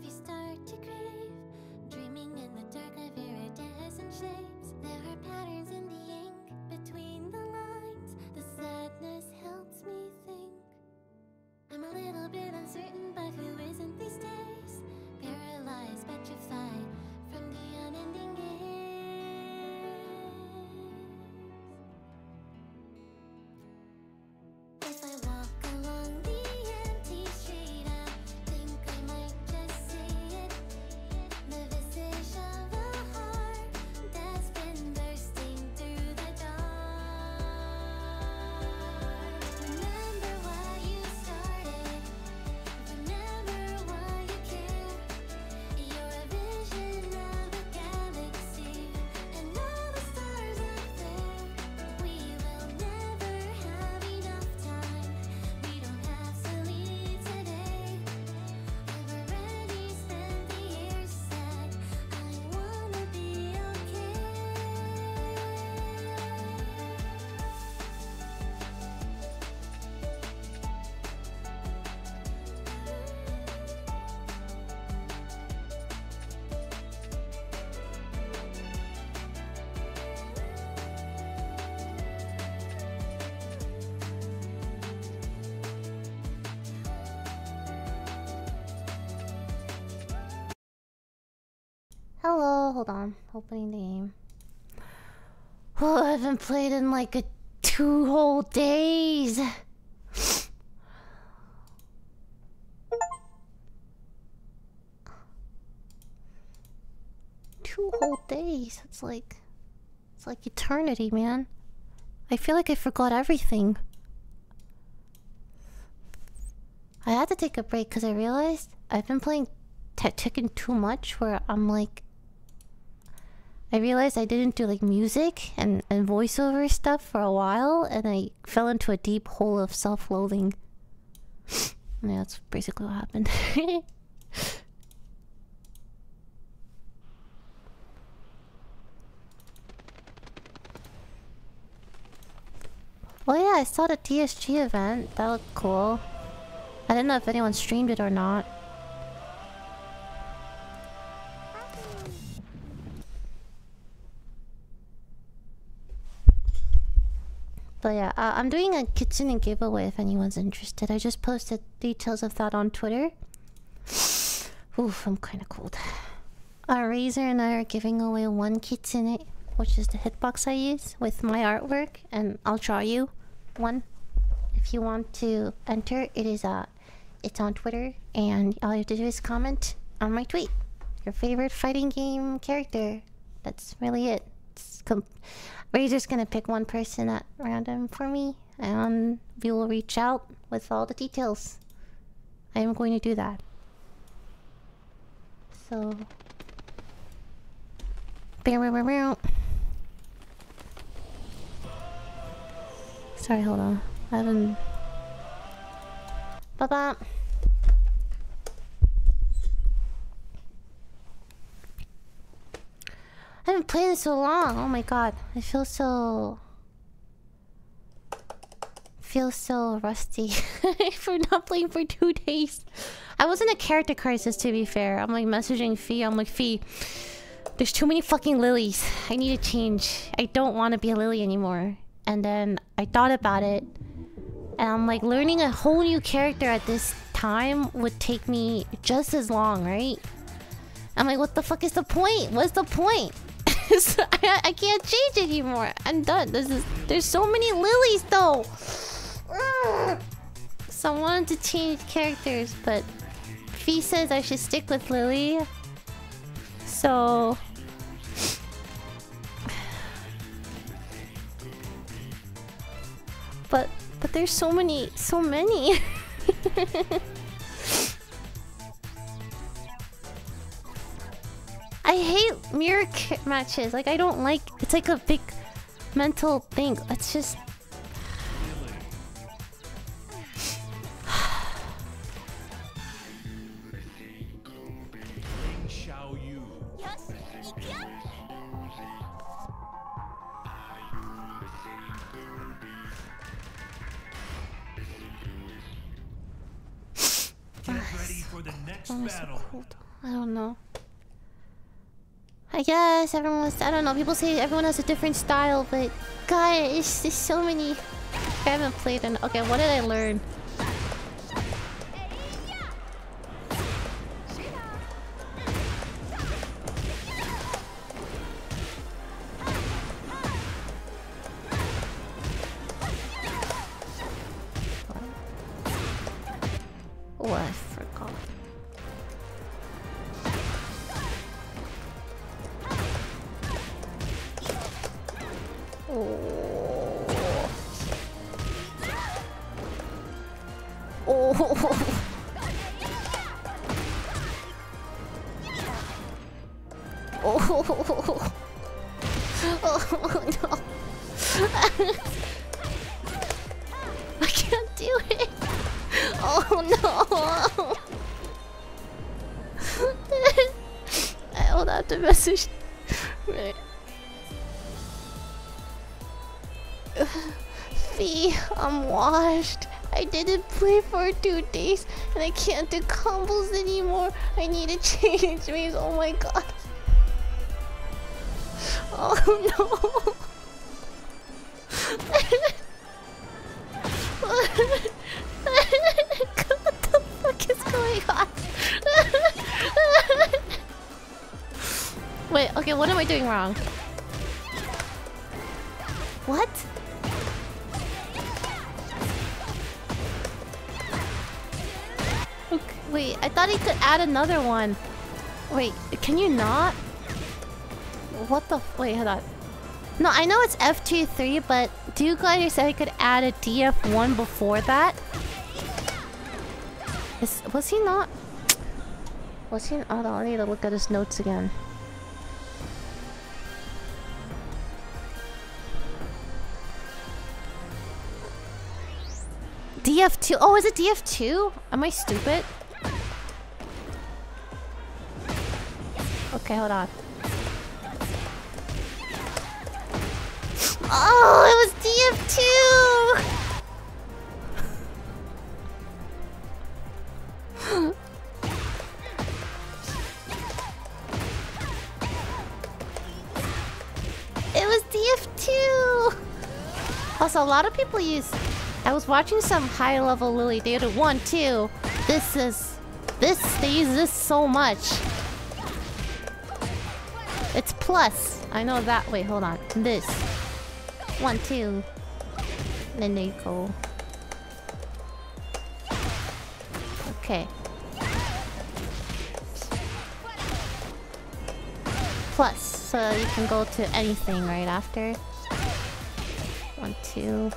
if you start to crave, dreaming in the dark of iridescent shapes. Hello, hold on. Opening the game. Oh, I haven't played in like a two whole days. Two whole days. It's like it's like eternity, man. I feel like I forgot everything. I had to take a break because I realized I've been playing Te- Tekken too much where I'm like I realized I didn't do like music and, and voiceover stuff for a while and I fell into a deep hole of self-loathing. yeah, that's basically what happened. well yeah, I saw the TSG event. That looked cool. I didn't know if anyone streamed it or not. But yeah, uh, I'm doing a kitsune giveaway if anyone's interested. I just posted details of that on Twitter. Oof, I'm kind of cold. Uh, Razer and I are giving away one kitsune, which is the hitbox I use with my artwork, and I'll draw you one. If you want to enter, it is uh, it's on Twitter, and all you have to do is comment on my tweet. Your favorite fighting game character. That's really it. It's com- just gonna pick one person at random for me, and we will reach out with all the details. I am going to do that. So. Sorry, hold on. I haven't. Bye bye. I haven't played in so long. Oh my god. I feel so feel so rusty for not playing for two days. I was in a character crisis to be fair. I'm like messaging Fee. I'm like, Fee, there's too many fucking lilies. I need to change. I don't want to be a lily anymore. And then I thought about it. And I'm like, learning a whole new character at this time would take me just as long, right? I'm like, what the fuck is the point? What's the point? I, I can't change anymore. I'm done. This is there's so many lilies though. Ugh. So I wanted to change characters, but Fee says I should stick with Lily. So But but there's so many so many. I hate mirror matches. Like I don't like. It's like a big mental thing. Let's just. Battle. I don't know. I guess everyone's. I don't know. People say everyone has a different style, but guys, there's so many. I haven't played in. Okay, what did I learn? I forgot. Oh. Oh. Play for two days and I can't do combos anymore. I need to change moves. Oh my god. Oh no. what the fuck is going on? Wait, okay, what am I doing wrong? What? Wait, I thought he could add another one. Wait, can you not? What the? Wait, hold on. No, I know it's F23, but do you guys say I could add a DF1 before that? Is, was he not? Was he? Hold on, I need to look at his notes again. DF2? Oh, is it DF2? Am I stupid? Okay, hold on. Oh, it was DF2! It was DF2! Also, a lot of people use... I was watching some high-level Lily. Did one, too. This is... This, they use this so much. Plus. I know that. Wait, hold on. This. One, two. Then they go. Okay. Plus, so you can go to anything right after. One, two.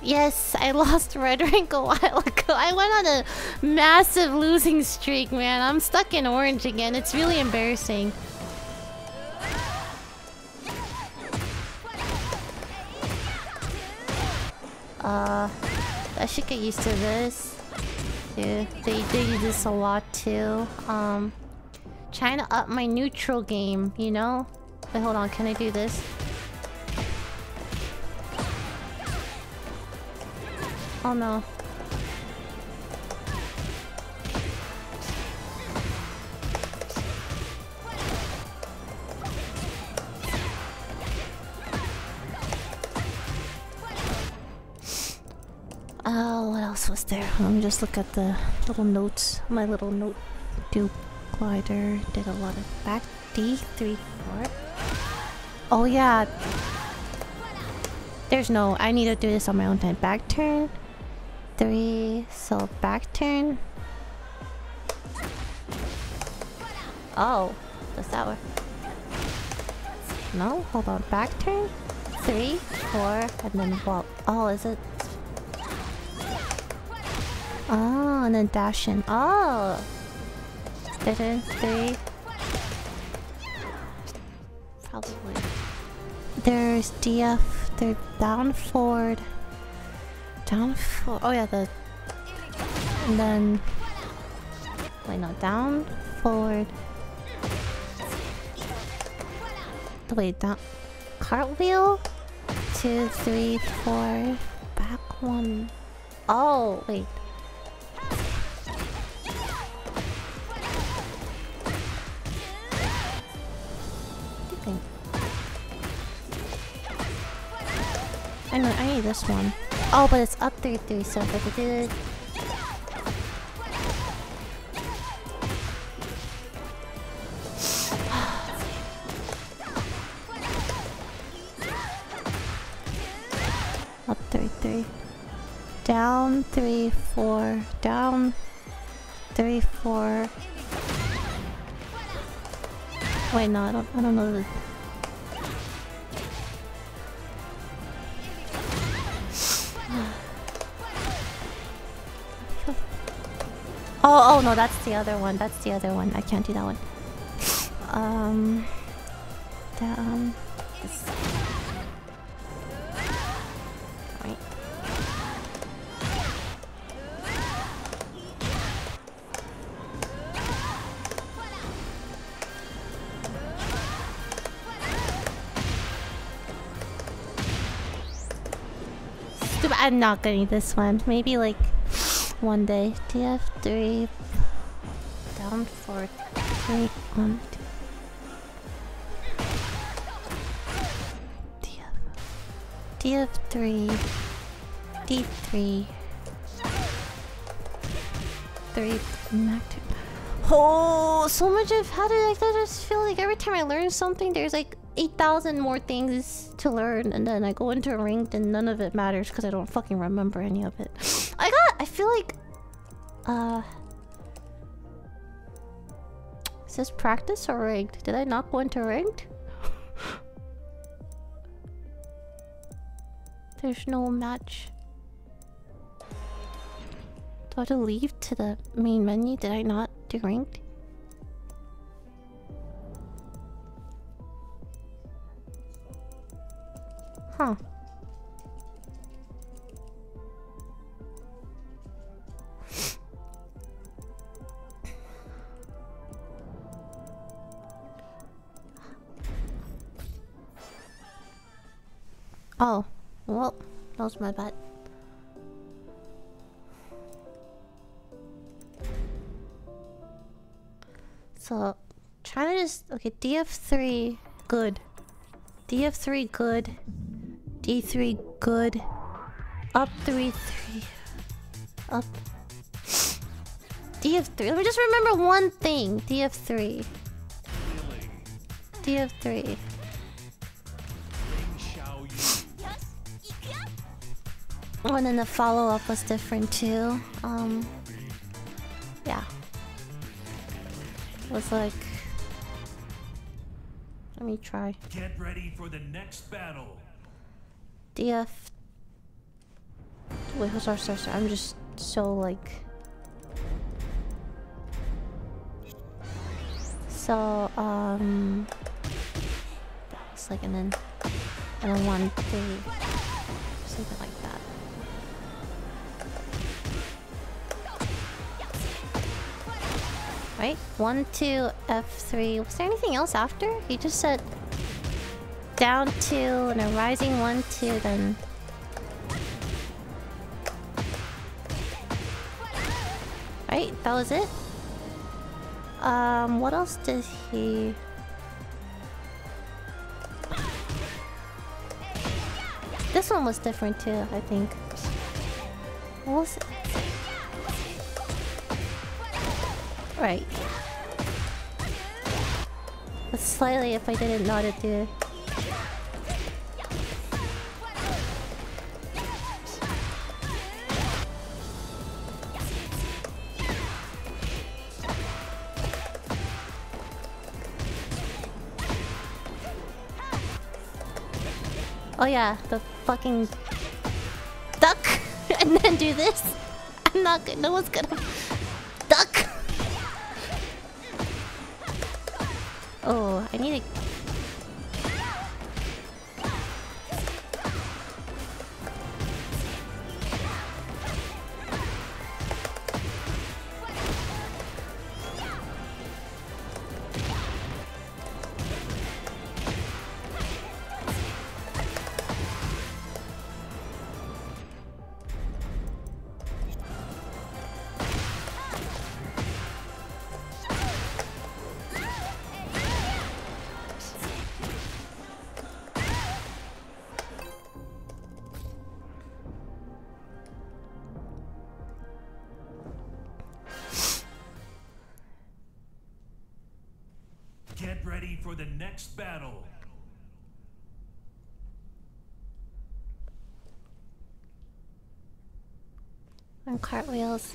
Yes, I lost red rank a while ago. I went on a massive losing streak, man. I'm stuck in orange again. It's really embarrassing. Get used to this. Yeah, they they use this a lot too. Um, trying to up my neutral game, you know. Wait, hold on. Can I do this? Oh no. There? Let me just look at the little notes. My little note dupe glider did a lot of back D three four. Oh yeah. There's no. I need to do this on my own time. Back turn. Three. So back turn. Oh, that work? No, hold on. Back turn. Three, four, and then wall. Oh, is it? Ah, oh, and then dash in. Oh. Three. Probably. There's DF. They're down forward. Down forward. Oh yeah, the. And then. Wait, no, down forward. Wait, down. Cartwheel. Two, three, four. Back one. Oh, wait. This one. Oh, but it's up 3 3, so I. Up 3 3. Down 3 4. Down 3 4. Wait, no, I don't, I don't know Oh, oh no, that's the other one. That's the other one. I can't do that one. Um, down. This. Right. I'm not getting this one. Maybe like one day. TF3 down for three two. TF TF3 D3 three Mac two. Oh, so much I've had it. I just feel like every time I learn something, there's like 8,000 more things to learn, and then I go into ranked and none of it matters because I don't fucking remember any of it. I got. I feel like. Uh. Is this practice or ranked? Did I not go into ranked? There's no match. Do I have to leave to the main menu? Did I not do ranked? Huh. Oh, well, that was my bad. So, trying to just okay. DF3 good, DF3 good, D3 good, up three three, up. DF3. Let me just remember one thing. DF3. DF3. Oh, and then the follow-up was different too. Um, yeah. It was like... Let me try. Get ready for the next battle. DF... Wait, who's our sorry, sorry. I'm just so like... So, um... It's like, and then... And then one, three... Something like that. Right? One, two, F3. Was there anything else after? He just said down two and a rising one, two, then. Right? That was it? Um, what else did he... This one was different too, I think. What was it? Right. Slightly if I didn't know how to do Oh yeah, the fucking duck and then do this. I'm not good. No one's gonna duck. Oh, I need to. For the next battle. And cartwheels.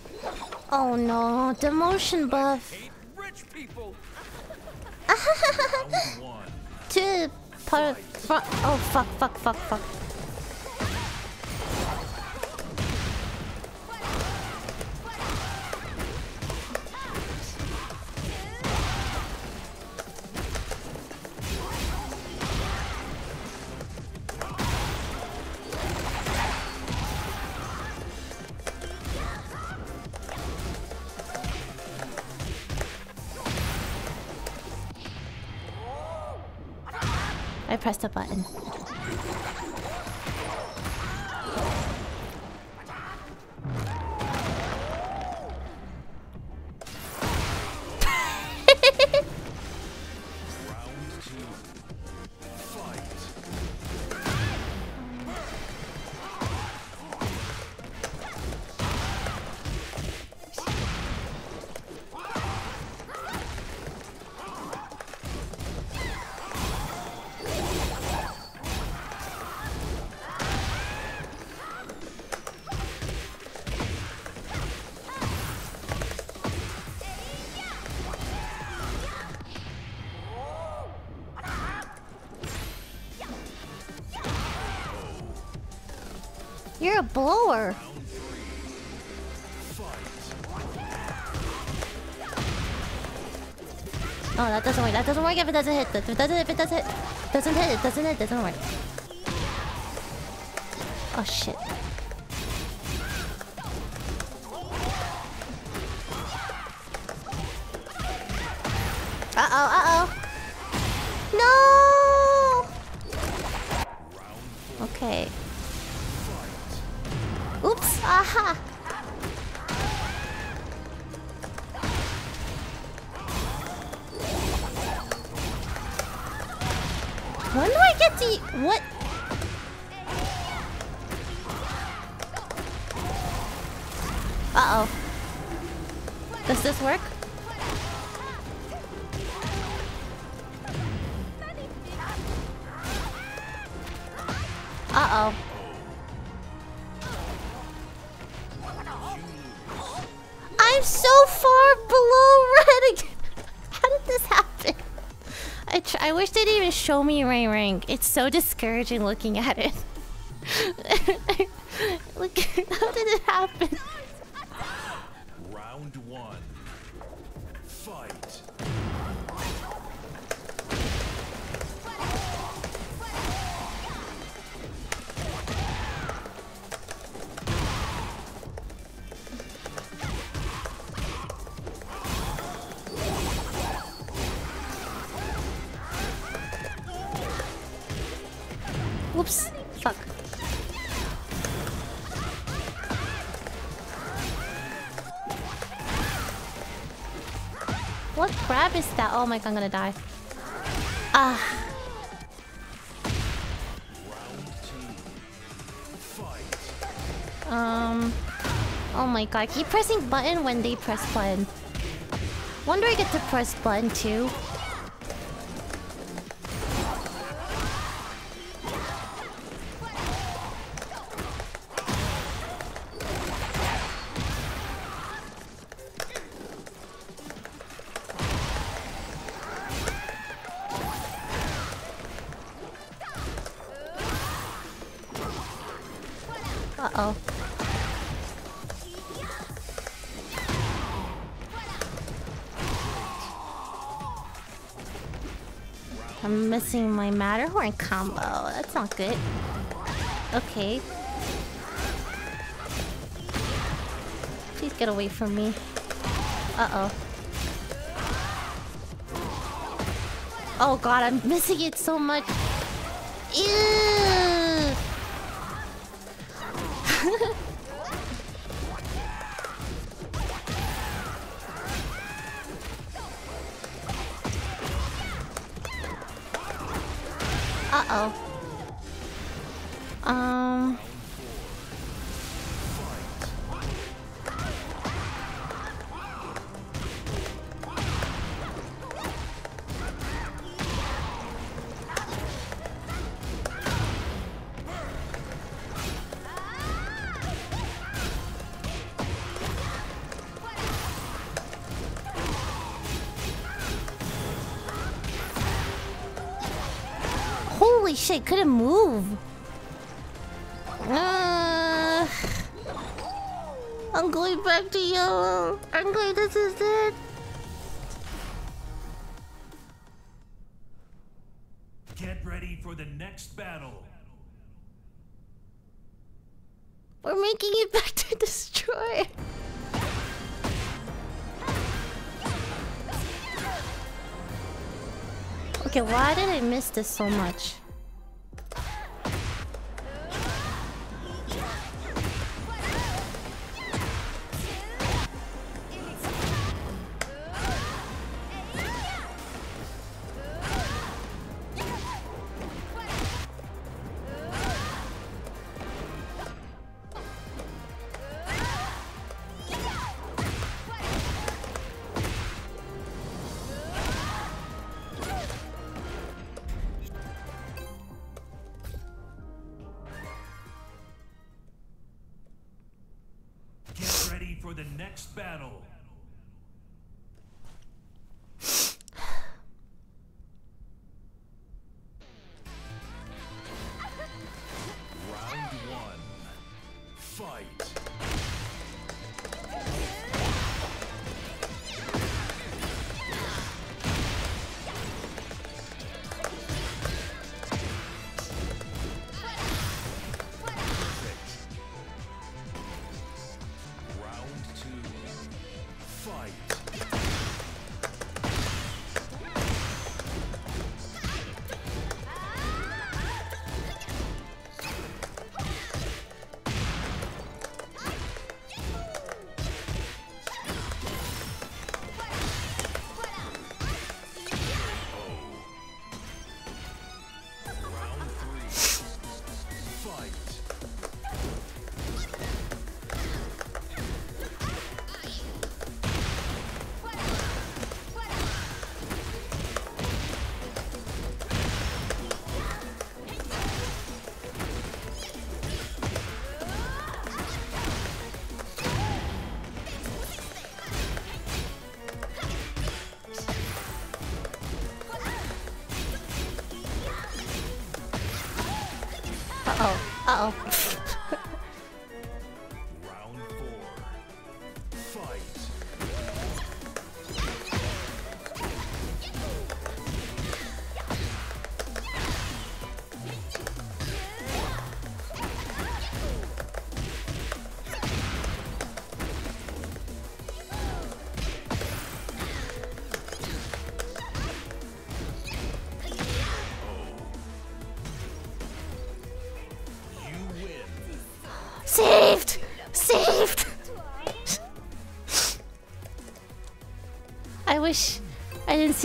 Oh no, demotion buff. Hate rich people. Round one. To part front. Oh fuck, fuck, fuck, fuck. Blower. Oh, that doesn't work. That doesn't work if it doesn't hit. If it doesn't, if it doesn't, doesn't hit, it doesn't hit, it doesn't work. Oh shit. Show me my rank. It's so discouraging looking at it. That? Oh my god, I'm gonna die. Ah. Um. Oh my god, I keep pressing button when they press button. Wonder I get to press button too? Missing my Matterhorn combo. That's not good. Okay. Please get away from me. Uh oh. Oh god, I'm missing it so much. Ew. Shit, couldn't move. Uh, I'm going back to yellow. I'm going, this is it. Get ready for the next battle. We're making it back to destroy. Okay, why did I miss this so much?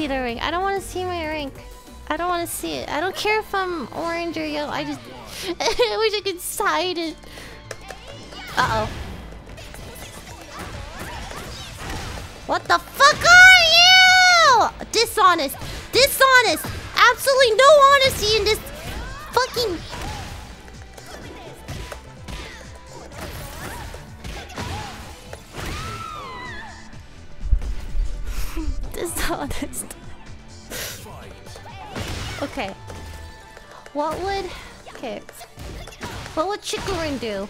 See the ring. I don't want to see my rank. I don't want to see it. I don't care if I'm orange or yellow. I just I wish I could hide it. Uh oh. What the do?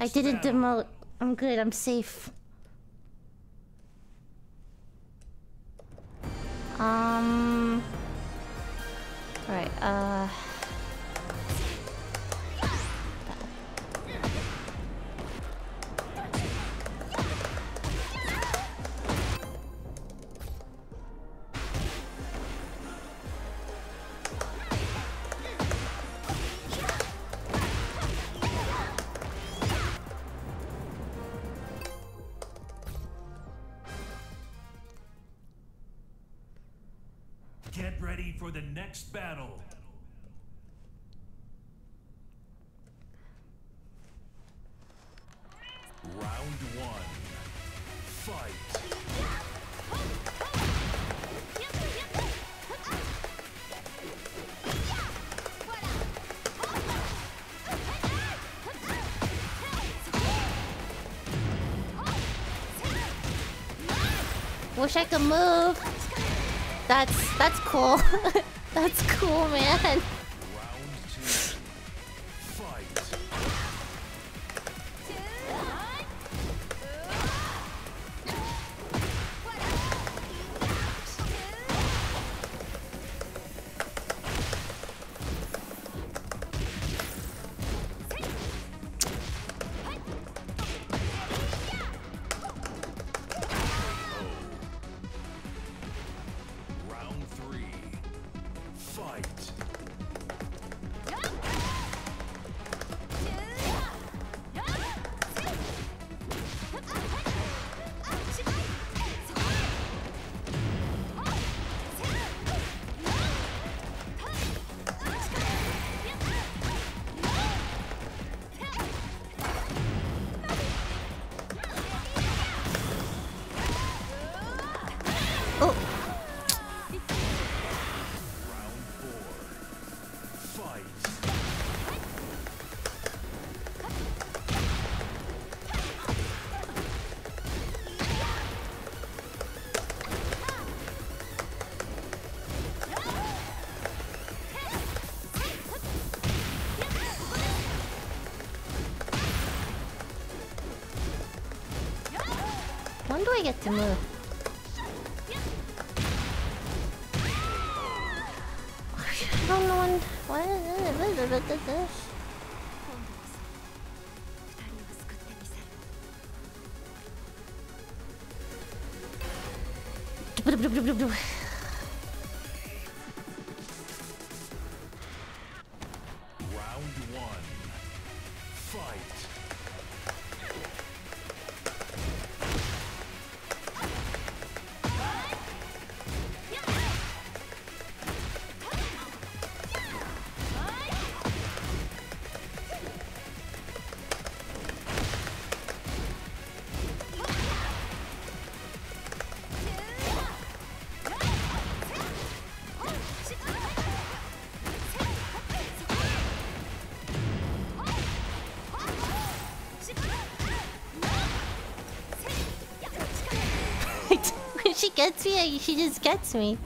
I didn't demote. I'm good. I'm safe. Wish I could move. That's that's cool. that's cool, man. Get to move? I don't know when. What? Round gets me, she just gets me.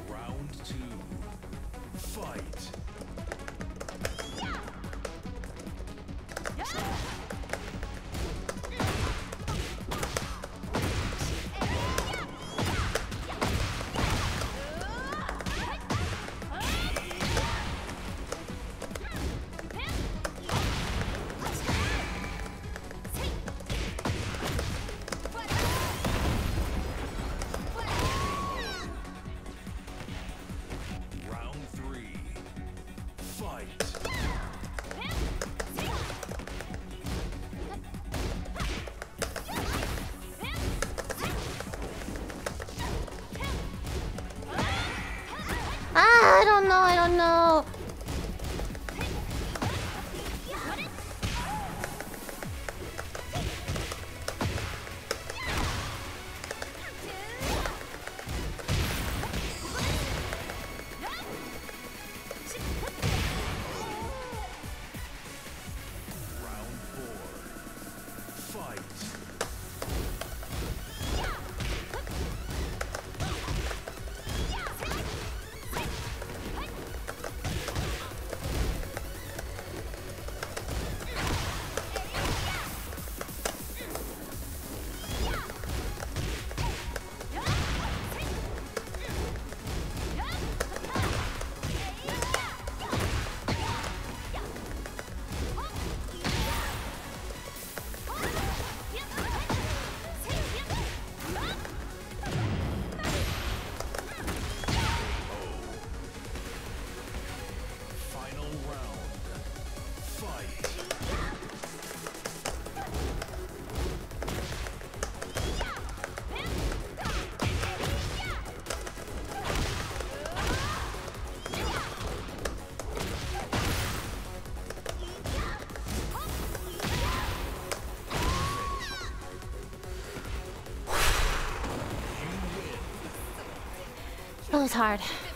Was hard.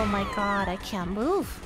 Oh my god, I can't move.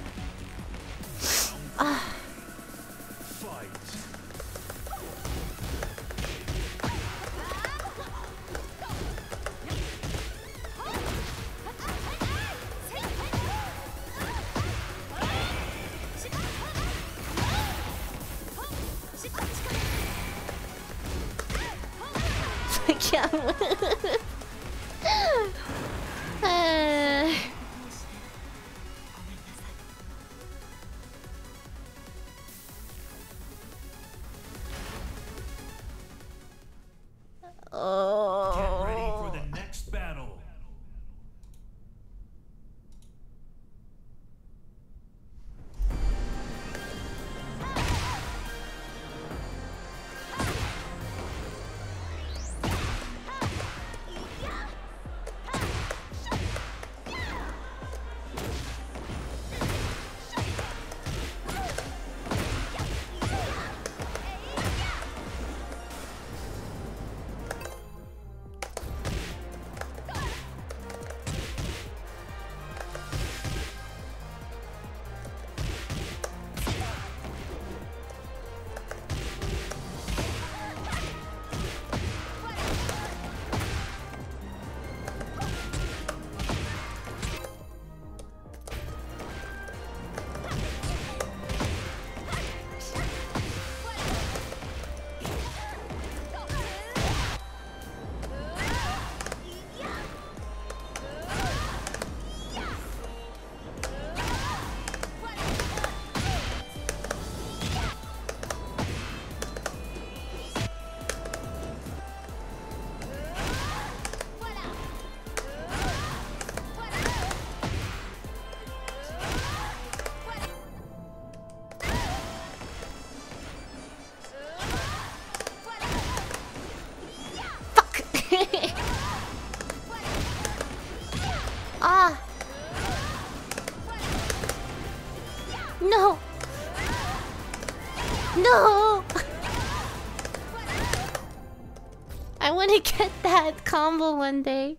To get that combo one day.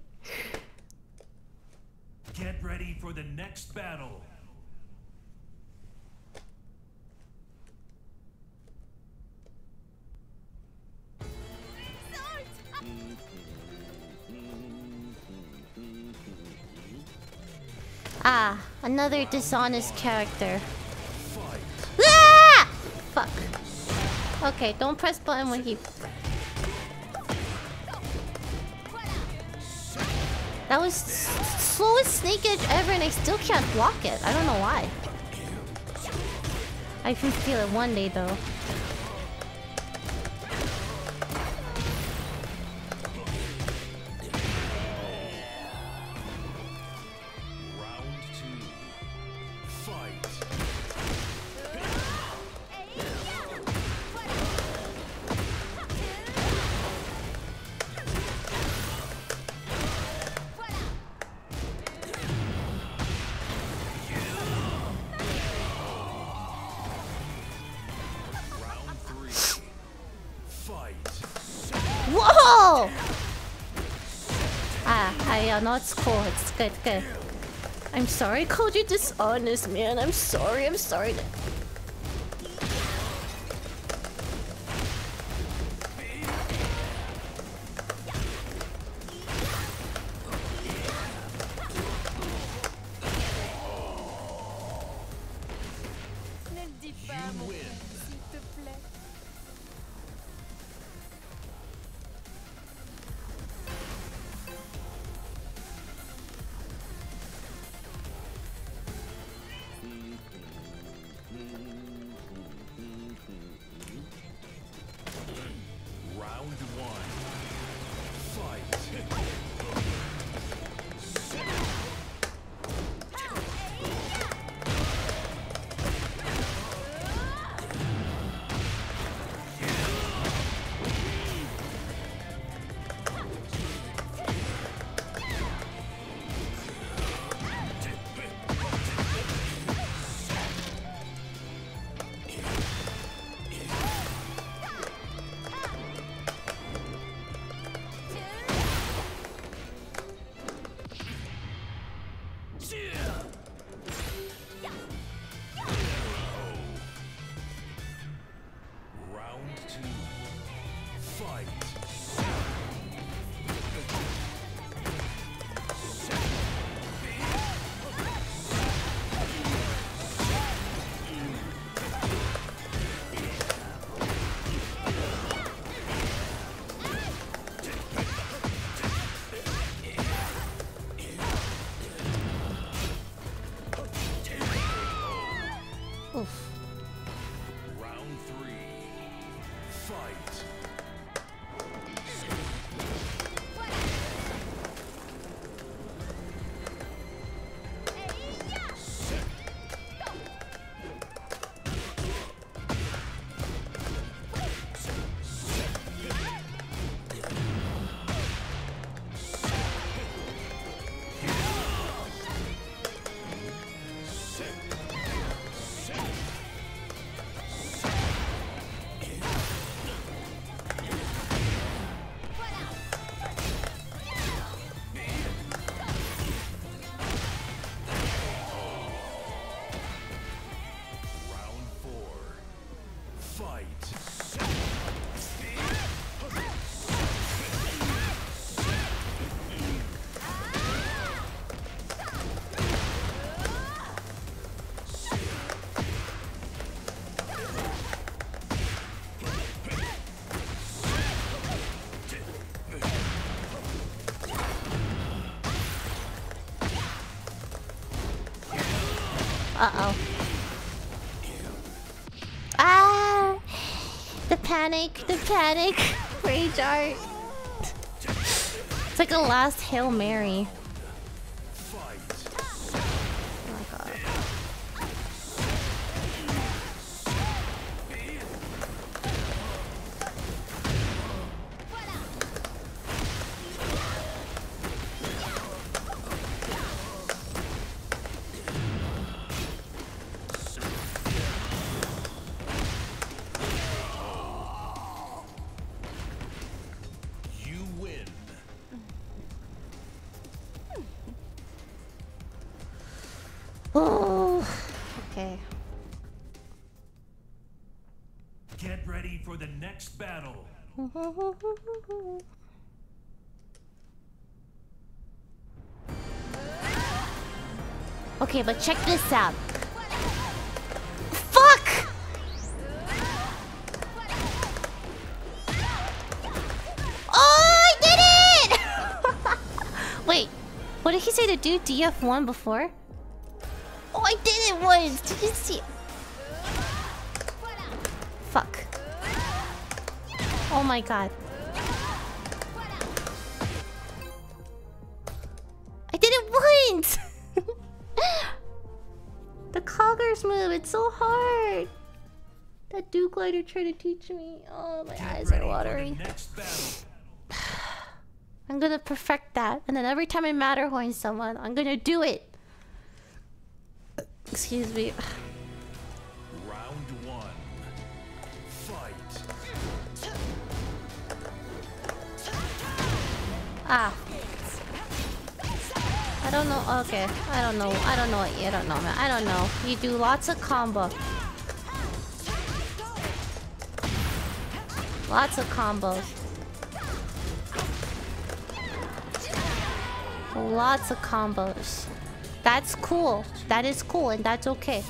Get ready for the next battle. Ah, another dishonest character. Ah! Fuck. Okay, don't press button when he. That was slowest snake edge ever, and I still can't block it. I don't know why. I can feel it one day though. Whoa! Ah, I am not scored. It's good, good. I'm sorry I called you dishonest, man. I'm sorry, I'm sorry. Panic, the panic. Rage art. It's like a last Hail Mary. Okay, but check this out. Fuck! Oh, I did it! Wait, what did he say to do DF1 before? Oh, I did it once! Did you see? Oh my god. I did it once! the Coggers move, it's so hard. That Duke Glider tried to teach me. Oh, my Get eyes are watering. I'm gonna perfect that. And then every time I Matterhorn someone, I'm gonna do it. Excuse me. I don't know. I don't know. I don't know, man. I don't know. You do lots of combo. Lots of combos. Lots of combos. That's cool. That is cool, and that's okay.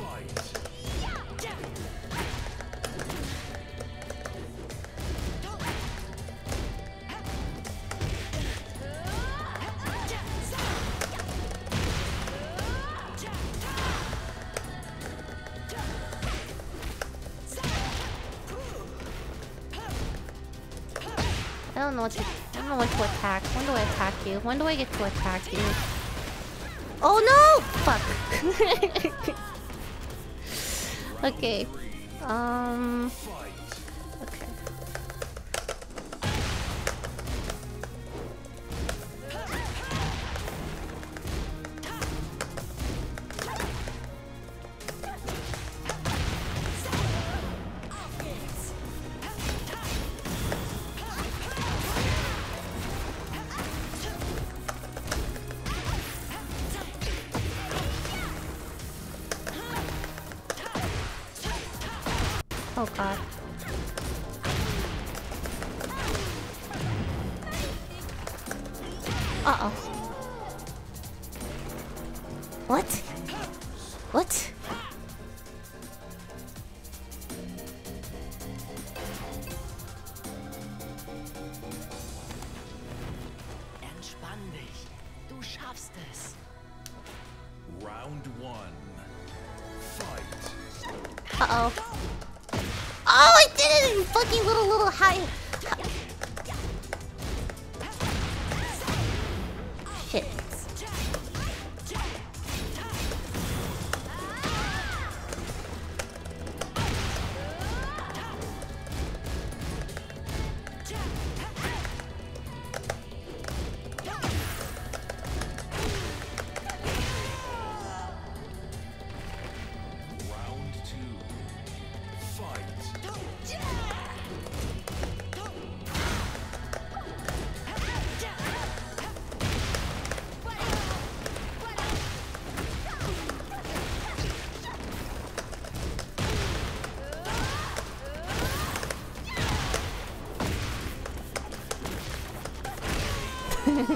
You? When do I get to attack you? Oh no! Fuck. okay. Um.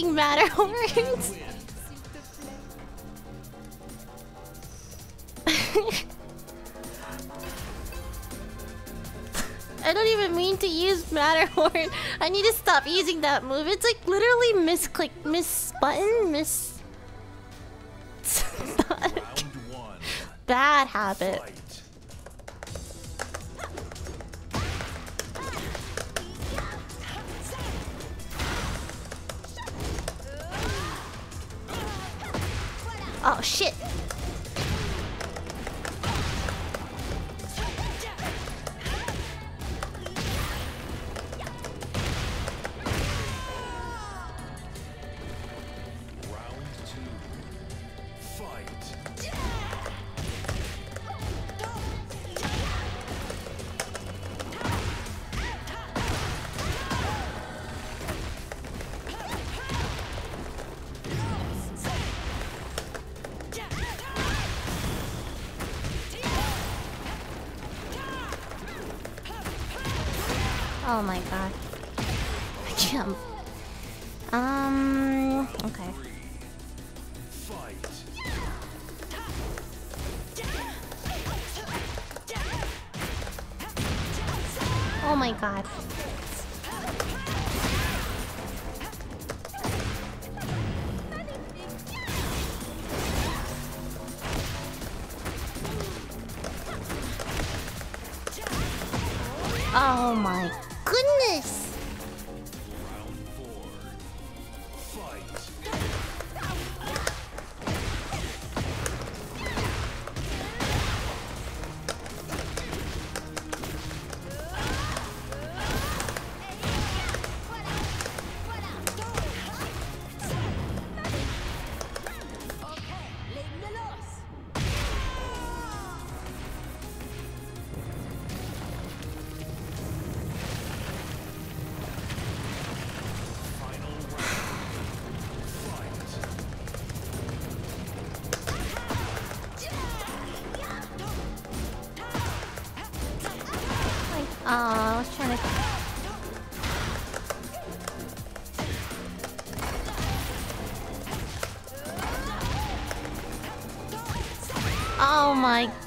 fucking. S'il. I don't even mean to use Matterhorn. I need to stop using that move. It's like literally misclick, miss button, miss. Bad habit.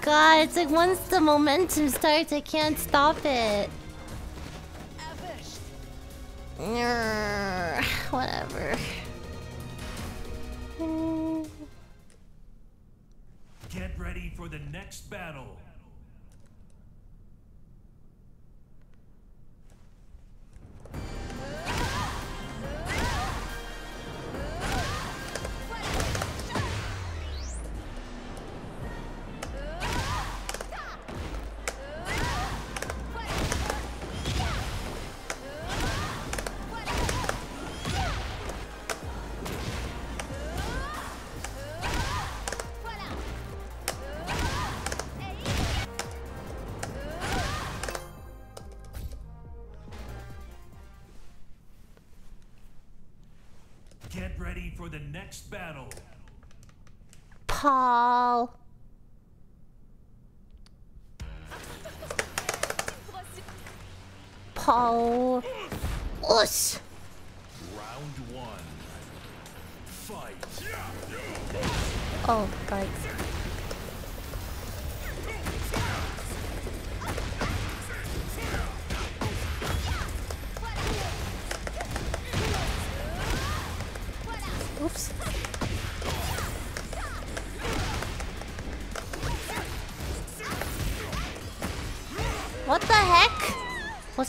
god, it's like once the momentum starts, I can't stop it.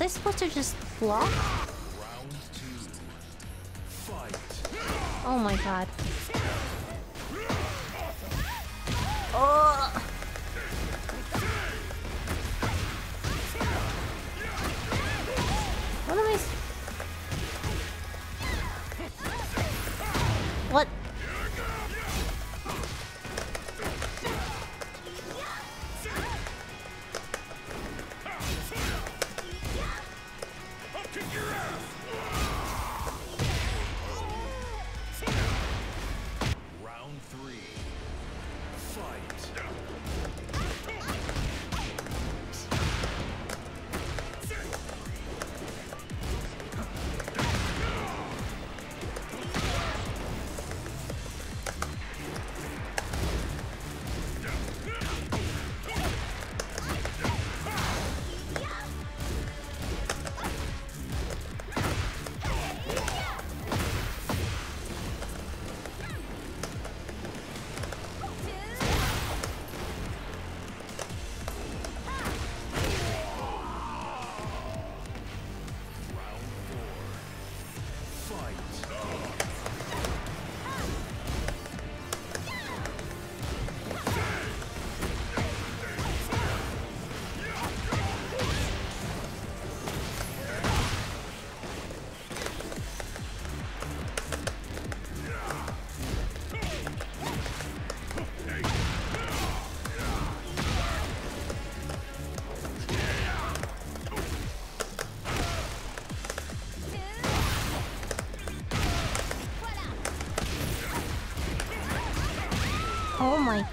I supposed to just block? Oh my god.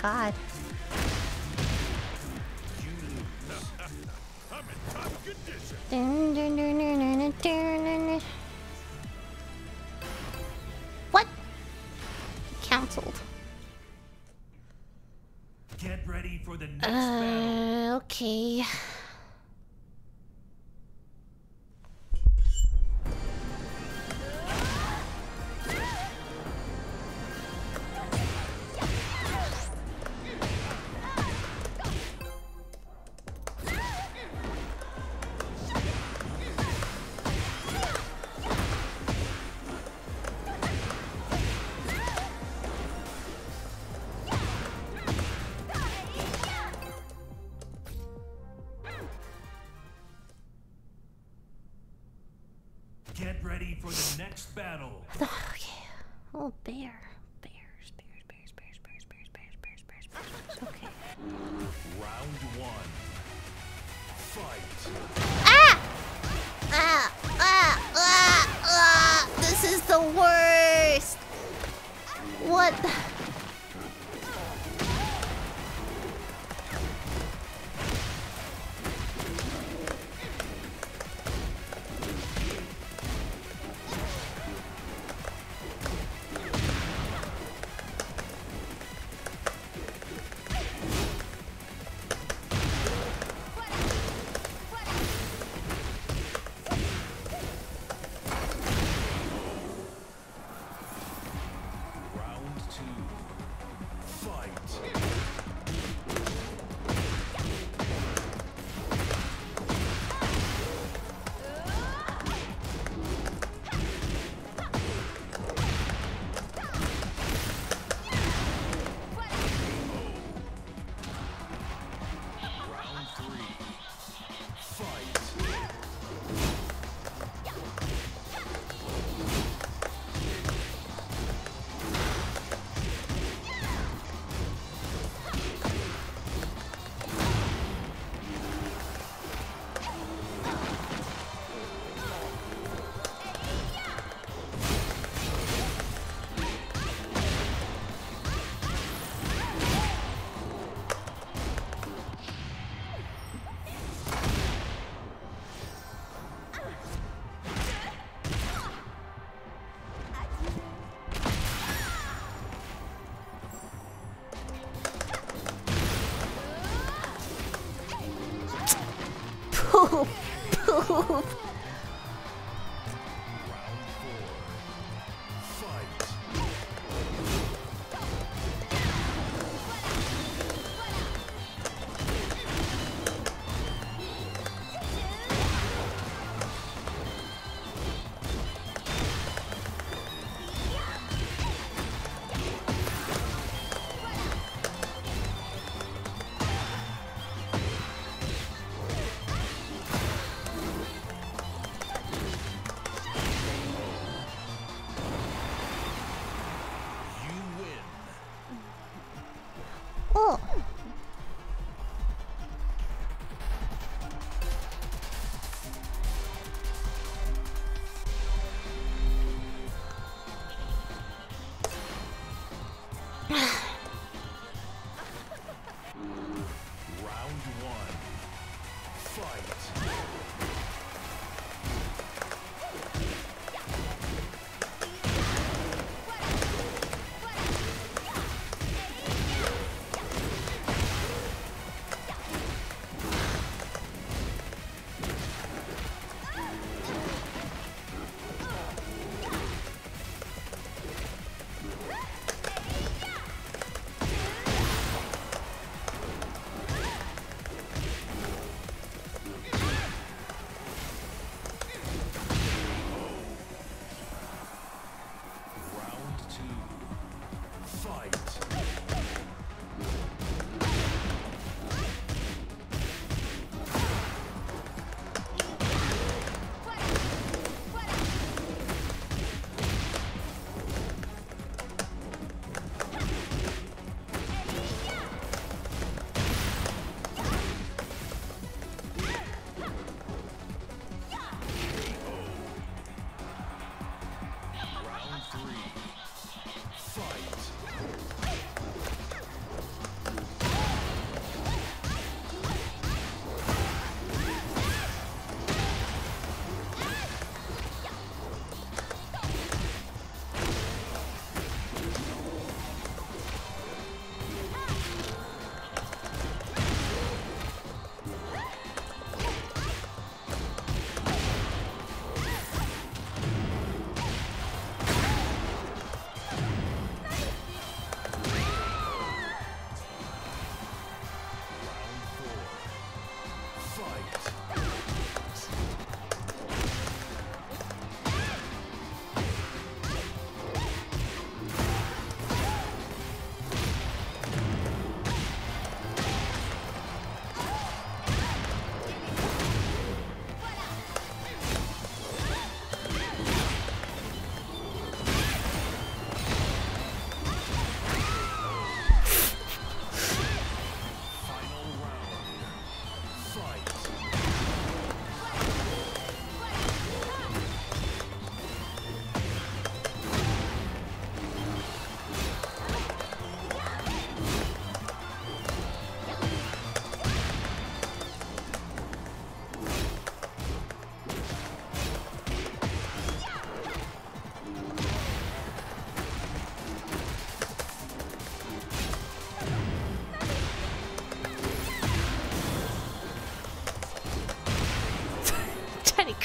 god. Next battle. okay. Oh, bear.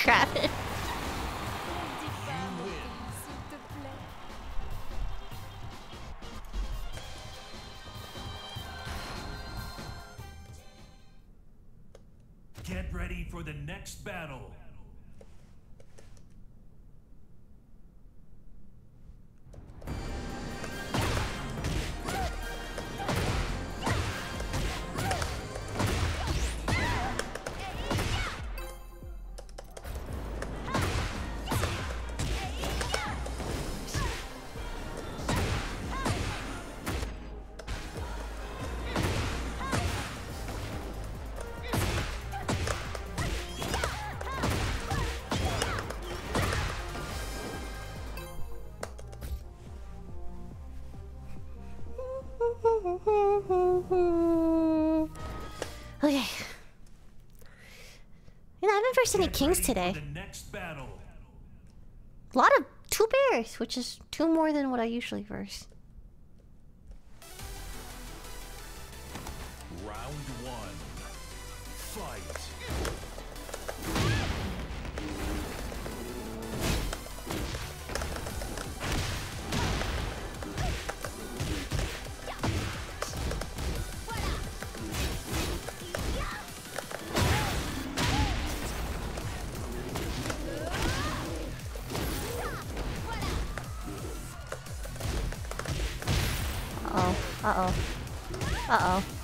Lenny Okay. You know, I haven't versed any kings today. For the next battle. A lot of two bears, which is two more than what I usually verse. Uh oh.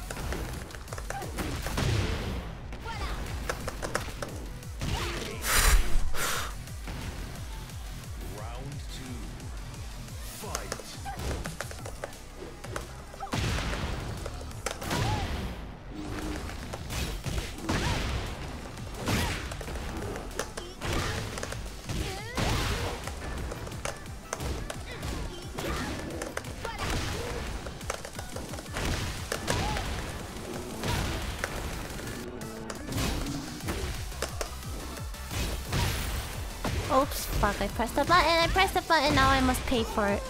Fuck, I pressed the button, I pressed the button, now I must pay for it.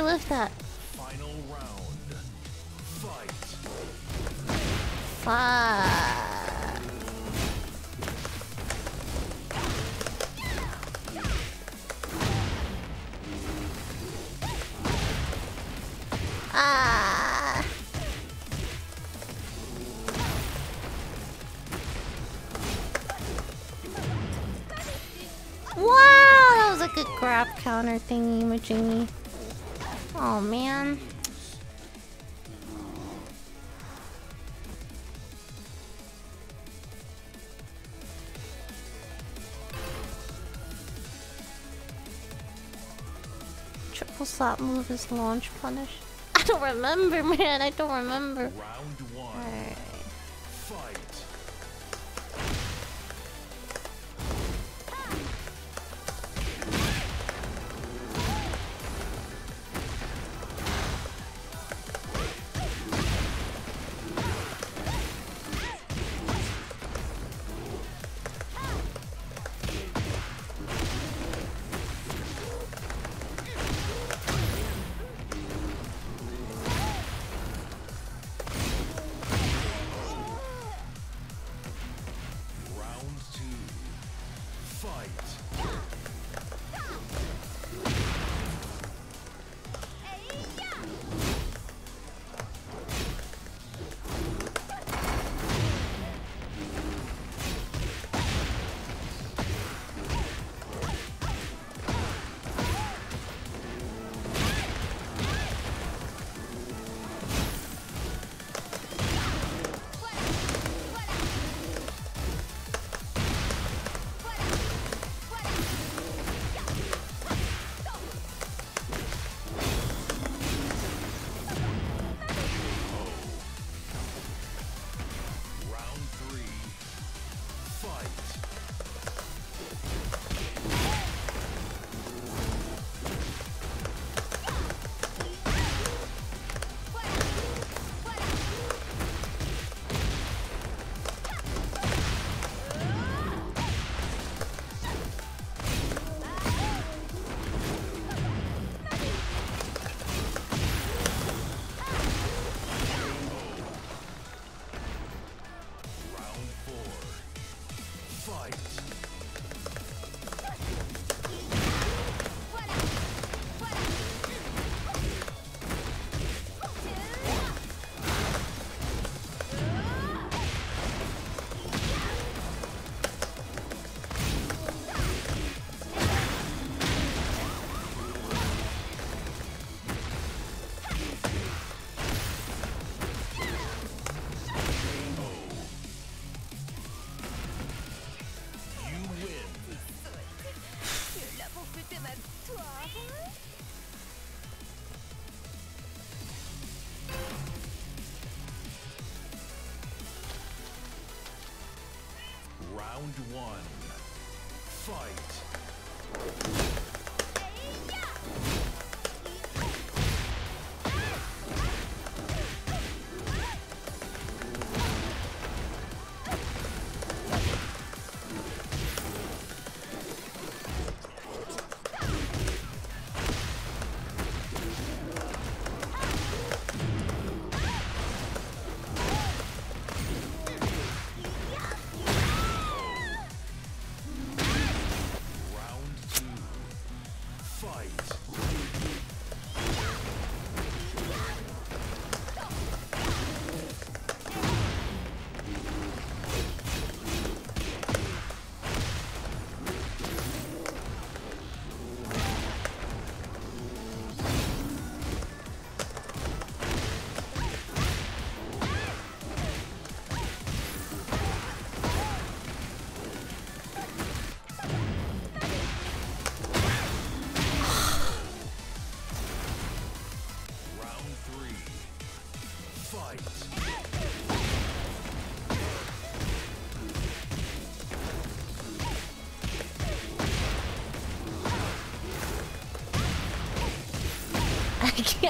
I lived that. Final round. Fight. Fuck. Ah. Wow, that was a good grab counter thingy, majingy. Oh man. Triple slap move is launch punish. I don't remember, man. I don't remember. Round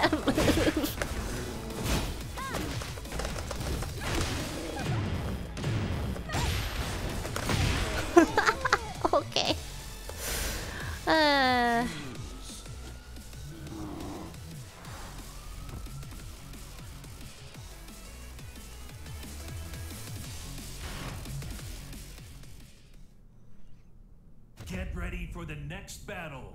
okay. Uh... Get ready for the next battle.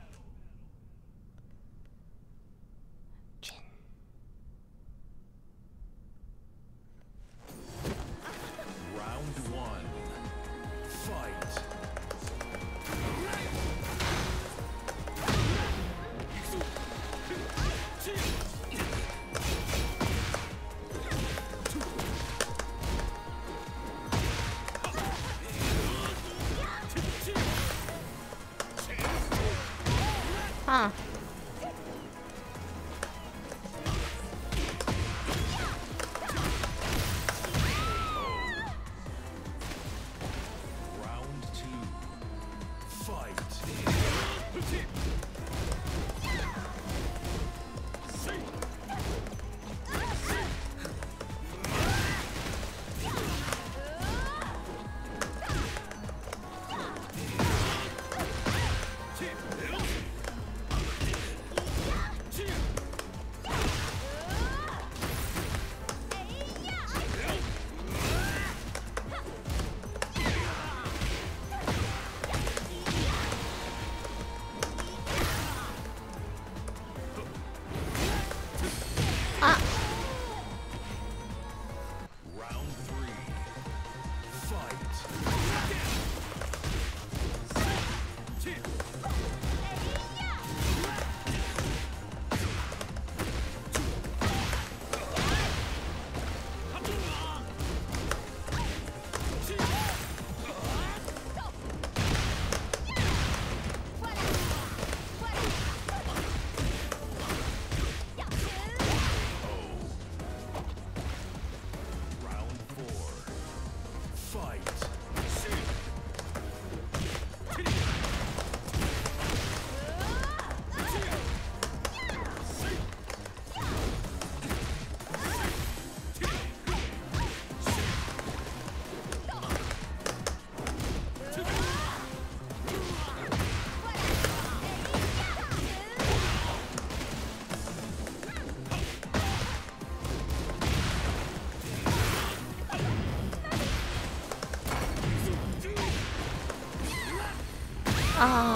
Uh,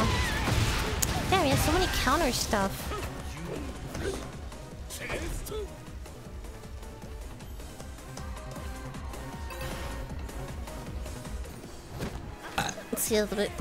damn, he has so many counter stuff. Let's see a little bit.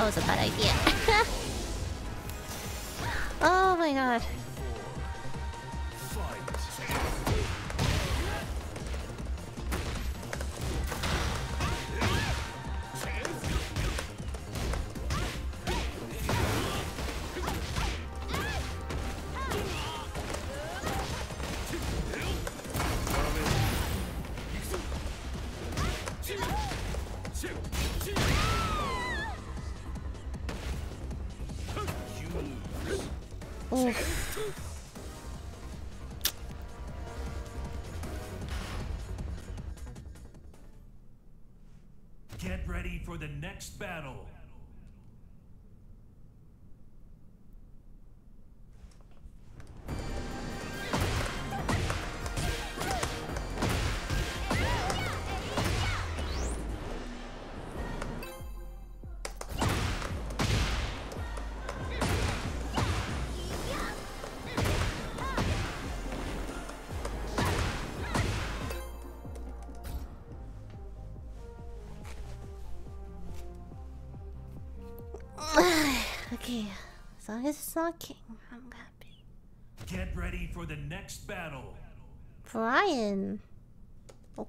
That was a bad idea. oh my god. Next battle. Okay, as long as it's not King, I'm happy. Get ready for the next battle. Bryan. Oh,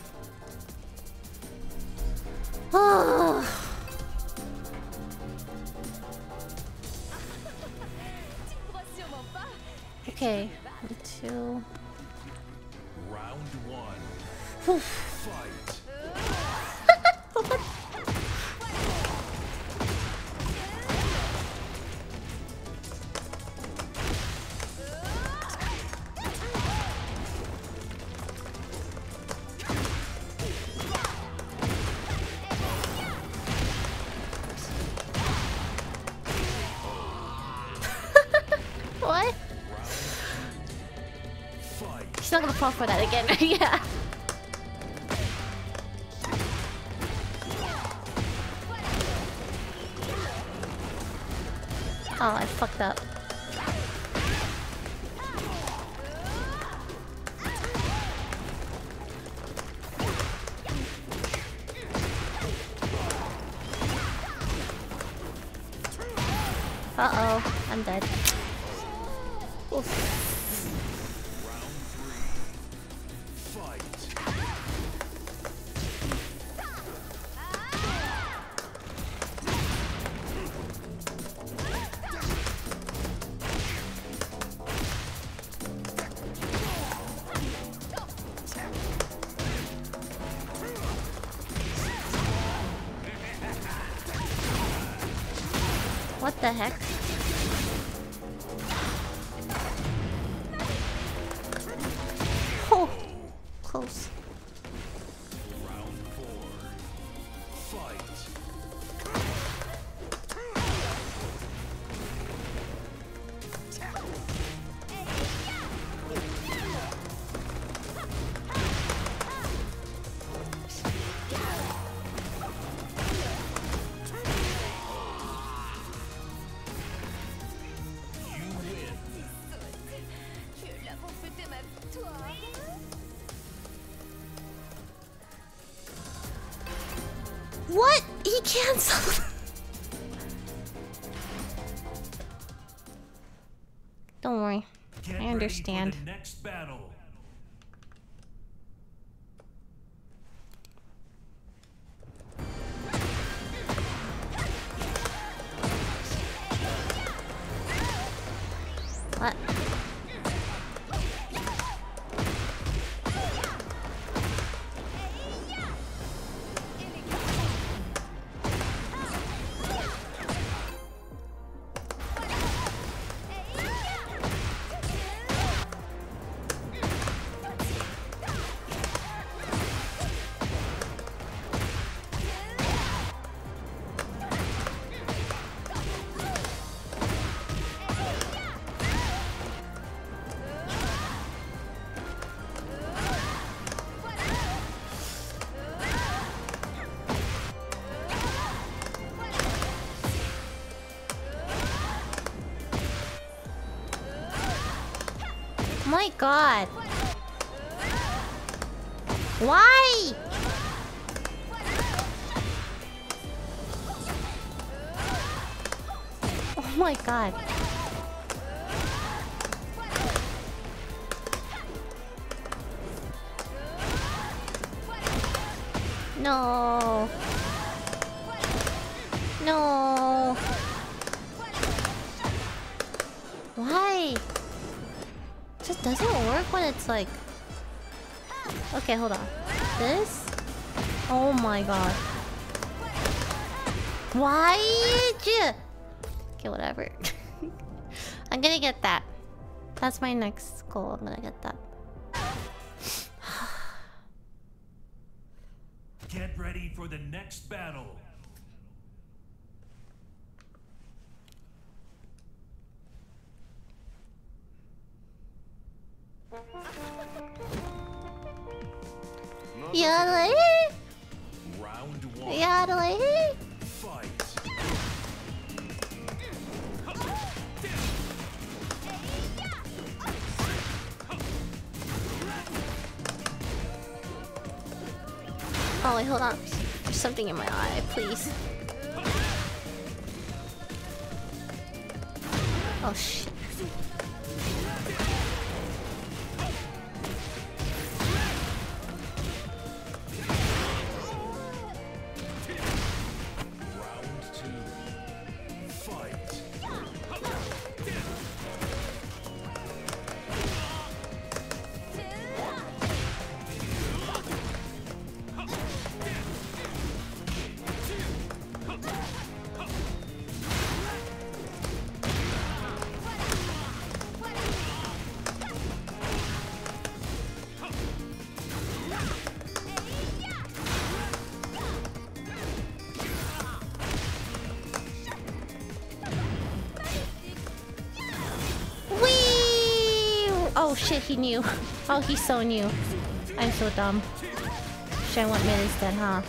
fall for that again, yeah. Oh, I fucked up. understand. Like. Okay, hold on. This? Oh my god. Why? did Okay, whatever. I'm gonna get that. That's my next goal. I'm gonna get that. Something in my eye, please. Oh shit. He knew. Oh, he so knew. I'm so dumb. Shen went mid instead, huh?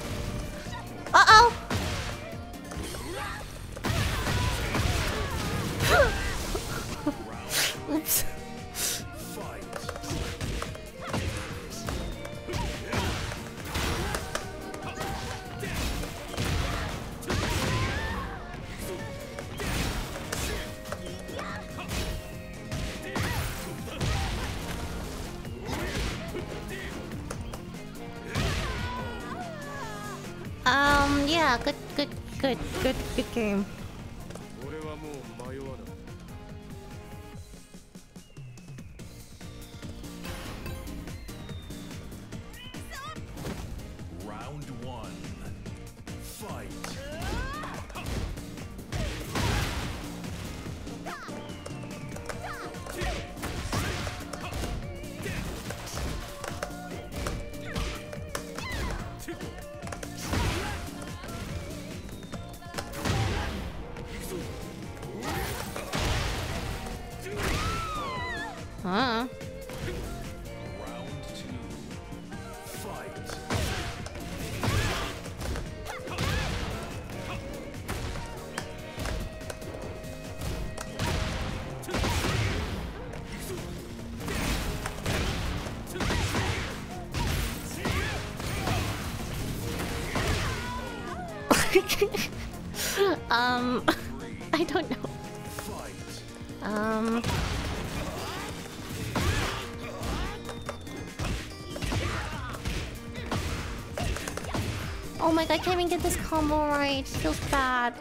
I can't even get this combo right. Feels bad.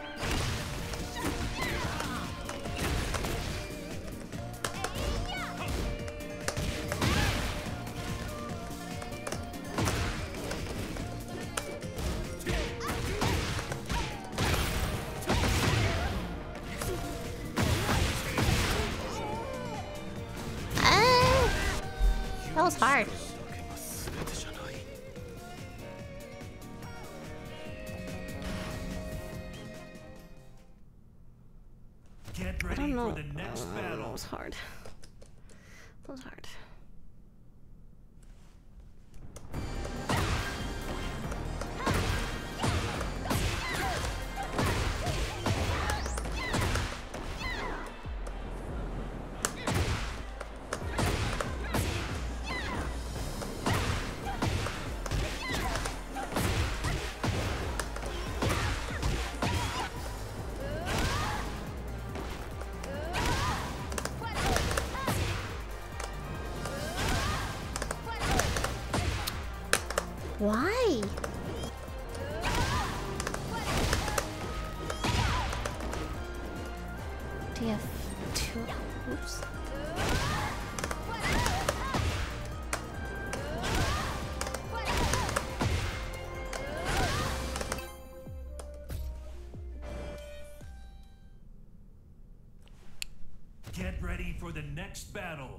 Next battle.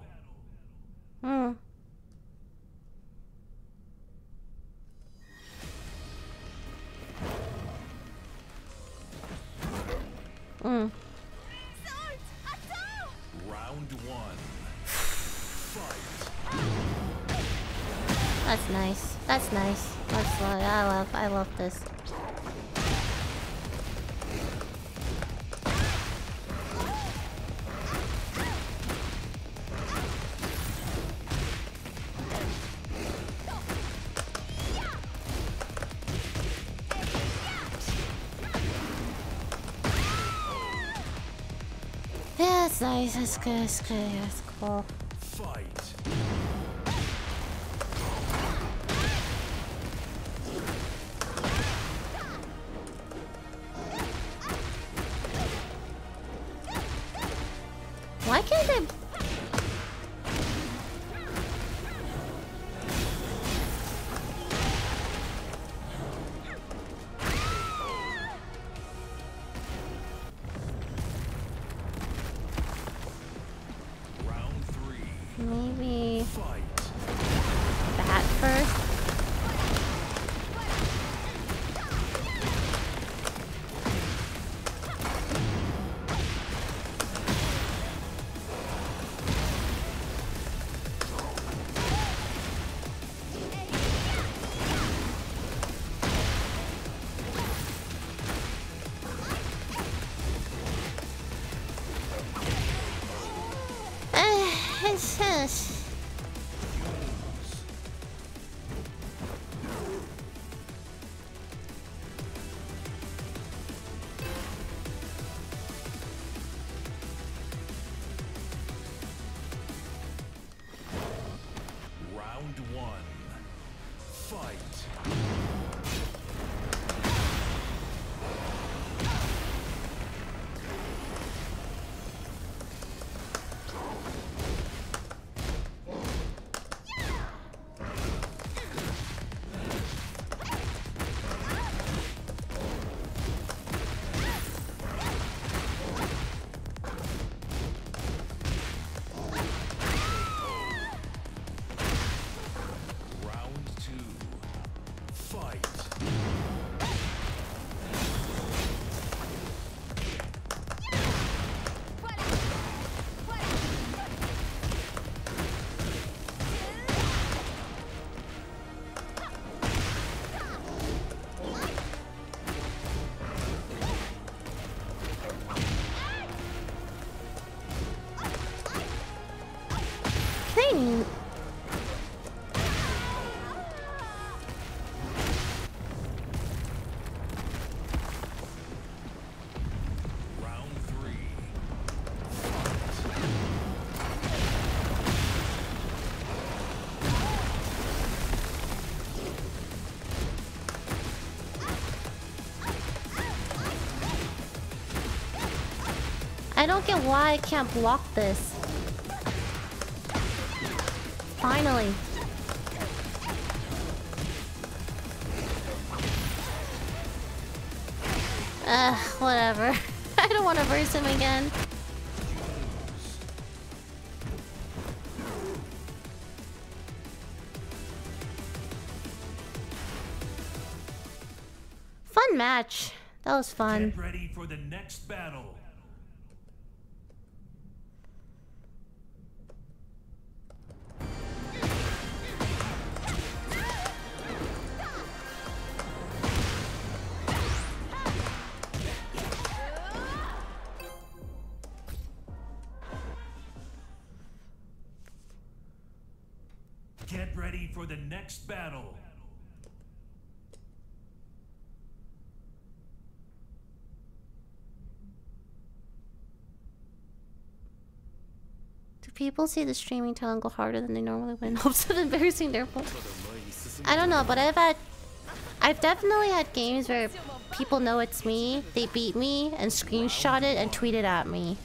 Hmm. Hmm. Round one. Fight. That's nice. That's nice. That's lo- I love. I love this. Nice. It's good. It's good. Cool. I don't get why I can't block this. Finally. Ugh, whatever. I don't want to verse him again. Fun match. That was fun. Get ready for the next battle. People see the streaming talent go harder than they normally would in hopes of embarrassing their. I don't know, but I've had... I've definitely had games where people know it's me, they beat me, and screenshot it and tweet it at me.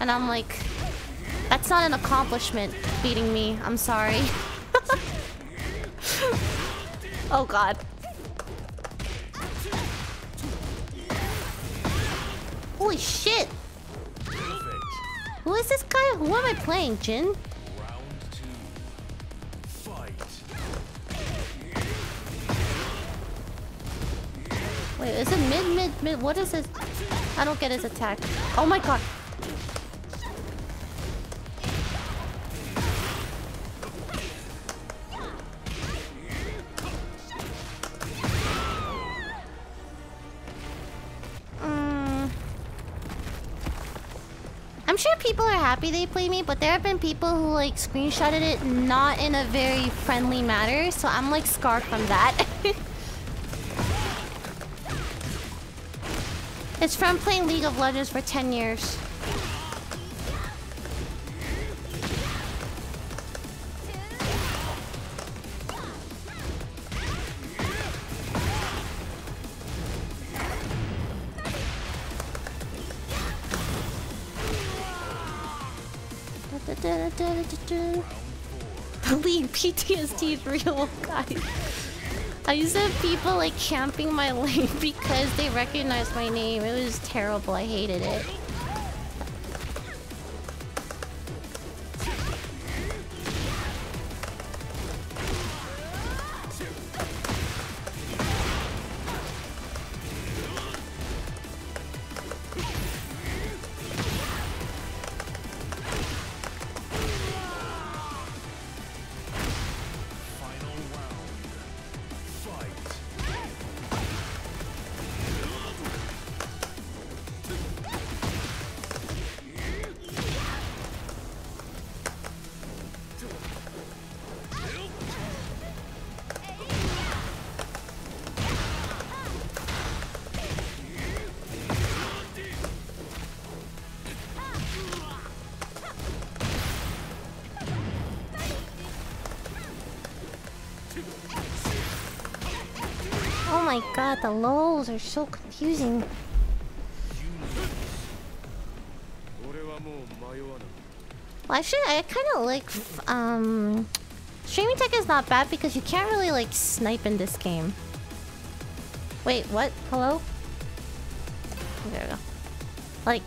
And I'm like, that's not an accomplishment, beating me. I'm sorry. oh god. Holy shit! Who is this guy? Who am I playing, Jin? Wait, is it mid, mid, mid? What is his? I don't get his attack. Oh my god. People are happy they play me, but there have been people who like screenshotted it not in a very friendly manner, so I'm like scarred from that. It's from playing League of Legends for 10 years. Is real, guys. I used to have people like camping my lane because they recognized my name. It was terrible. I hated it. the lulls are so confusing. Well, actually, I kind of like, um... Streaming tech is not bad because you can't really, like, snipe in this game. Wait, what? Hello? There we go. Like,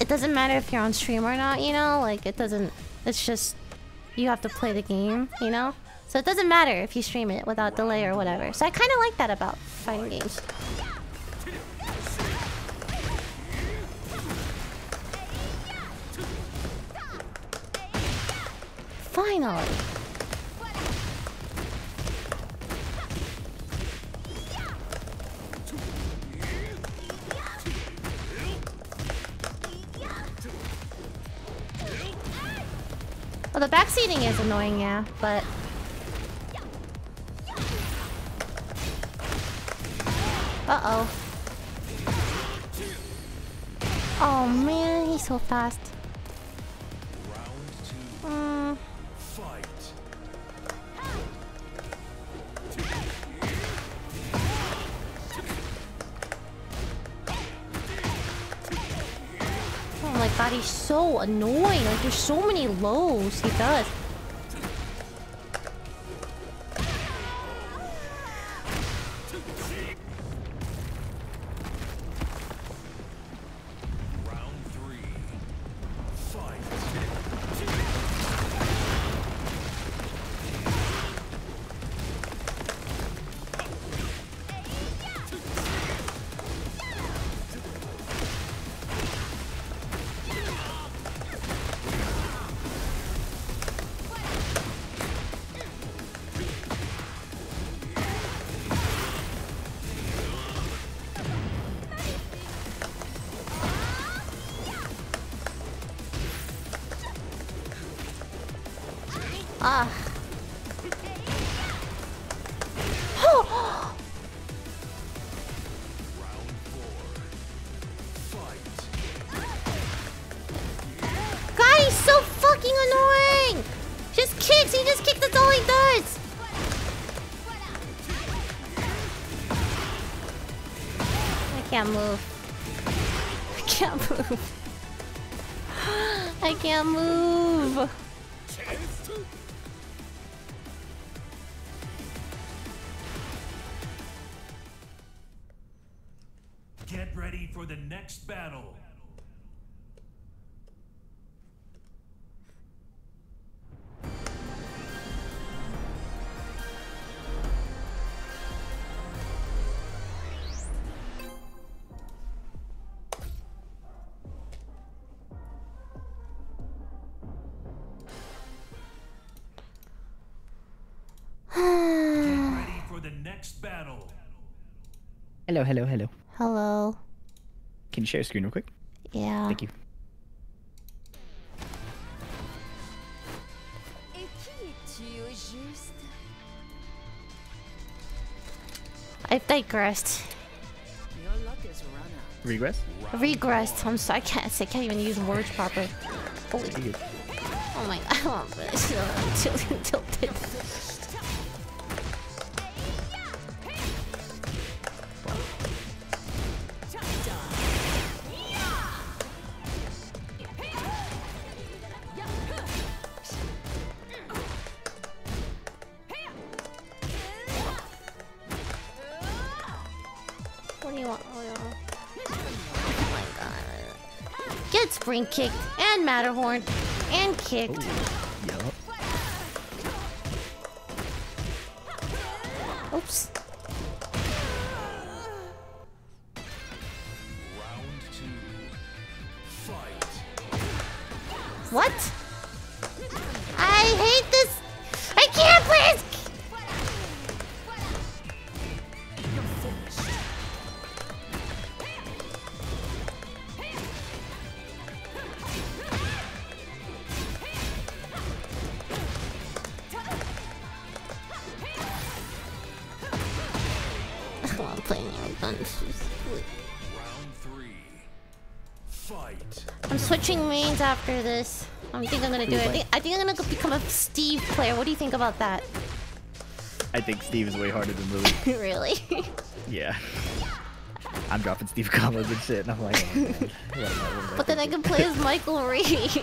it doesn't matter if you're on stream or not, you know? Like, it doesn't... It's just... You have to play the game, you know? So it doesn't matter if you stream it without delay or whatever. So I kind of like that about fighting games. Finally. Well, the backseating is annoying, yeah, but... so fast. Mm. Oh my god, he's so annoying. Like, there's so many lows he does. Move. Hello, hello, hello. Hello. Can you share a screen real quick? Yeah. Thank you. Et qui es-tu au juste I've digressed. Your luck is run out. Regress? Regressed. I'm sorry. I can't. I can't even use words properly. Holy. You good. Oh my god. I want this. I'm tilted. And Matterhorn and kicked. Yup. Mains after this. I think I'm gonna do it. I think, I think I'm gonna become a Steve player. What do you think about that? I think Steve is way harder than Lily. really? yeah. I'm dropping Steve combos and shit, and I'm like, oh, man. What am I- what am I but then I can play as Michael Reeves.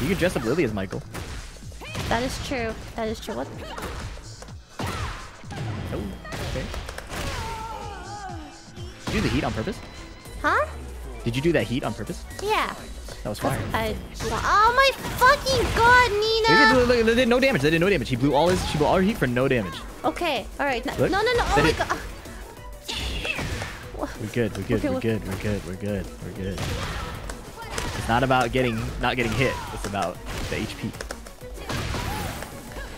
You can dress up Lily as Michael. that is true. That is true. What? Oh, okay. Did you do the heat on purpose? Did you do that heat on purpose? Yeah. That was fire. I. Oh my fucking god, Nina! look, look, they did no damage. They did no damage. He blew all his. She blew all her heat for no damage. Okay. All right. No, no, no. Oh they my did- god. We're good. We're good. Okay, we're what- good. We're good. We're good. We're good. It's not about getting not getting hit. It's about the HP.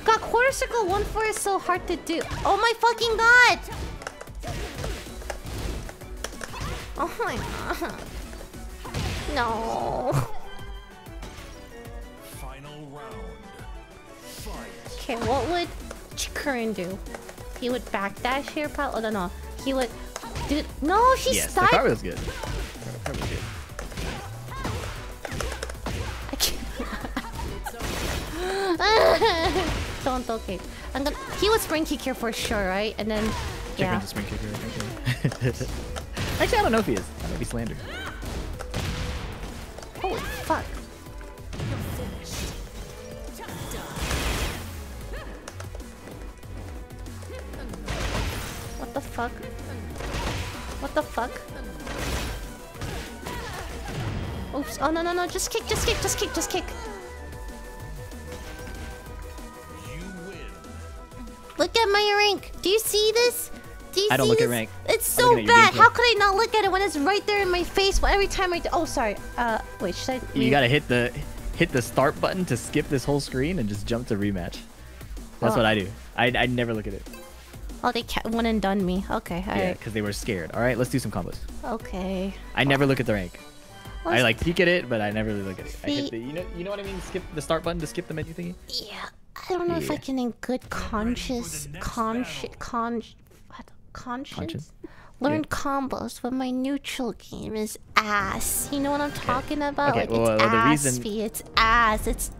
God, quarter circle one four is so hard to do. Oh my fucking god! Oh my god. No. Final round. Okay, what would Chikurin do? He would backdash here, probably. Oh no, no. He would. Dude, no, she yes, the started. cartwheel's good. Cartwheel's good. I can't. Don't okay. I'm gonna. He would spring kick here for sure, right? And then, yeah. Chicken's a spring kicker. I. Actually, I don't know if he is. That might be slander. No no no! Just kick! Just kick! Just kick! Just kick! You win. Look at my rank. Do you see this? Do you I don't see look at this? rank. It's so looking at your bad. How could I not look at it when it's right there in my face? Well, every time I do. Oh, sorry. Uh, wait. Should I? You re- gotta hit the hit the start button to skip this whole screen and just jump to rematch. That's Oh. what I do. I I never look at it. Oh, they ca- one and done me. Okay. All right. Yeah, because they were scared. All right, let's do some combos. Okay. I never look at the rank. I like peek at it, but I never really look at it. I hit the you know you know what I mean. Skip the start button to skip the menu thingy. Yeah. I don't know if I can, in good conscious, conscious, con, what, conscience, Conscience? learn Yeah. combos when my neutral game is ass. You know what I'm talking about? Okay, Like well, it's well, the ass reason- fee. It's ass. It's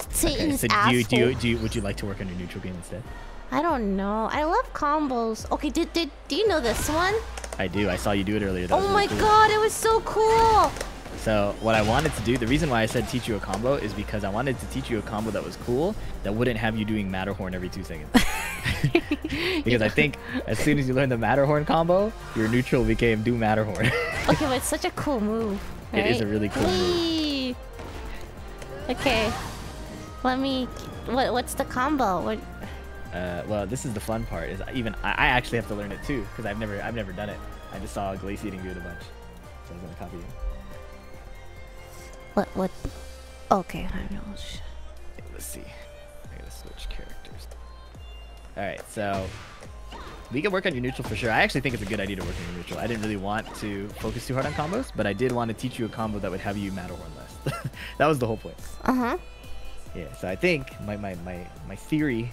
Okay, Satan's so do you, do you do you would you like to work on your neutral game instead? I don't know. I love combos. Okay, did did do you know this one? I do. I saw you do it earlier. That Oh really my cool. god, it was so cool. So what I wanted to do, the reason why I said teach you a combo is because I wanted to teach you a combo that was cool that wouldn't have you doing Matterhorn every two seconds. because I think as soon as you learn the Matterhorn combo, your neutral became do Matterhorn. Okay, but it's such a cool move. It is a really cool move. Okay. Let me. What what's the combo? What? Uh, well, this is the fun part. Is even I, I actually have to learn it too because I've never I've never done it. I just saw Glaciating do it a bunch, so I was gonna copy you. What what? Okay, I know. Let's see. I gotta switch characters. All right, so we can work on your neutral for sure. I actually think it's a good idea to work on your neutral. I didn't really want to focus too hard on combos, but I did want to teach you a combo that would have you Matterhorn less. that was the whole point. Uh huh. Yeah. So I think my my my, my theory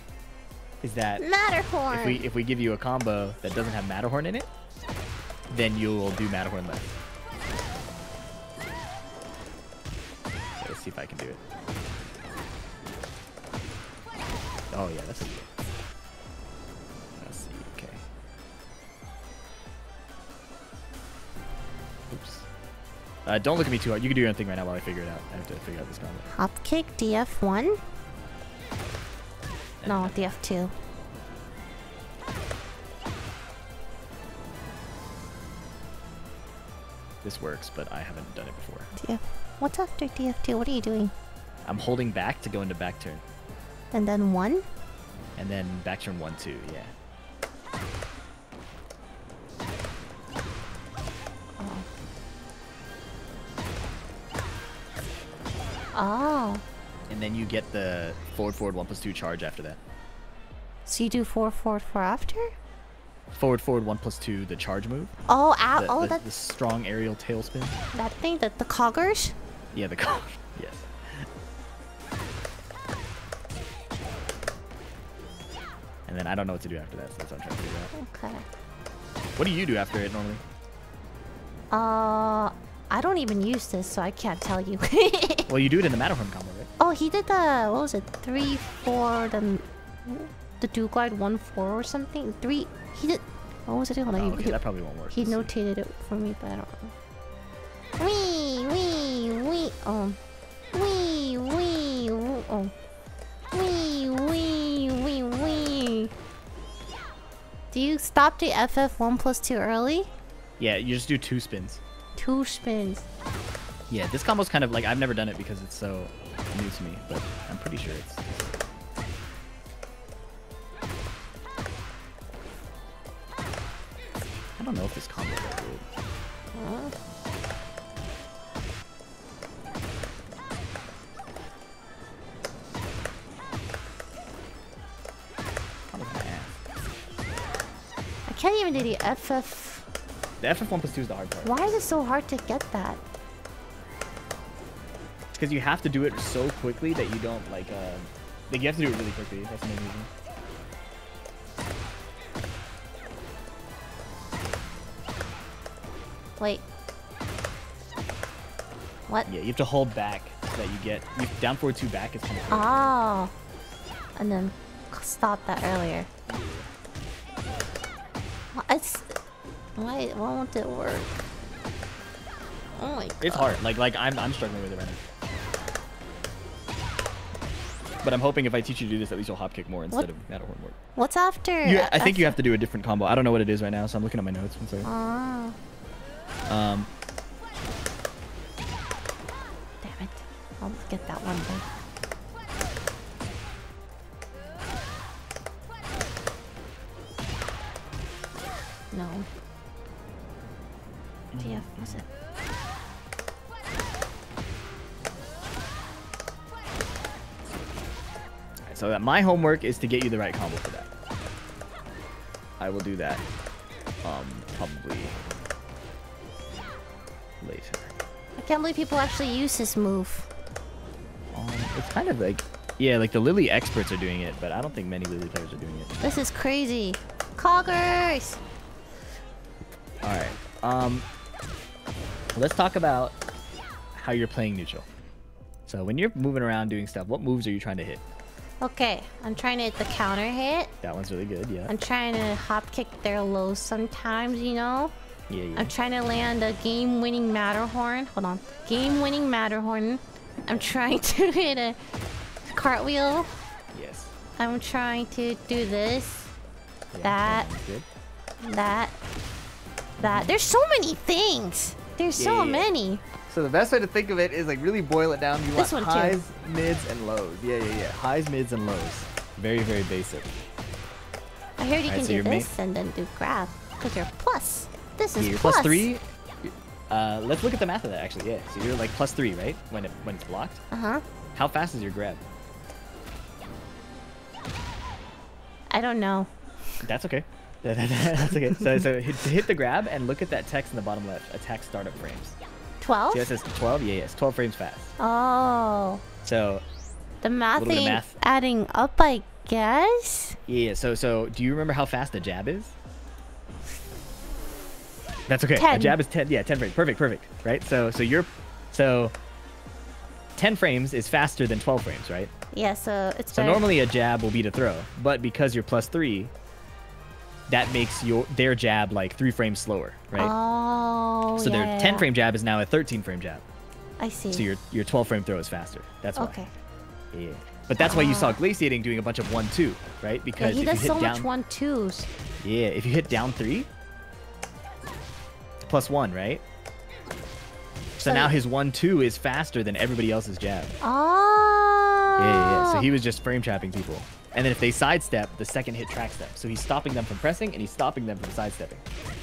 is that Matterhorn. if we if we give you a combo that doesn't have Matterhorn in it, then you'll do Matterhorn less. So let's see if I can do it. Oh yeah, that's good. Let's see. Okay. Oops. Uh, don't look at me too hard. You can do your own thing right now while I figure it out. I have to figure out this combo. Hop kick DF one. No, DF two. This works, but I haven't done it before. DF. What's after DF two? What are you doing? I'm holding back to go into back turn. And then one. And then back turn one, two, yeah. Oh. oh. And then you get the forward, forward, one plus two charge after that. So you do four forward four after? Forward, forward, one plus two, the charge move. Oh, ow, The, oh, the, that the strong aerial tailspin. that thing, that the coggers. Yeah, the call. yes. And then I don't know what to do after that, so that's what I'm trying to figure out. Okay. What do you do after it normally? Uh, I don't even use this, so I can't tell you. Well, you do it in the Matterhorn combo? Oh, he did the what was it? Three, four, then the do glide one four or something. Three. He did. What was it? Hold on. Oh, okay, he, that probably won't work. he Let's see. notated it for me, but I don't know. Wee wee wee. Oh. Wee wee. woo- Oh. Wee wee wee wee. Do you stop the FF one plus two early? Yeah, you just do two spins. Two spins. Yeah, this combo's kind of like I've never done it because it's so new to me, but I'm pretty sure it's. I don't know if this combo is that good. Huh? Combo's my ass. I can't even do the FF. The FF1 plus 2 is the hard part. Why is it so hard to get that? Because you have to do it so quickly that you don't like. Uh, like you have to do it really quickly. That's the main reason. Wait. What? Yeah, you have to hold back so that you get you, down forward two back is kind of. Oh. And then stop that earlier. It's why why won't it work? Oh my god. It's hard. Like like I'm I'm struggling with it right now. But I'm hoping if I teach you to do this, at least you'll hop kick more instead What? of Matterhorn more. What's after? You, I think you have to do a different combo. I don't know what it is right now, so I'm looking at my notes. One second. Oh, Um, damn it. I'll get that one. That my homework is to get you the right combo for that. I will do that. Um, probably later. I can't believe people actually use this move. Um, it's kind of like, yeah, like the Lily experts are doing it, but I don't think many Lily players are doing it. This is crazy. Coggers! All right. Um, let's talk about how you're playing neutral. So when you're moving around doing stuff, what moves are you trying to hit? Okay, I'm trying to hit the counter hit. That one's really good. Yeah. I'm trying to hop kick their lows sometimes, you know? Yeah. Yeah. I'm trying to land a game-winning Matterhorn. Hold on. Game-winning Matterhorn. I'm trying to hit a cartwheel. yes. I'm trying to do this, Yeah, That- that, that. There's so many things. There's so Yeah, yeah, yeah. many. So the best way to think of it is like really boil it down. You This want one too. highs, mids, and lows. Yeah, yeah, yeah. Highs, mids, and lows. Very, very basic. I heard you Alright, can so do this and then do grab. Because you're plus. This is Yeah, plus. plus three. Uh, let's look at the math of that actually. Yeah. So you're like plus three, right? When it when it's blocked. Uh-huh. How fast is your grab? I don't know. That's okay. That's okay. So, so hit, hit the grab and look at that text in the bottom left. Attack startup frames. 12? See that 12? Yeah, yes. 12 frames fast. Oh. So The math ain't math. adding up, I guess? yeah. So so do you remember how fast a jab is? That's okay. 10. A jab is 10. Yeah, 10 frames. Perfect. Perfect. Right. So so you're so 10 frames is faster than 12 frames, right? Yeah, so it's So better. normally a jab will be to throw, but because you're plus three, that makes your their jab like three frames slower, right? Oh, so yeah, their yeah, 10 yeah. frame jab is now a 13 frame jab. I see. So your your 12 frame throw is faster. That's why. Okay. Yeah. But that's why you saw Ah. glaciating doing a bunch of one two, right? Yeah, Because he if you does so down, much one twos. yeah, if you hit down three, plus one, right? So So- now his one two is faster than everybody else's jab. Oh. Yeah, yeah, yeah. So he was just frame trapping people. And then if they sidestep, the second hit tracks them. So he's stopping them from pressing and he's stopping them from sidestepping.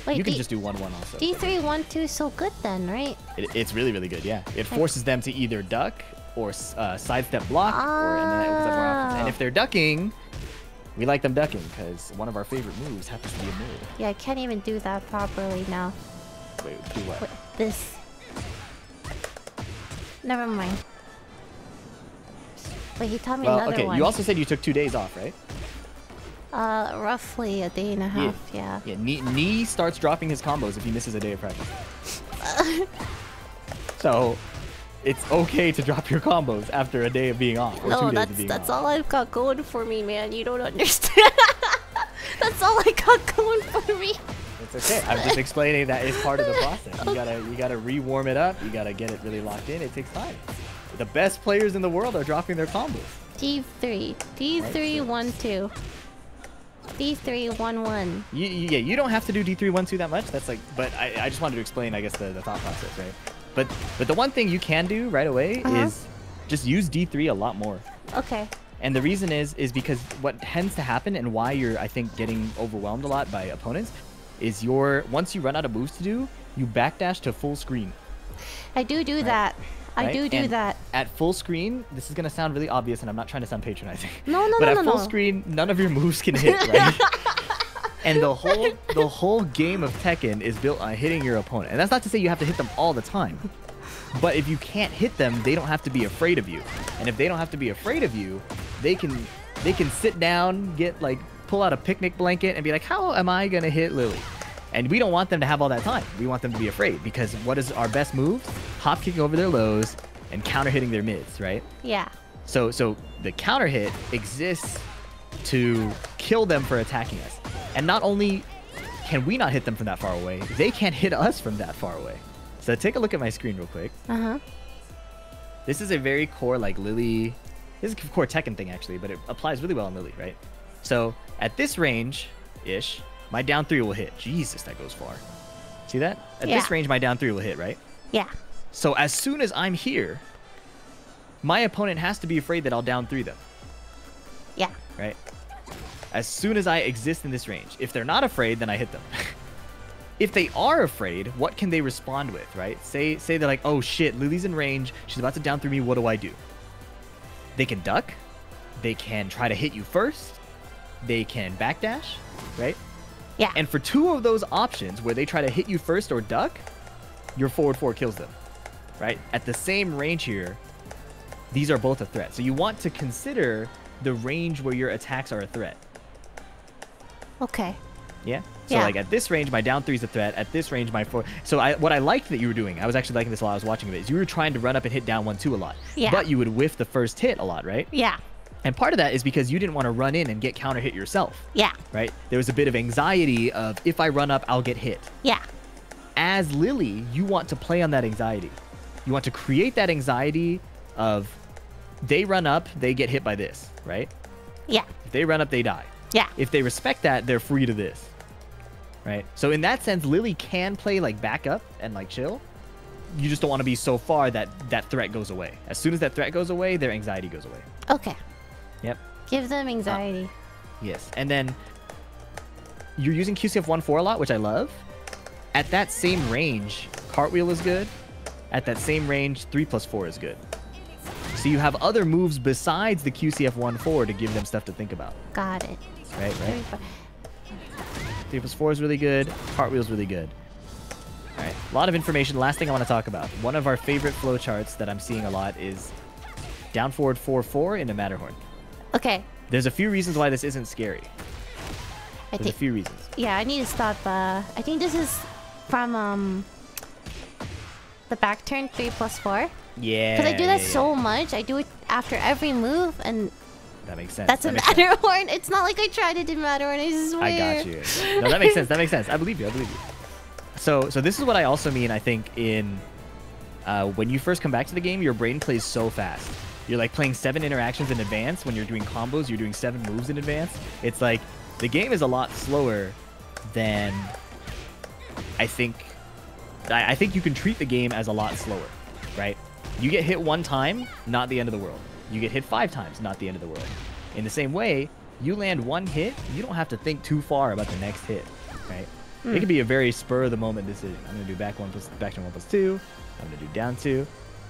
Wait, you can D- just do 1 1 also. D3 1 2 is so good then, right? It, it's really, really good, yeah. It forces them to either duck or uh, sidestep block, or, and then that opens up more options. And if they're ducking, we like them ducking because one of our favorite moves happens to be a move. Yeah, I can't even do that properly now. Wait, do what? Wait, this. Never mind. Wait, he taught me Well, another okay, one. you also said you took two days off, right? Uh, roughly a day and a half, yeah. Yeah, knee, knee starts dropping his combos if he misses a day of practice. so, it's okay to drop your combos after a day of being off. Or two No, days of that's being that's off. all I've got going for me, man. You don't understand. that's all I got going for me. It's okay. I'm just explaining that it's part of the process. You gotta you gotta re-warm it up. You gotta get it really locked in. It takes time. The best players in the world are dropping their combos. D3. D3 1 2. D3 1 1. You, you, yeah, you don't have to do D3 1 2 that much. That's like, but I, I just wanted to explain, I guess, the, the thought process, right? But but the one thing you can do right away Uh-huh. is just use D3 a lot more. Okay. And the reason is is because what tends to happen and why you're I think getting overwhelmed a lot by opponents is your once you run out of moves to do, you backdash to full screen. I do do that. I right? do do And that. At full screen, this is gonna sound really obvious, and I'm not trying to sound patronizing. No, no, but no, no. at full no. screen, none of your moves can hit, right? and the whole the whole game of Tekken is built on hitting your opponent, and that's not to say you have to hit them all the time. But if you can't hit them, they don't have to be afraid of you. And if they don't have to be afraid of you, they can they can sit down, get like pull out a picnic blanket and be like, "How am I going to hit Lily?" And we don't want them to have all that time. We want them to be afraid because what is our best moves? Hop kicking over their lows and counter hitting their mids, right? Yeah. So so the counter hit exists to kill them for attacking us. And not only can we not hit them from that far away, they can't hit us from that far away. So take a look at my screen real quick. Uh huh. This is a very core like Lily. This is a core Tekken thing actually, but it applies really well on Lily, right? So at this range, ish, my down three will hit. Jesus, that goes far. See that? At Yeah. this range, my down three will hit, right? Yeah. So as soon as I'm here, my opponent has to be afraid that I'll down three them, Yeah. right? As soon as I exist in this range. If they're not afraid, then I hit them. if they are afraid, what can they respond with, right? Say say they're like, "Oh shit, Lily's in range. She's about to down through me. What do I do?" They can duck. They can try to hit you first. They can backdash, right? Yeah. And for two of those options where they try to hit you first or duck, your forward four kills them. Right? At the same range here, these are both a threat. So you want to consider the range where your attacks are a threat. okay. Yeah. So Yeah. like at this range, my down three is a threat. At this range, my four. So I what I liked that you were doing, I was actually liking this while I was watching it, is you were trying to run up and hit down one two a lot. Yeah. But you would whiff the first hit a lot, right? Yeah. And part of that is because you didn't want to run in and get counter hit yourself, Yeah. right? There was a bit of anxiety of if I run up, I'll get hit. Yeah. As Lily, you want to play on that anxiety. You want to create that anxiety of they run up, they get hit by this, right? Yeah. If they run up, they die. Yeah. If they respect that, they're free to this. Right? So in that sense, Lily can play like backup and like chill. You just don't want to be so far that that threat goes away. As soon as that threat goes away, their anxiety goes away. Okay. Yep. Give them uh, anxiety. Yes. And then you're using QCF 1-4 a lot, which I love. At that same range, cartwheel is good. At that same range, 3 plus 4 is good. So you have other moves besides the QCF 1-4 to give them stuff to think about. Got it. Right, right? 3 plus 4 is really good. Cartwheel is really good. Alright, a lot of information. Last thing I want to talk about. One of our favorite flowcharts that I'm seeing a lot is down forward 4-4 in into Matterhorn. Okay. There's a few reasons why this isn't scary. I There's a think. few reasons. Yeah, I need to stop. Uh, I think this is from um the back turn three plus four. Yeah. Because I do that yeah, yeah. so much. I do it after every move, and That makes sense. that's a That sense. Matterhorn. It's not like I tried to do Matterhorn. I swear. I got you. No, that makes sense. That makes sense. I believe you. I believe you. So, so this is what I also mean. I think in uh, when you first come back to the game, your brain plays so fast. You're like playing seven interactions in advance. When you're doing combos, you're doing seven moves in advance. It's like the game is a lot slower than I think. I, I think you can treat the game as a lot slower, right? You get hit one time, not the end of the world. You get hit five times, not the end of the world. In the same way, you land one hit, you don't have to think too far about the next hit, right? It hmm. could be a very spur of the moment decision. I'm gonna do back one plus back to one plus two. I'm gonna do down two,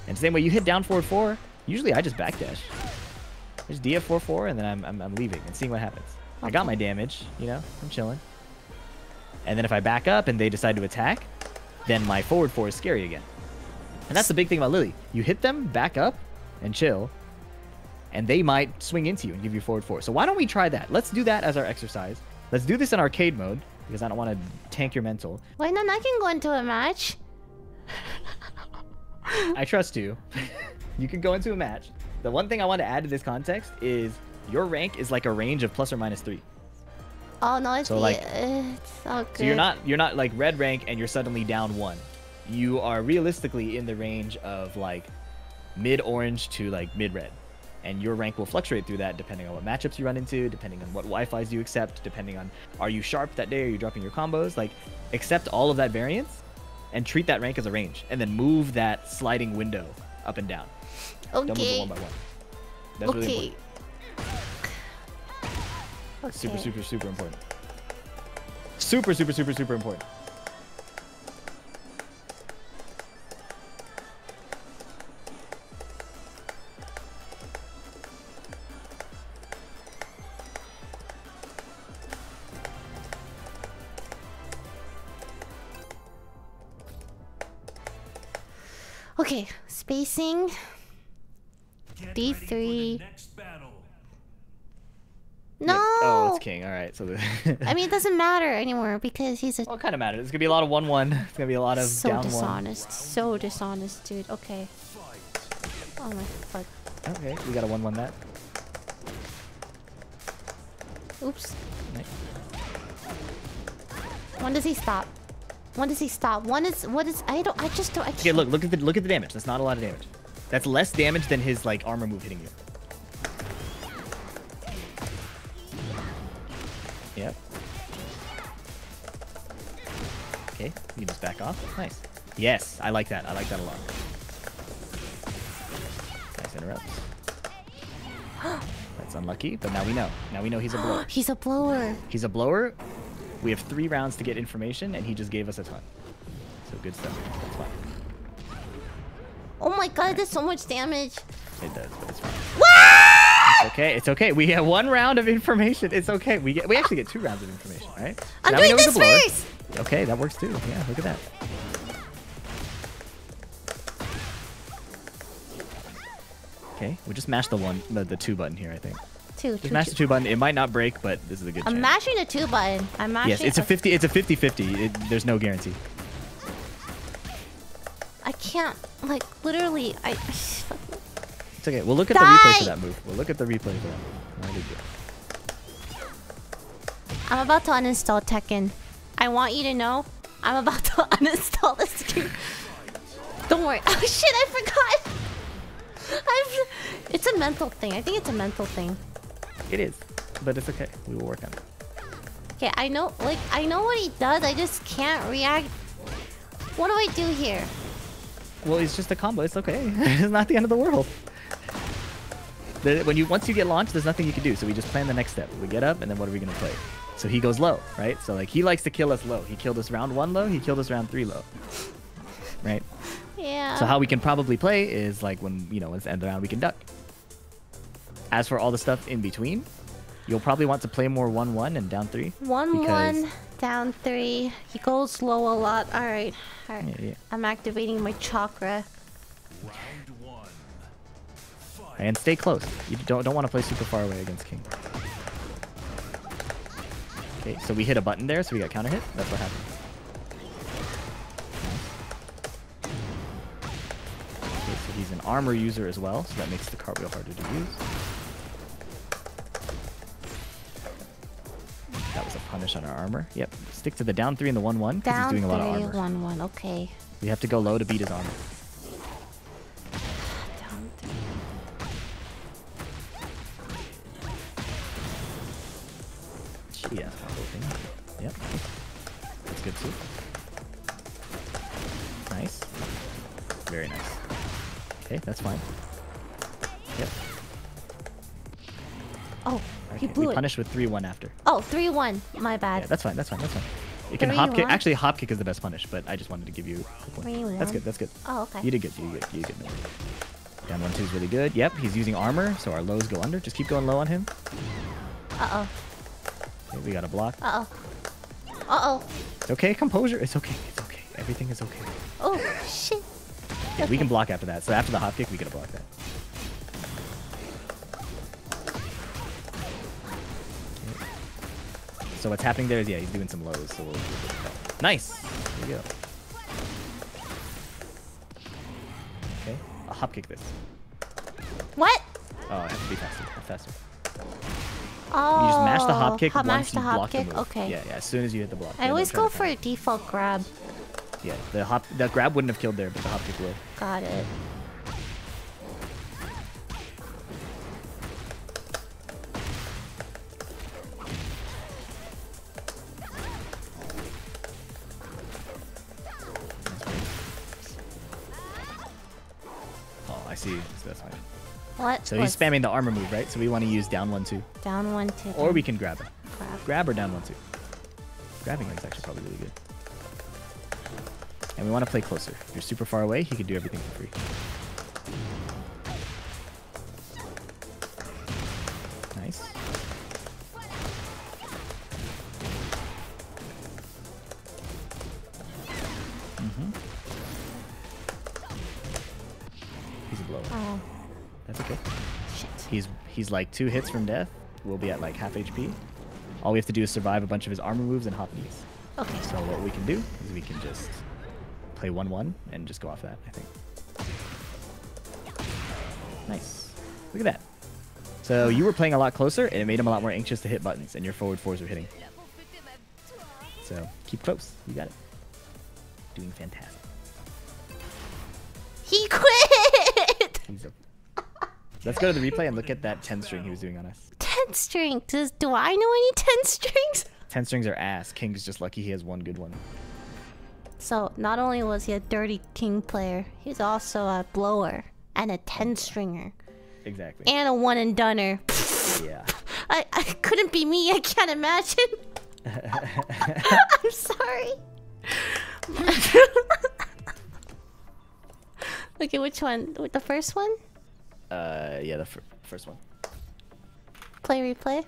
and the same way you hit down forward four. Usually I just backdash. I just DF four four, and then I'm, I'm I'm leaving and seeing what happens. I got my damage, you know, I'm chilling. And then if I back up and they decide to attack, then my forward four is scary again. And that's the big thing about Lily. You hit them, back up, and chill, and they might swing into you and give you forward four. So why don't we try that? Let's do that as our exercise. Let's do this in arcade mode because I don't want to tank your mental. Why not? I can go into a match. I trust you. you can go into a match. The one thing I want to add to this context is your rank is like a range of plus or minus three. Oh no, it's So, like- it's all good. So you're not you're not like red rank and you're suddenly down one. You are realistically in the range of like mid orange to like mid red. And your rank will fluctuate through that depending on what matchups you run into, depending on what Wi-Fi's you accept, depending on are you sharp that day, are you dropping your combos? Like accept all of that variance and treat that rank as a range and then move that sliding window up and down. Don't move it Okay. one by one. That's really Okay. Super, super, super important. Super, super, super, super important. Okay, spacing. Get D3. ready for the next battle. Oh, no. Yep. Oh, it's king. All right. So the I mean, it doesn't matter anymore because he's a well, it kind of matters. It's gonna be a lot of one-one. It's gonna be a lot of so down dishonest, so dishonest, dude. Okay. Oh my fuck. Okay, we got a one-one that. Oops. Nice. When does he stop? When does he stop? One is what is I don't I just don't I Okay, can't. look, look at the look at the damage. That's not a lot of damage. That's less damage than his like armor move hitting you. Yep. Okay, you can just back off. Nice. Yes, I like that. I like that a lot. Nice interrupts. That's unlucky, but now we know. Now we know he's a blower. He's a blower. He's a blower. We have three rounds to get information, and he just gave us a ton. So good stuff. That's fine. Oh my god, that's so much damage. It does, but it's fine. It's okay. It's okay. We get one round of information. It's okay. We get we actually get two rounds of information, right? I'm Now doing this first. Okay, that works too. Yeah, look at that. Okay, we just mash the one, the, the two button here. I think. Two, Just two, mash two. the two button. It might not break, but this is a good. I'm chance. mashing the two button. I'm mashing. Yes, it's a 50. It's a 50-50. It, there's no guarantee. I can't like literally. I. It's okay. We'll look at the replay for that move. We'll look at the replay for that. Deal. I'm about to uninstall Tekken. I want you to know I'm about to uninstall this game. Don't worry. Oh shit, I forgot. I've, it's a mental thing. I think it's a mental thing. It is, but it's okay. We will work on it. Okay, I know, like, I know what he does. I just can't react. What do I do here? Well, it's just a combo. It's okay. it's not the end of the world. When you once you get launched, there's nothing you can do. So we just plan the next step. We get up, and then what are we gonna play? So he goes low, right? So like he likes to kill us low. He killed us round one low. He killed us round three low. Right. Yeah. So how we can probably play is like when you know it's the end of the round we can duck. As for all the stuff in between, you'll probably want to play more one one and down three. One because- one down three. He goes low a lot. All right, all right. Yeah, yeah. I'm activating my chakra. Round one. And stay close. You don't don't want to play super far away against King. Okay, so we hit a button there, so we got counter hit. That's what happened. Okay, so he's an armor user as well, so that makes the cartwheel harder to use. That was a punish on our armor. Yep, stick to the down three and the one one because he's Down doing a lot of armor. one one. Okay. We have to go low to beat his armor. Down three. Shitty ass combo thing. Yep. That's good too. Nice. Very nice. Okay, that's fine. Yep. Oh, he Okay, blew we it. punish with 3-1 after. Oh, three one. My bad. Yeah, that's fine, that's fine, that's fine. You can hop kick. Actually, hop kick is the best punish, but I just wanted to give you a quick one. That's good, that's good. Oh, okay. You did good, you did good, you did good. No. Down 1 2 is really good. Yep, he's using armor, so our lows go under. Just keep going low on him. Uh oh. Okay, we got a block. Uh oh. Uh oh. It's okay, composure. It's okay, it's okay. Everything is okay. Oh shit. Yeah, we can block after that. So after the hop kick, we gotta block that. So what's happening there is, yeah, he's doing some lows. So we'll. Nice. There you go. Okay, I'll hop kick this. What? Oh, I have to be faster. Faster. Oh. You just mash the hop kick ha- once mash you hop block kick. the move. Okay. Yeah, yeah. As soon as you hit the block. I always go for a default grab. Yeah, the hop, the grab wouldn't have killed there, but the hop kick will. Got it. See. So that's fine. What? So he's spamming the armor move, right? So we want to use down one two, down one two. or we can grab him. grab. Grab or down one two. Grabbing is actually probably really good. And we want to play closer. If you're super far away, he can do everything for free. He's blower. Oh That's okay. shit. He's he's like two hits from death. We'll be at like half HP. All we have to do is survive a bunch of his armor moves and hop knees. Okay. So what we can do is we can just play 1-1 and just go off that, I think. Nice. Look at that. So you were playing a lot closer, and it made him a lot more anxious to hit buttons, and your forward fours were hitting. So keep close. You got it. Doing fantastic. He. He's a... Let's go to the replay and look at that 10 string he was doing on us. ten strings. Does do I know any ten strings? 10 strings are ass. King's just lucky he has one good one. So not only was he a dirty king player, he's also a blower and a ten stringer Exactly. and a one and doneer. Yeah. I, I couldn't be me. I can't imagine. I'm sorry. Okay, which one? With the first one? Uh, yeah, the fir- first one. Play replay.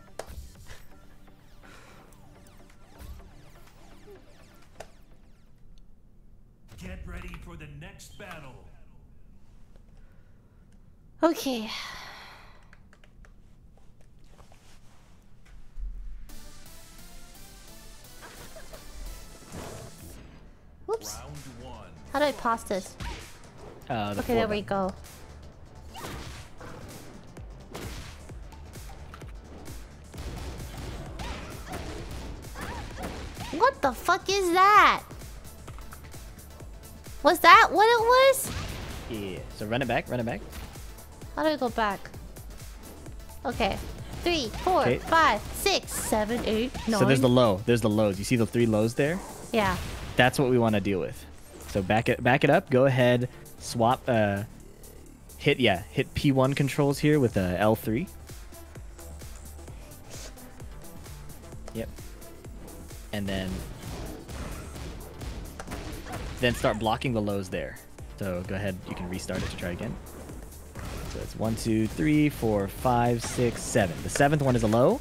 Get ready for the next battle. Okay. Whoops. Round one. How do I pause this? Uh, the okay, there we go. What the fuck is that? Was that what it was? Yeah, so run it back, run it back. How do I go back? Okay. Three, four, five, six, seven, eight, nine. So there's the low. There's the lows. You see the three lows there? Yeah. That's what we want to deal with. So back it back it up. Go ahead. Swap. Uh, hit yeah. Hit P1 controls here with uh, L3. Yep. And then then start blocking the lows there. So go ahead. You can restart it to try again. So it's one, two, three, four, five, six, seven. The seventh one is a low.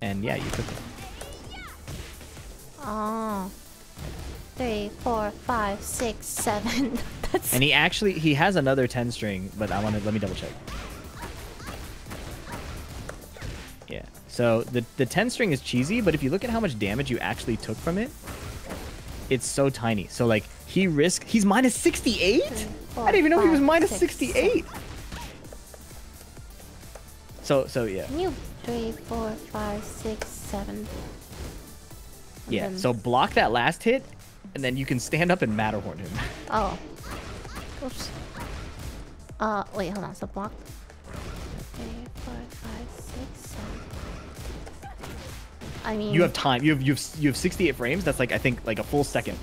And yeah, you cook it. Oh. Three, four, five, six, seven. That's And he actually he has another 10 string, but I want to let me double check. Yeah. So the the 10 string is cheesy, but if you look at how much damage you actually took from it, it's so tiny. So like he risked he's minus 68? I didn't even know he was five, minus six, 68. So so yeah. Can you three, four, five, six, seven? Yeah. So block that last hit and then you can stand up and Matterhorn him. Oh. Oops. Uh, wait, hold on. So block. Three, four, five, six, seven. I mean, You have time. You have you have you have 68 frames. That's like I think like a full second.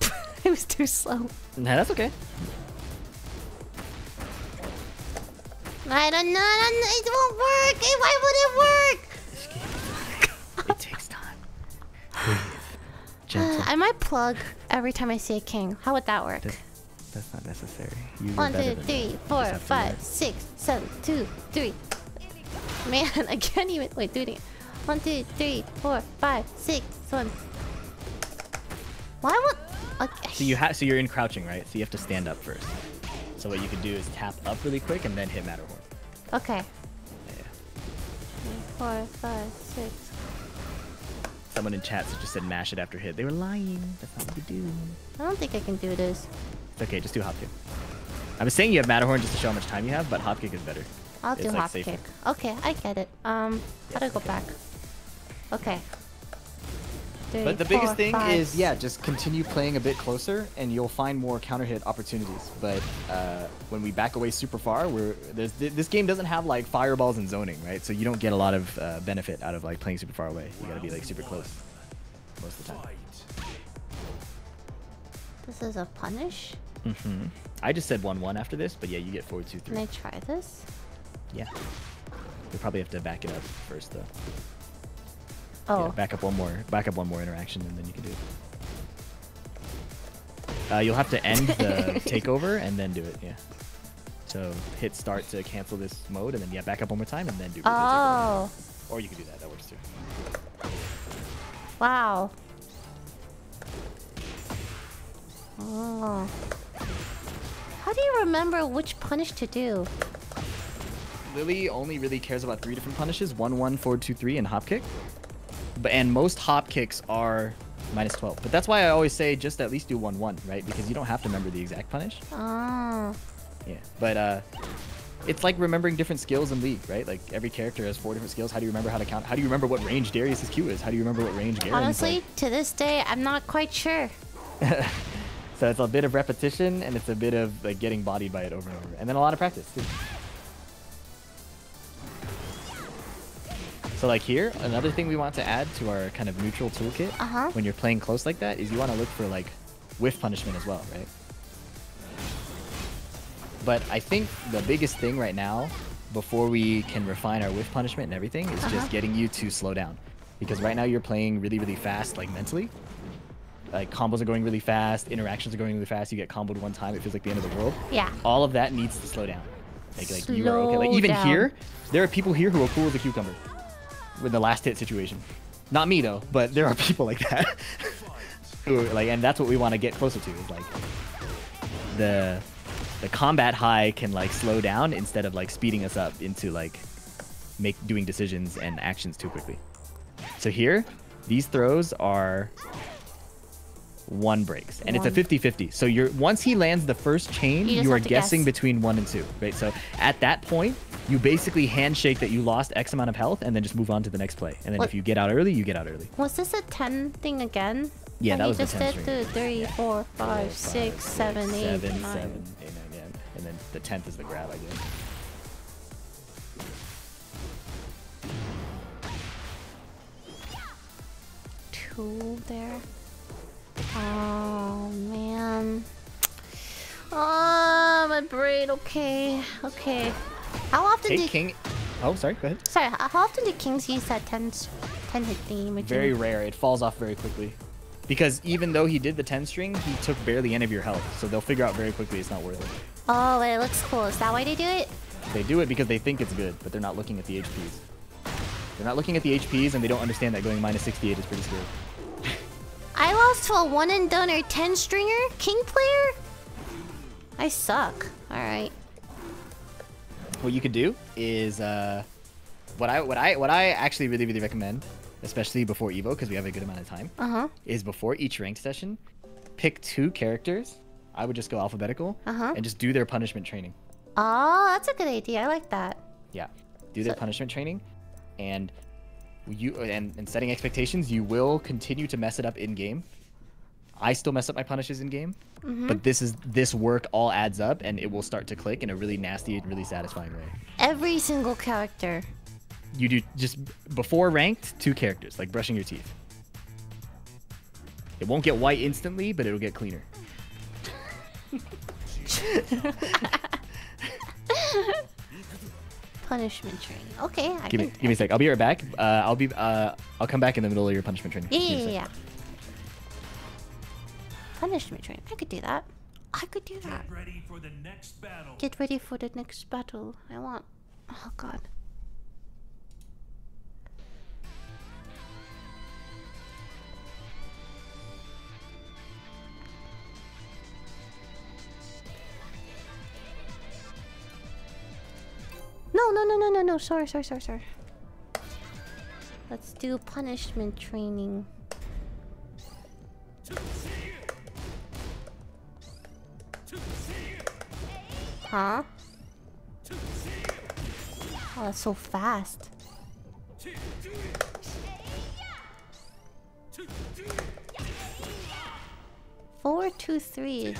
it was too slow. Nah, that's okay. I don't know. I don't know, It won't work. Why would it work? It takes. Breathe. Gentle. I might plug every time I see a king. How would that work? That- That's not necessary. You One, two, three, four, Just have to five, six, seven, two, three. Man, I can't even. Wait, do it again. One, two, three, four, five, six, one. Why would? Okay. So you have so you're in crouching, right? So you have to stand up first. So what you can do is tap up really quick and then hit Matterhorn. Okay. Yeah. Three, four, five, six. Someone in chat just said mash it after hit. They were lying. That's not what you do. I don't think I can do this. It's okay. Just do hop kick. I was saying you have Matterhorn just to show how much time you have, but hop kick is better. I'll It's, do like, hop safer. kick. Okay, I get it. Um, how do I go back? Okay. Three, But the biggest four, thing five, is, yeah, just continue playing a bit closer, and you'll find more counter hit opportunities. But uh, when we back away super far, we're there's, th- this game doesn't have like fireballs and zoning, right? So you don't get a lot of uh, benefit out of like playing super far away. You gotta be like super close most of the time. This is a punish. Mm-hmm. I just said one one after this, but yeah, you get four two Can. I try this? Yeah. We probably have to back it up first though. Oh, Yeah, back up one more. Back up one more interaction, and then you can do it. Uh, you'll have to end the takeover and then do it. Yeah. So hit start to cancel this mode, and then yeah, back up one more time, and then do. takeover. oh, Or you can do that. That works too. wow. Oh. How do you remember which punish to do? Lily only really cares about three different punishes: one, one, four, two, three, and hop kick. But and most hop kicks are minus 12. But that's why I always say just at least do one, one, right? Because you don't have to remember the exact punish. Oh. Yeah, but uh, it's like remembering different skills in League, right? Like every character has four different skills. How do you remember how to count? How do you remember what range Darius's Q is? How do you remember what range Garen's Honestly, like? to this day, I'm not quite sure. So it's a bit of repetition and it's a bit of like getting bodied by it over and over, and then a lot of practice too. So like here, another thing we want to add to our kind of neutral toolkit Uh-huh. when you're playing close like that is you want to look for like whiff punishment as well, right? But I think the biggest thing right now, before we can refine our whiff punishment and everything, is Uh-huh. just getting you to slow down. Because right now you're playing really, really fast, like mentally. Like combos are going really fast, interactions are going really fast. You get comboed one time, it feels like the end of the world. Yeah. All of that needs to slow down. Like, like you are okay. Like even down. here, there are people here who are cool as a cucumber with the last hit situation. Not me though, but there are people like that. who like, and that's what we want to get closer to. Is like the the combat high can like slow down instead of like speeding us up into like make doing decisions and actions too quickly. So here, these throws are one breaks and One. it's a 50-50 so you're once he lands the first chain You you, are guessing guess. between one and two right so at that point you basically handshake that you lost X amount of health and then just move on to the next play. And then What- if you get out early, you get out early. Was this a 10 thing again? Yeah, And that was the just 10 did the 3, 4, 5, 6, 7, 8, seven, 9. seven, eight, nine, yeah. And then the tenth is the grab I did. Two there. Oh, man. Oh, my brain. Okay. Okay. How often Hey, do... King. Oh, sorry. Go ahead. Sorry, how often do kings use that 10, s- 10 hit theme? Very rare. It falls off very quickly. Because even though he did the 10 string, he took barely any of your health. So they'll figure out very quickly it's not worth it. Oh, it looks cool. Is that why they do it? They do it because they think it's good, but they're not looking at the HPs. They're not looking at the HPs and they don't understand that going minus 68 is pretty scary. I lost to a one and done or 10 stringer? King player? I suck. Alright. What you could do is uh, what I what I what I actually really really recommend, especially before Evo because we have a good amount of time, Uh huh. is before each ranked session, pick two characters. I would just go alphabetical Uh-huh. and just do their punishment training. Oh, that's a good idea. I like that. Yeah, do their So- punishment training, and you and, and setting expectations. You will continue to mess it up in game. I still mess up my punishes in game, Mm-hmm. but this is this work all adds up, and it will start to click in a really nasty and really satisfying way. Every single character. You do just before ranked two characters, like brushing your teeth. It won't get white instantly, but it'll get cleaner. Punishment training. Okay, I Give me, give me a sec. I'll be right back. Uh, I'll be, uh, I'll come back in the middle of your punishment training. Yeah, yeah, yeah, yeah. Punishment training. I could do that. I could do that. Get ready for the next battle. Get ready for the next battle. I want. Oh god. No, no, no, no, no, no. Sorry, sorry, sorry, sorry. Let's do punishment training. Huh? Oh, that's so fast. Four, two, three.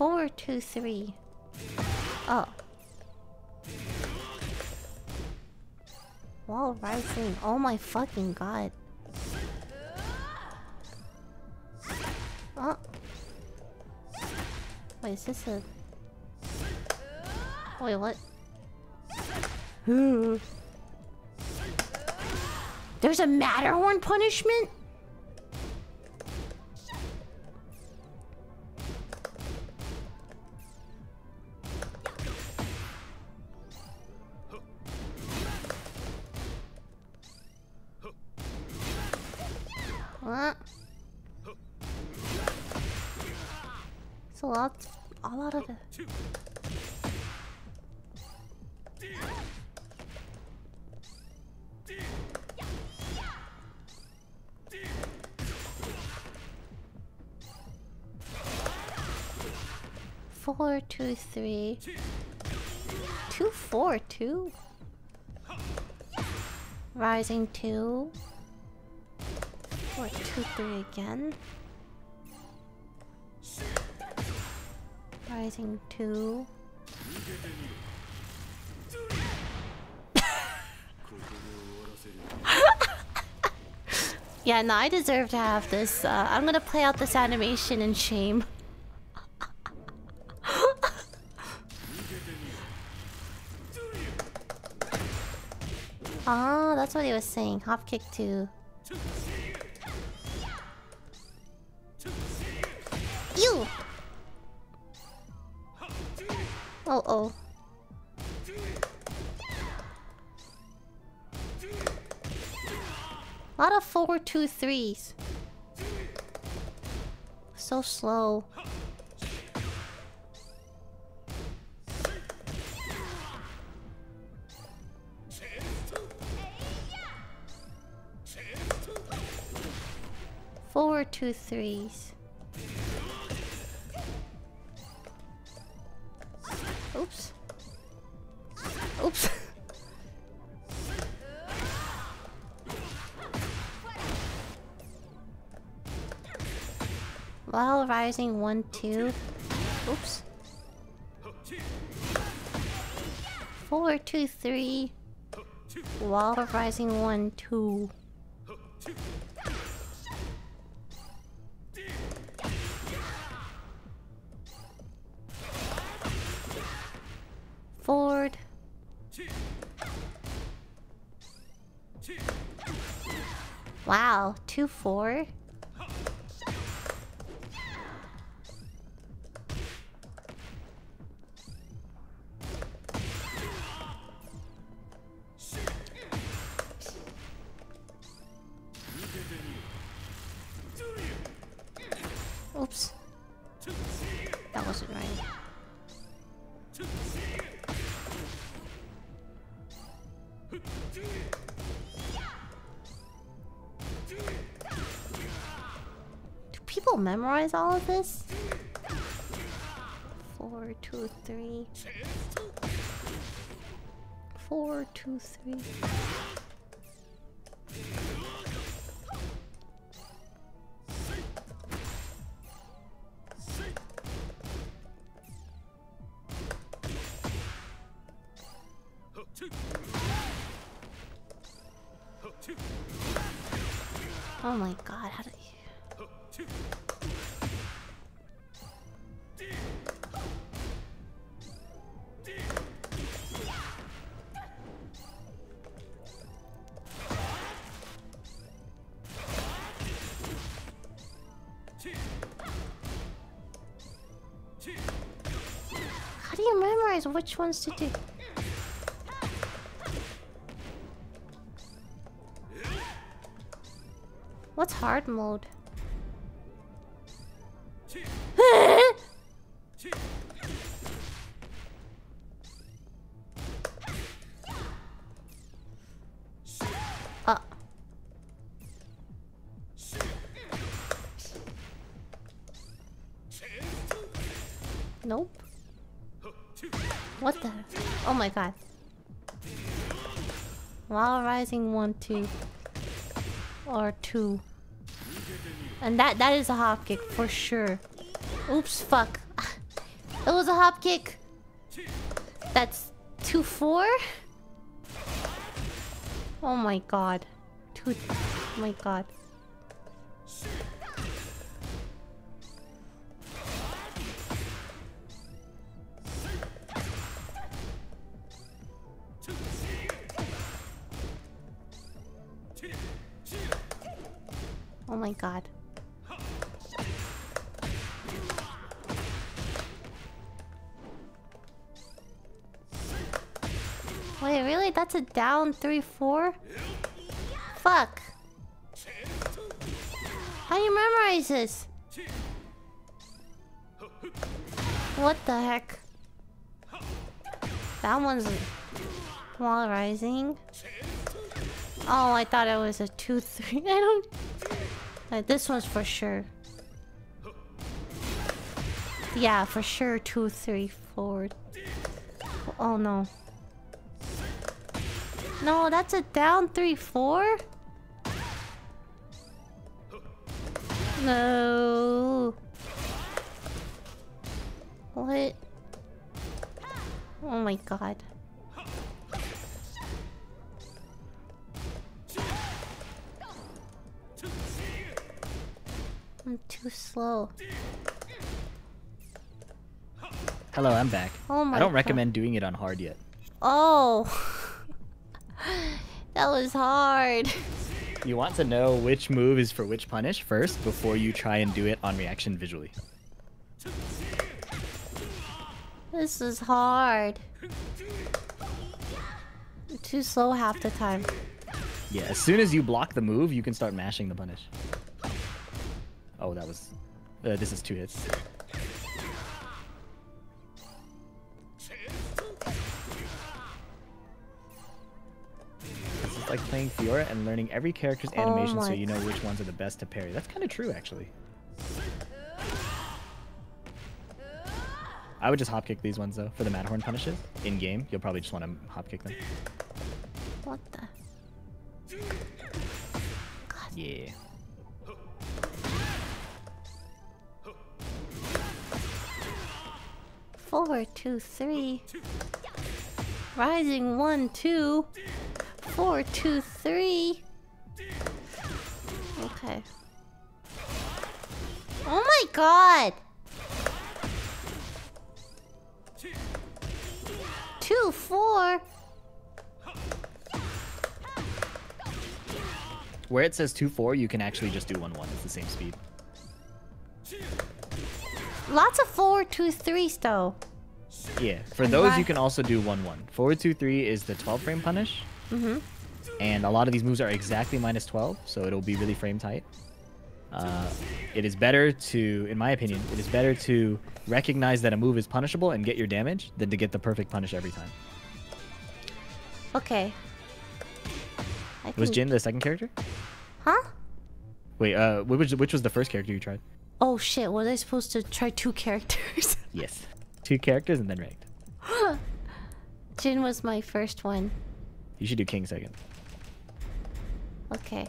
Four, two, three. Oh. Wall rising. Oh my fucking god. Oh. Wait, is this a... Wait, what? There's a Matterhorn punishment? Lot of the. Four, two, three. Two, four, two. Rising two. Four, two, three again. Rising 2. yeah, no, I deserve to have this. Uh, I'm gonna play out this animation in shame. Ah, oh, that's what he was saying. Hop kick 2. Oh oh. A lot of four, two, threes. So slow. Four, two, threes. Rising one, two. Oops. Four, two, three. While rising one, two. Forward. Wow, two four. Memorize all of this? Four, two, three. Four, two, three. Oh my god, you which ones to do? What's hard mode? God. While rising one, two. Or two. And that that is a hop kick for sure. Oops, fuck. It was a hop kick. That's two four. Oh my god. Two. Oh my god. Wait, really? That's a down 3-4? Fuck. How do you memorize this? What the heck? That one's while rising. Oh, I thought it was a 2-3. I don't... Uh, this one's for sure. Yeah, for sure. Two, three, four. Oh no. No, that's a down three, four. No. What? Oh my god. I'm too slow. Hello, I'm back. Oh my I don't God. recommend doing it on hard yet. Oh. That was hard. You want to know which move is for which punish first before you try and do it on reaction visually. This is hard. I'm too slow half the time. Yeah, as soon as you block the move, you can start mashing the punish. Oh, that was... Uh, this is two hits. Like playing Fiora and learning every character's Oh animation so you know which ones are the best to parry. That's kind of true, actually. I would just hop kick these ones though for the Matterhorn punishes in game. You'll probably just want to hop kick them. What the? God. Yeah. Four, two, three. Rising one, two. Four, two, three. Okay. Oh my god! Two, four. Where it says 2-4, you can actually just do 1-1. It's the same speed. Lots of four, two, threes though. Yeah. For those, you can also do 1-1. Forward 2-3 is the 12 frame punish. Mm-hmm. And a lot of these moves are exactly minus 12, so it'll be really frame tight. Uh, it is better to, in my opinion, it is better to recognize that a move is punishable and get your damage than to get the perfect punish every time. Okay. Was Jin the second character? Huh? Wait, uh, which which was the first character you tried? Oh shit, was I supposed to try two characters? Yes. Two characters and then ranked. Jin was my first one. You should do King second. Okay.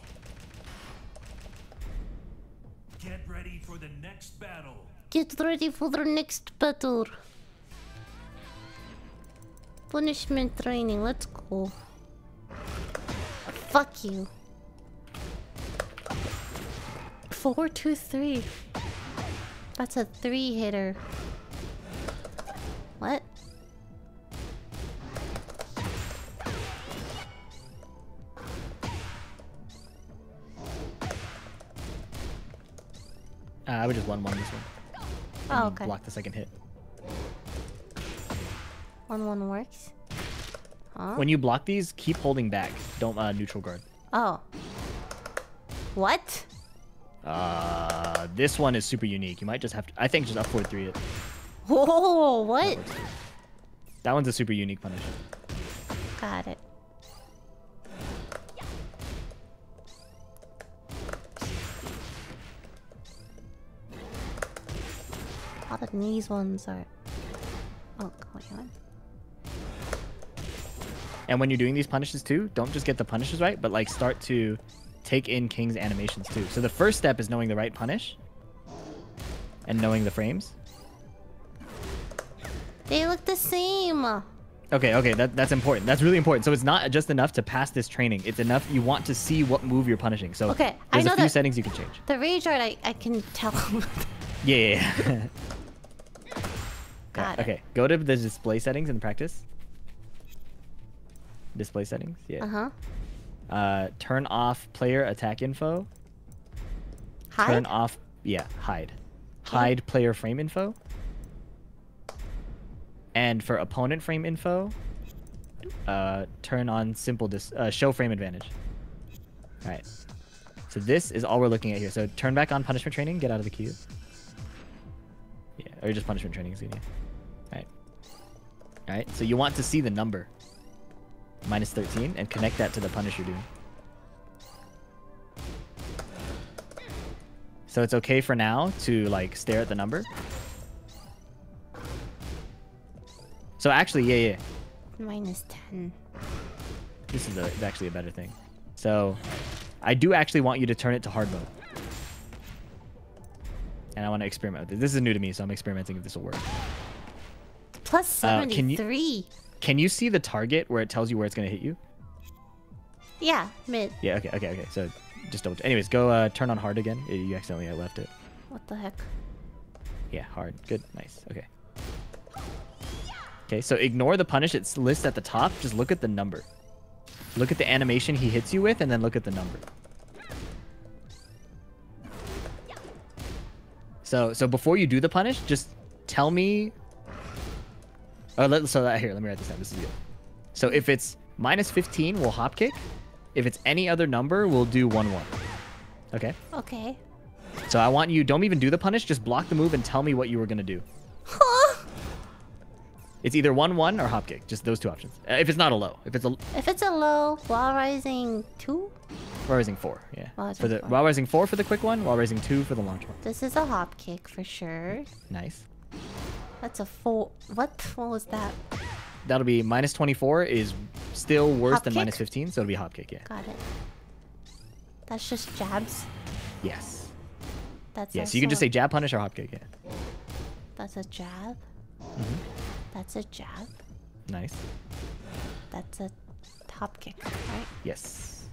Get ready for the next battle. Get ready for the next battle. Punishment training, let's go. Fuck you. Four, two, three. That's a three hitter. What? Uh, I would just 1-1 this one. Oh, okay. Block the second hit. One one works. Huh? When you block these, keep holding back. Don't uh, neutral guard. Oh. What? Uh, this one is super unique. You might just have to. I think just up forward three it. Whoa, what? That one's a super unique punish. Got it. All the these ones are. Oh, wait, what? And when you're doing these punishes too, don't just get the punishes right, but like start to take in King's animations too. So the first step is knowing the right punish and knowing the frames. They look the same. Okay, okay, that, that's important. That's really important. So it's not just enough to pass this training. It's enough you want to see what move you're punishing. So Okay, I there's know a few settings you can change. The rage art, I, I can tell. Yeah, yeah, yeah. Got Yeah, it. Okay, go to the display settings in practice. Display settings, yeah. Uh huh. Uh, turn off player attack info. Hide. Turn off, yeah, hide. Hide player frame info. And for opponent frame info, uh, turn on simple dis uh, show frame advantage. All right. So this is all we're looking at here. So turn back on punishment training. Get out of the queue. Yeah, or just punishment training is good. All right. All right. So you want to see the number minus 13 and connect that to the Punisher you're. So it's okay for now to like stare at the number. So actually, yeah, yeah. Minus 10. This is, a, is actually a better thing. So I do actually want you to turn it to hard mode. And I want to experiment with it. This is new to me, so I'm experimenting if this will work. Plus Uh, can you- 73. Can you see the target where it tells you where it's going to hit you? Yeah, mid. Yeah, okay, okay, okay. So just double. Anyways, go uh, turn on hard again. You accidentally uh, left it. What the heck? Yeah, hard. Good. Nice. Okay. Okay, so ignore the punish. It's list at the top. Just look at the number. Look at the animation he hits you with, and then look at the number. So, so before you do the punish, just tell me. Oh, let, so that, here, let me write this down. This is good. So if it's minus 15, we'll hop kick. If it's any other number, we'll do 1-1. Okay? Okay. So I want you, don't even do the punish, just block the move and tell me what you were going to do. It's either one one or hop kick. Just those two options. Uh, if it's not a low, if it's a If it's a low, while rising two, while rising four, yeah. While rising for the four. while rising four for the quick one, while rising two for the launch one. this is a hop kick for sure. Nice. That's a four. What? What was that? That'll be minus 24 is still worse Hop than kick? 15, so it'll be hop kick, yeah. Got it. That's just jabs. Yes. That's Yes, you can just say jab punish or hop kick, yeah. That's a jab. Mm-hmm. That's a jab. Nice. That's a hop kick, right? Yes.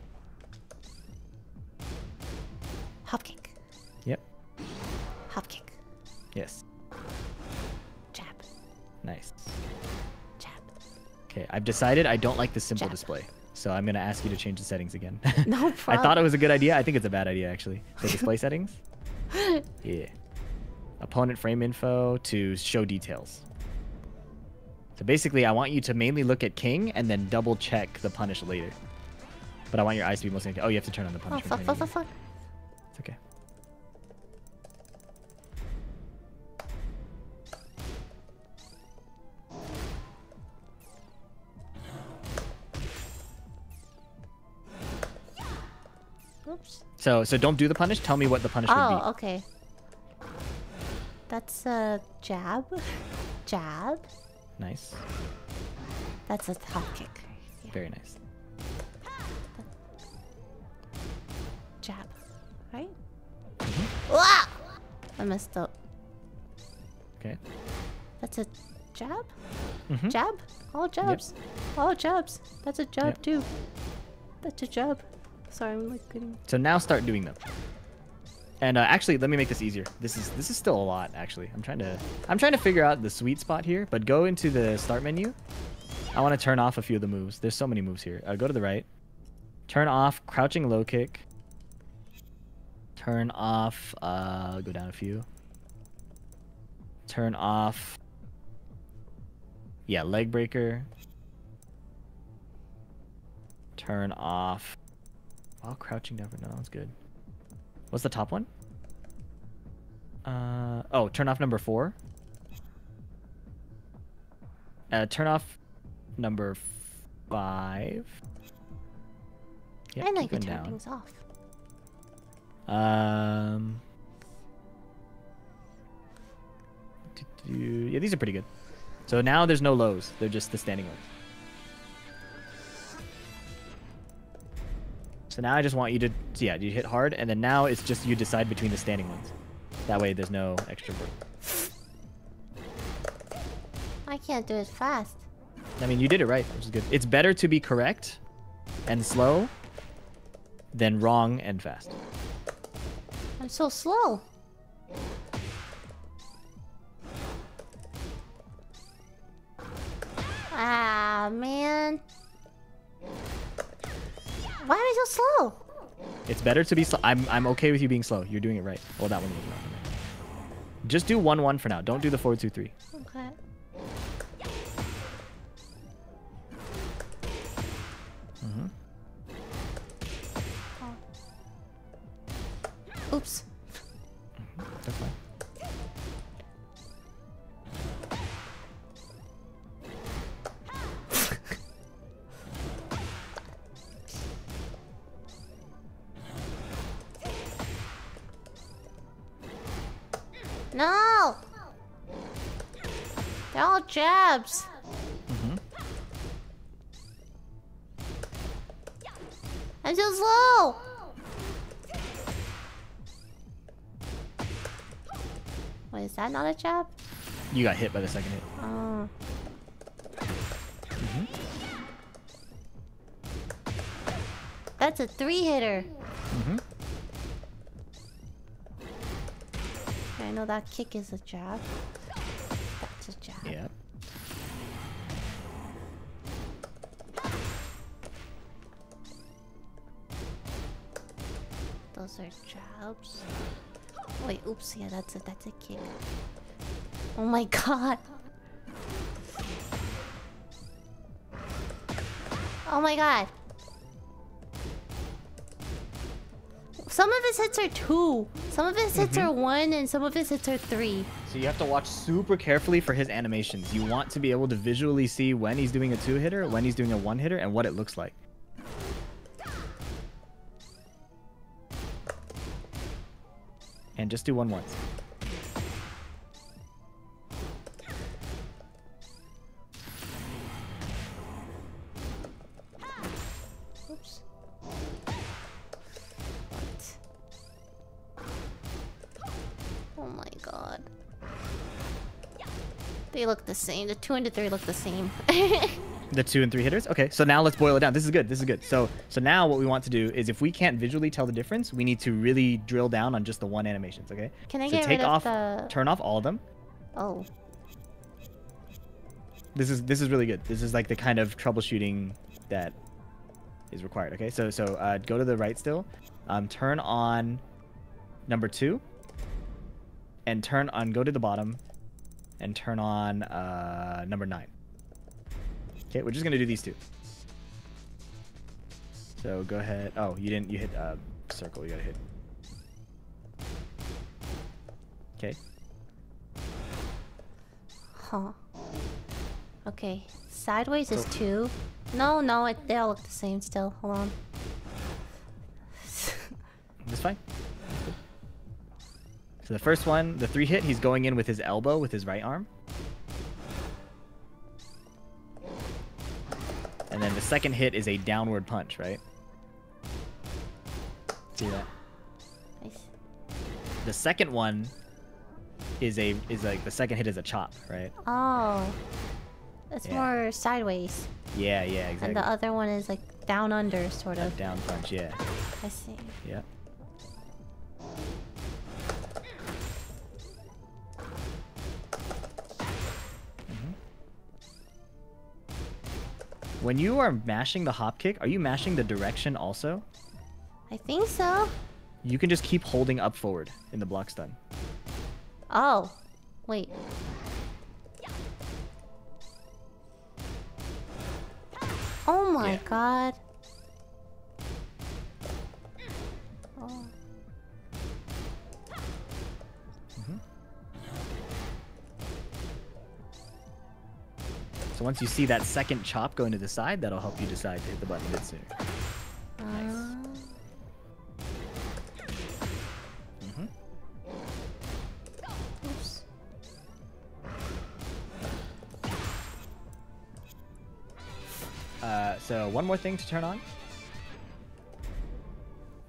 Hop kick. Yep. Hop kick. Yes. Nice. Okay, I've decided I don't like the simple Jab. display. So I'm gonna ask you to change the settings again. No problem. I thought it was a good idea. I think it's a bad idea actually. The display settings. Yeah. Opponent frame info to show details. So basically, I want you to mainly look at king and then double check the punish later. But I want your eyes to be mostly. Oh, you have to turn on the Oh punish. fuck! Fuck! Fuck! Fuck! It's okay. So so don't do the punish. Tell me what the punish would be. Oh, okay. That's a jab. Jab. Nice. That's a hop kick. Very nice. Jab. Right? Mm-hmm. Wah! I messed up. Okay. That's a jab? Mhm. Jab? All jabs. All jabs. That's a jab Yep. too. That's a jab. Sorry, I'm like getting. So now start doing them. And uh, actually, let me make this easier. This is this is still a lot. Actually, I'm trying to I'm trying to figure out the sweet spot here. But go into the start menu. I want to turn off a few of the moves. There's so many moves here. Uh, go to the right. Turn off crouching low kick. Turn off. Uh, go down a few. Turn off. Yeah, leg breaker. Turn off. While crouching down. No, that's good. What's the top one? Uh oh, turn off number four. Uh, turn off number five. Yep, I know you can turn down. things off. Um. Yeah, these are pretty good. So now there's no lows. They're just the standing ones. So now I just want you to, so yeah, you hit hard, and then now it's just you decide between the standing ones. That way there's no extra work. I can't do it fast. I mean, you did it right, which is good. It's better to be correct and slow than wrong and fast. I'm so slow. Ah, man. Why am I so slow? It's better to be slow. I'm, I'm okay with you being slow. You're doing it right. Well, that one was wrong. Just do 1-1 for now. Don't do the 4-2-3. Okay. Mhm. Oops. All jabs. Mhm. I'm so slow. Wait, is that not a jab? You got hit by the second hit. Oh. Mhm. That's a three hitter. Mhm. I know that kick is a jab. That's a jab. Yeah. Those are jabs. Wait, oops, yeah, that's a that's a kick. Oh my god. Oh my god. Some of his hits are two. Some of his hits mm-hmm. are one, and some of his hits are three. So you have to watch super carefully for his animations. You want to be able to visually see when he's doing a two hitter, when he's doing a one hitter, and what it looks like. And just do one once. Oh my god. They look the same. The two and the three look the same. The two and three hitters. Okay, so now let's boil it down. This is good. This is good. So so now what we want to do is if we can't visually tell the difference, we need to really drill down on just the one animations. Okay. Can I so get take rid of off, the- turn off all of them. oh. This is this is really good. This is like the kind of troubleshooting that is required. Okay, so so uh, go to the right still, um, turn on number two, and turn on go to the bottom, and turn on uh, number nine. Okay, we're just gonna do these two. So go ahead. Oh, you didn't. You hit uh, circle. You gotta hit. Okay. Huh. Okay. Sideways is two. No, no, it, they all look the same still. Hold on. That's fine. So the first one, the three hit, he's going in with his elbow with his right arm. And then the second hit is a downward punch, right? See that? Nice. The second one is a is like the second hit is a chop, right? Oh. It's Yeah. more sideways. Yeah, yeah, exactly. And the other one is like down under, sort A of. down punch, yeah. I see. Yeah. When you are mashing the hop kick, are you mashing the direction also? I think so. You can just keep holding up forward in the block stun. Oh. Wait. Oh my Yeah. god. So once you see that second chop going to the side, that'll help you decide to hit the button a bit sooner. Mhm. oops. Uh, so one more thing to turn on.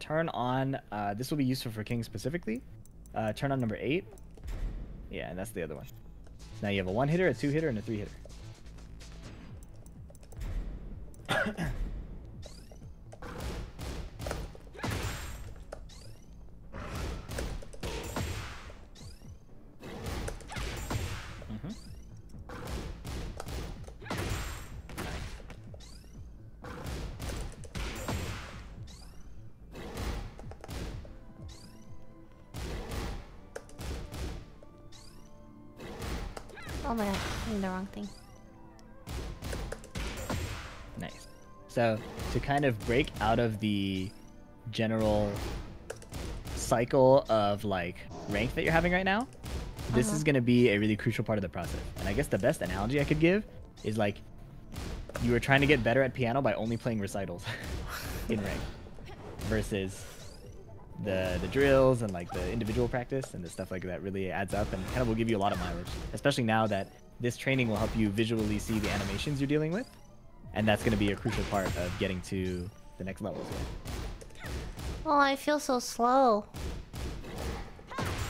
Turn on. Uh, this will be useful for King specifically. Uh, turn on number eight. Yeah, and that's the other one. Now you have a one hitter, a two hitter, and a three hitter. Oh my god, I'm doing the wrong thing. So to kind of break out of the general cycle of like rank that you're having right now, this Uh-huh. is going to be a really crucial part of the process. And I guess the best analogy I could give is like you were trying to get better at piano by only playing recitals in rank versus the the drills and like the individual practice and the stuff like that really adds up and kind of will give you a lot of mileage especially now that this training will help you visually see the animations you're dealing with and that's going to be a crucial part of getting to the next levels yeah. Oh, I feel so slow.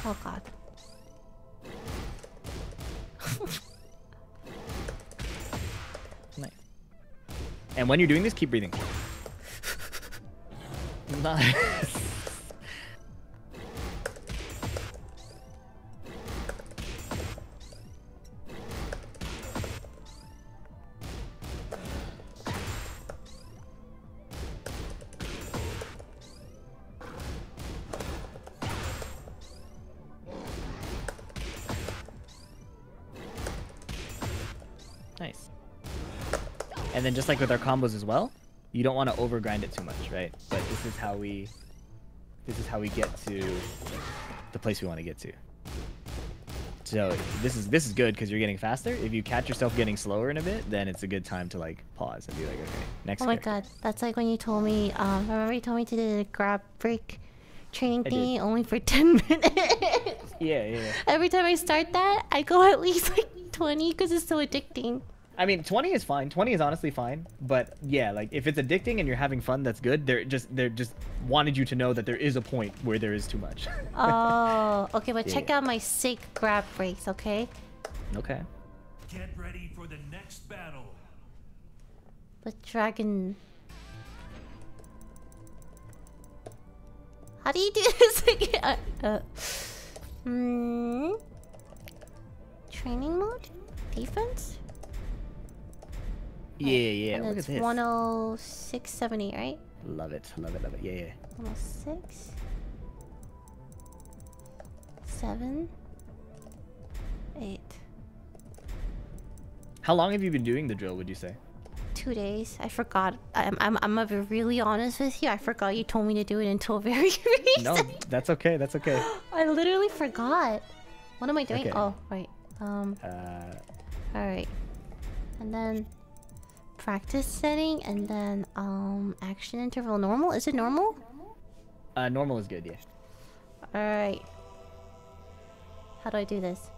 Oh god. nice and when you're doing this keep breathing Nice. Then just like with our combos as well, you don't want to overgrind it too much, right? But this is how we this is how we get to the place we want to get to. So this is this is good because you're getting faster. If you catch yourself getting slower in a bit, then it's a good time to like pause and be like, okay, next. Oh my character. god, that's like when you told me. Um, remember you told me to do the grab break training thingy only for ten minutes. Yeah, yeah. yeah. Every time I start that, I go at least like twenty because it's so addicting. I mean, 20 is fine. 20 is honestly fine. But yeah, like if it's addicting and you're having fun, that's good. They're just they're just wanted you to know that there is a point where there is too much. Oh, okay, but Yeah, check out my sick grab breaks, okay? okay. Get ready for the next battle. The dragon. How do you do this again? Uh, uh, hmm. Training mode? Defense? Yeah, yeah. and Look at it's this. 10670, right? Love it, love it, love it. Yeah, yeah. 106. 7. 8. How long have you been doing the drill? Would you say? Two days. I forgot. I'm, I'm, I'm gonna be really honest with you. I forgot you told me to do it until very recent. No, that's okay. That's okay. I literally forgot. What am I doing? Okay. Oh, right. Um, Uh, alright. And then practice setting and then um action interval normal. Is it normal? uh, normal is good. Yeah. Alright. How do I do this?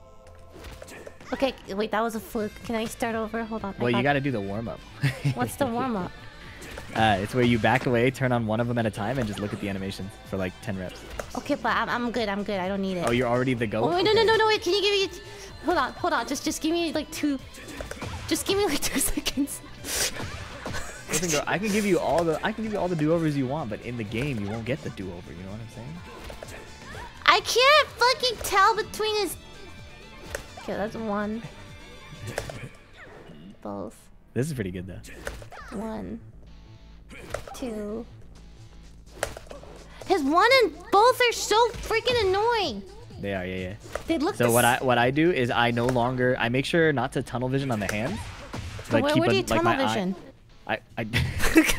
Okay, wait, that was a fluke. Can I start over? Hold on. Well, you got- got to do the warm up. What's the warm up? Uh, it's where you back away, turn on one of them at a time, and just look at the animations for like 10 reps. Okay, but I'm, I'm good. I'm good. I don't need it. Oh, you're already the go. Oh wait, no, no, no, no, wait. Can you give me? Hold on, hold on. Just, just give me like two. Just give me like two seconds. Listen, girl, I can give you all the I can give you all the do-overs you want, but in the game you won't get the do-over. You know what I'm saying? I can't fucking tell between his. Okay, that's one. Both. This is pretty good though. One. Two. His one and both are so freaking annoying. They are, yeah, yeah. They look. So what I what I do is I no longer I make sure not to tunnel vision on the hand, but where, where do you like tunnel vision? eye. I, I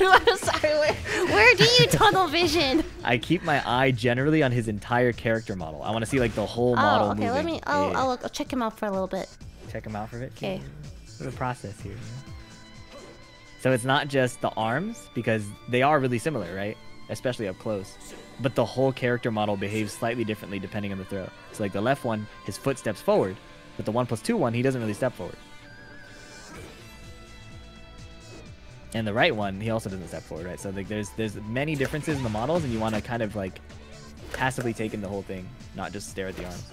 I'm sorry. Where, where do you tunnel vision? I keep my eye generally on his entire character model. I want to see like the whole oh, model Oh, okay. moving. Let me. I'll, Yeah, I'll, look, I'll check him out for a little bit. check him out for a bit. Okay. A process here. So it's not just the arms because they are really similar, right? Especially up close. But the whole character model behaves slightly differently depending on the throw. So like the left one, his foot steps forward, but the one plus two one, he doesn't really step forward. And the right one, he also doesn't step forward, right? So like there's there's many differences in the models, and you want to kind of like passively take in the whole thing, not just stare at the arms.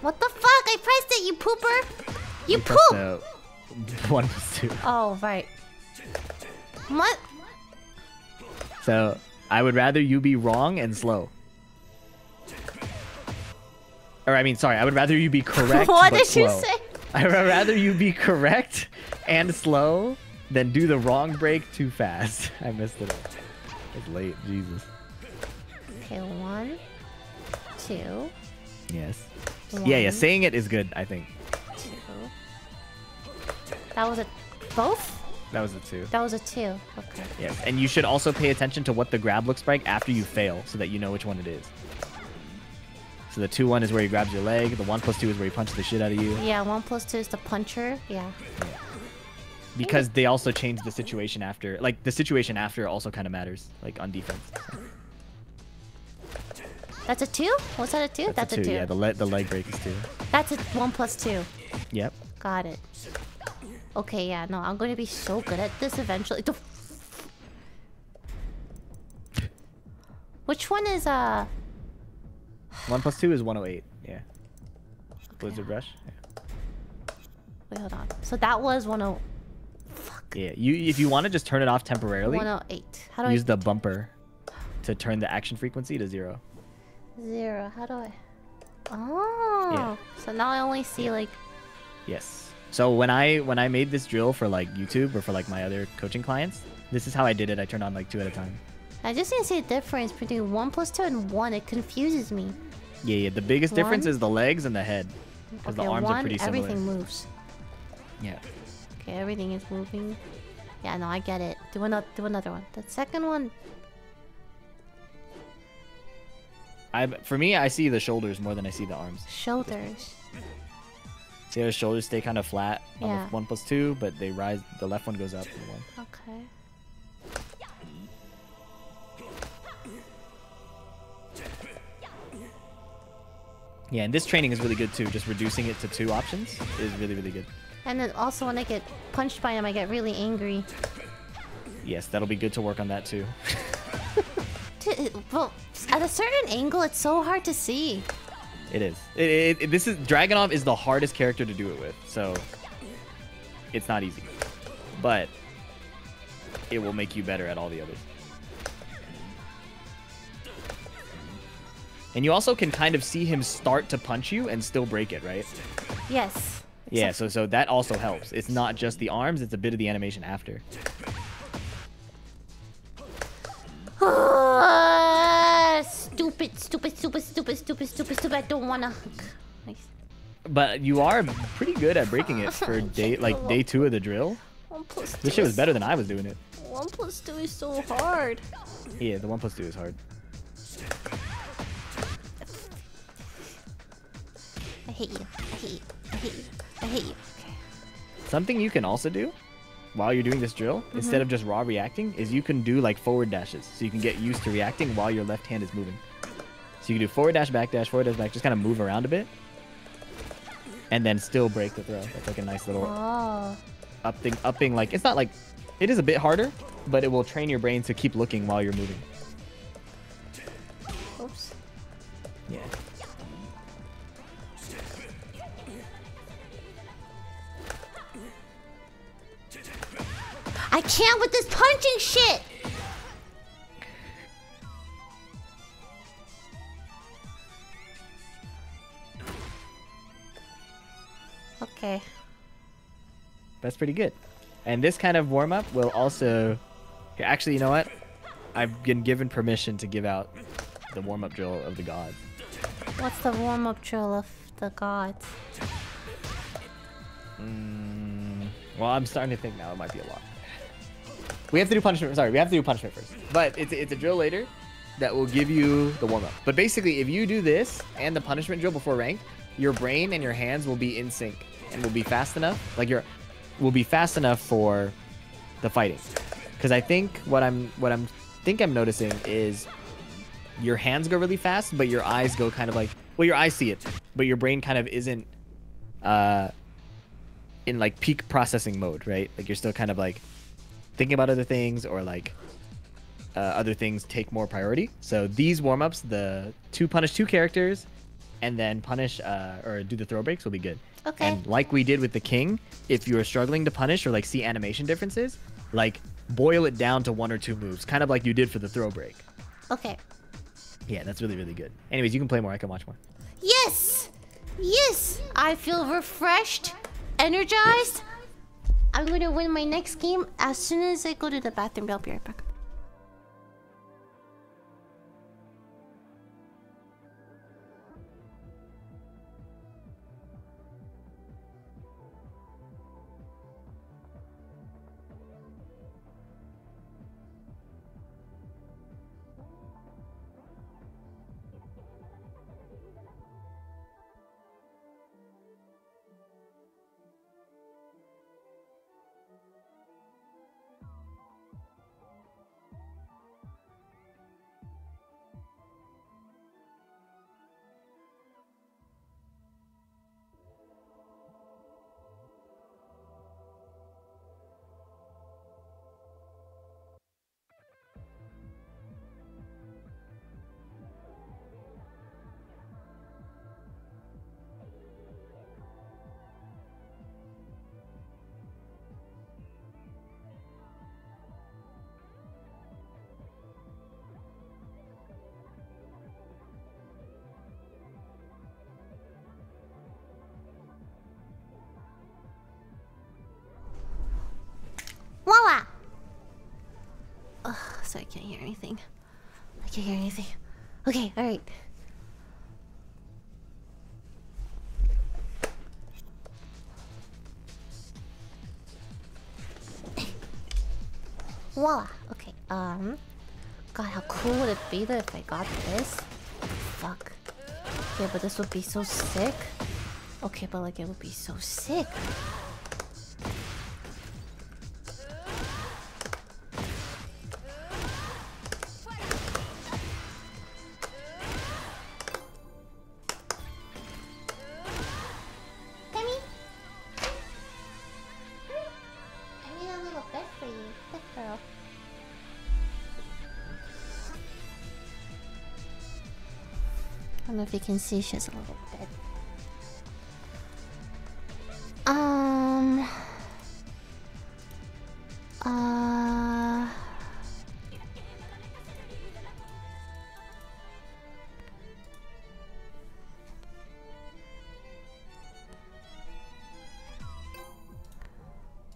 What the fuck? I pressed it, you pooper! You poop! one plus two. Oh, right. What? So I would rather you be wrong and slow. Or I mean, sorry, I would rather you be correct. What did you say? I would rather you be correct and slow than do the wrong break too fast. I missed it. Up. It's late, Jesus. Okay, one, two, Yes. Yeah, yeah. Saying it is good. I think two. That was a both? that was a two. That was a two. Okay. Yes, and you should also pay attention to what the grab looks like after you fail, so that you know which one it is. So the two one is where he grabs your leg. The one plus two is where he punches the shit out of you. Yeah, one plus two is the puncher. Yeah. because they also change the situation after like the situation after also kind of matters like on defense That's a two? Was that a two? that's, a two, yeah the, le- the leg break is two That's a one plus two. yep Got it. Okay, yeah, no, I'm gonna be so good at this eventually. Which one is uh one plus two is 108 yeah blizzard rush wait hold on. So that was 10 yeah. yeah you if you want to just turn it off temporarily 108. How do use I the bumper to turn the action frequency to zero zero? How do I Oh Yeah. so now I only see like yes so when i when i made this drill for like youtube or for like my other coaching clients this is how i did it i turned on like two at a time I just didn't see a difference between one plus two and one. It confuses me. Yeah yeah the biggest difference is the legs and the head because Okay, the arms one, are pretty similar everything moves. yeah Okay, everything is moving. Yeah, no, I get it. Do another, do another one. The second one, I for me, I see the shoulders more than I see the arms. shoulders. See how the shoulders stay kind of flat on Yeah. the one plus two, but they rise. The left one goes up. the one. Okay. Yeah, and this training is really good too. Just reducing it to two options is really really good. And then also when I get punched by him, I get really angry. Yes, that'll be good to work on that too. Well, at a certain angle, it's so hard to see. It is. It, it, it- this is Dragunov is the hardest character to do it with, so it's not easy, but it will make you better at all the others. And you also can kind of see him start to punch you and still break it, right? Yes. Yeah, so so that also helps. It's not just the arms; it's a bit of the animation after. Ah, stupid, stupid, stupid, stupid, stupid, stupid, stupid. I don't wanna. Nice. But you are pretty good at breaking it for day like day two of the drill. One plus two. This shit was better than I was doing it. One plus two is so hard. Yeah, the one plus two is hard. Hate you. I hate you. I hate you. I hate you. Okay. Something you can also do while you're doing this drill, mm-hmm. instead of just raw reacting, is you can do like forward dashes. So you can get used to reacting while your left hand is moving. So you can do forward dash, back dash, forward dash, back, just kind of move around a bit. And then still break the throw. That's like a nice little Oh. upping, upping. Like, it's not like, it is a bit harder, but it will train your brain to keep looking while you're moving. I can't with this punching shit. Okay. That's pretty good. And this kind of warm up will also. Actually, you know what? I've been given permission to give out the warm up drill of the gods. What's the warm up drill of the gods? Mm, well, I'm starting to think now it might be a lot. We have to do punishment. Sorry, we have to do punishment first. But it's, it's a drill later that will give you the warm up. But basically, if you do this and the punishment drill before ranked, your brain and your hands will be in sync and will be fast enough. Like your will be fast enough for the fighting. Because I think what I'm what I'm think I'm noticing is your hands go really fast, but your eyes go kind of like well, your eyes see it, but your brain kind of isn't uh in like peak processing mode, right? Like you're still kind of like thinking about other things or like uh, other things take more priority. So these warm ups, the two punish two characters, and then punish uh, or do the throw breaks will be good. Okay. And like we did with the king, if you are struggling to punish or like see animation differences, like boil it down to one or two moves, kind of like you did for the throw break. Okay. Yeah, that's really really good. Anyways, you can play more. I can watch more. Yes! Yes! I feel refreshed, energized. I'm gonna win my next game as soon as I go to the bathroom. I'll be right back. Can't hear anything. I can't hear anything. Okay, alright. Voila. Okay. Um. God, how cool would it be though if I got this? Fuck. Yeah, but this would be so sick. Okay, but like it would be so sick. You can see, she's a little bit. Um. Uh.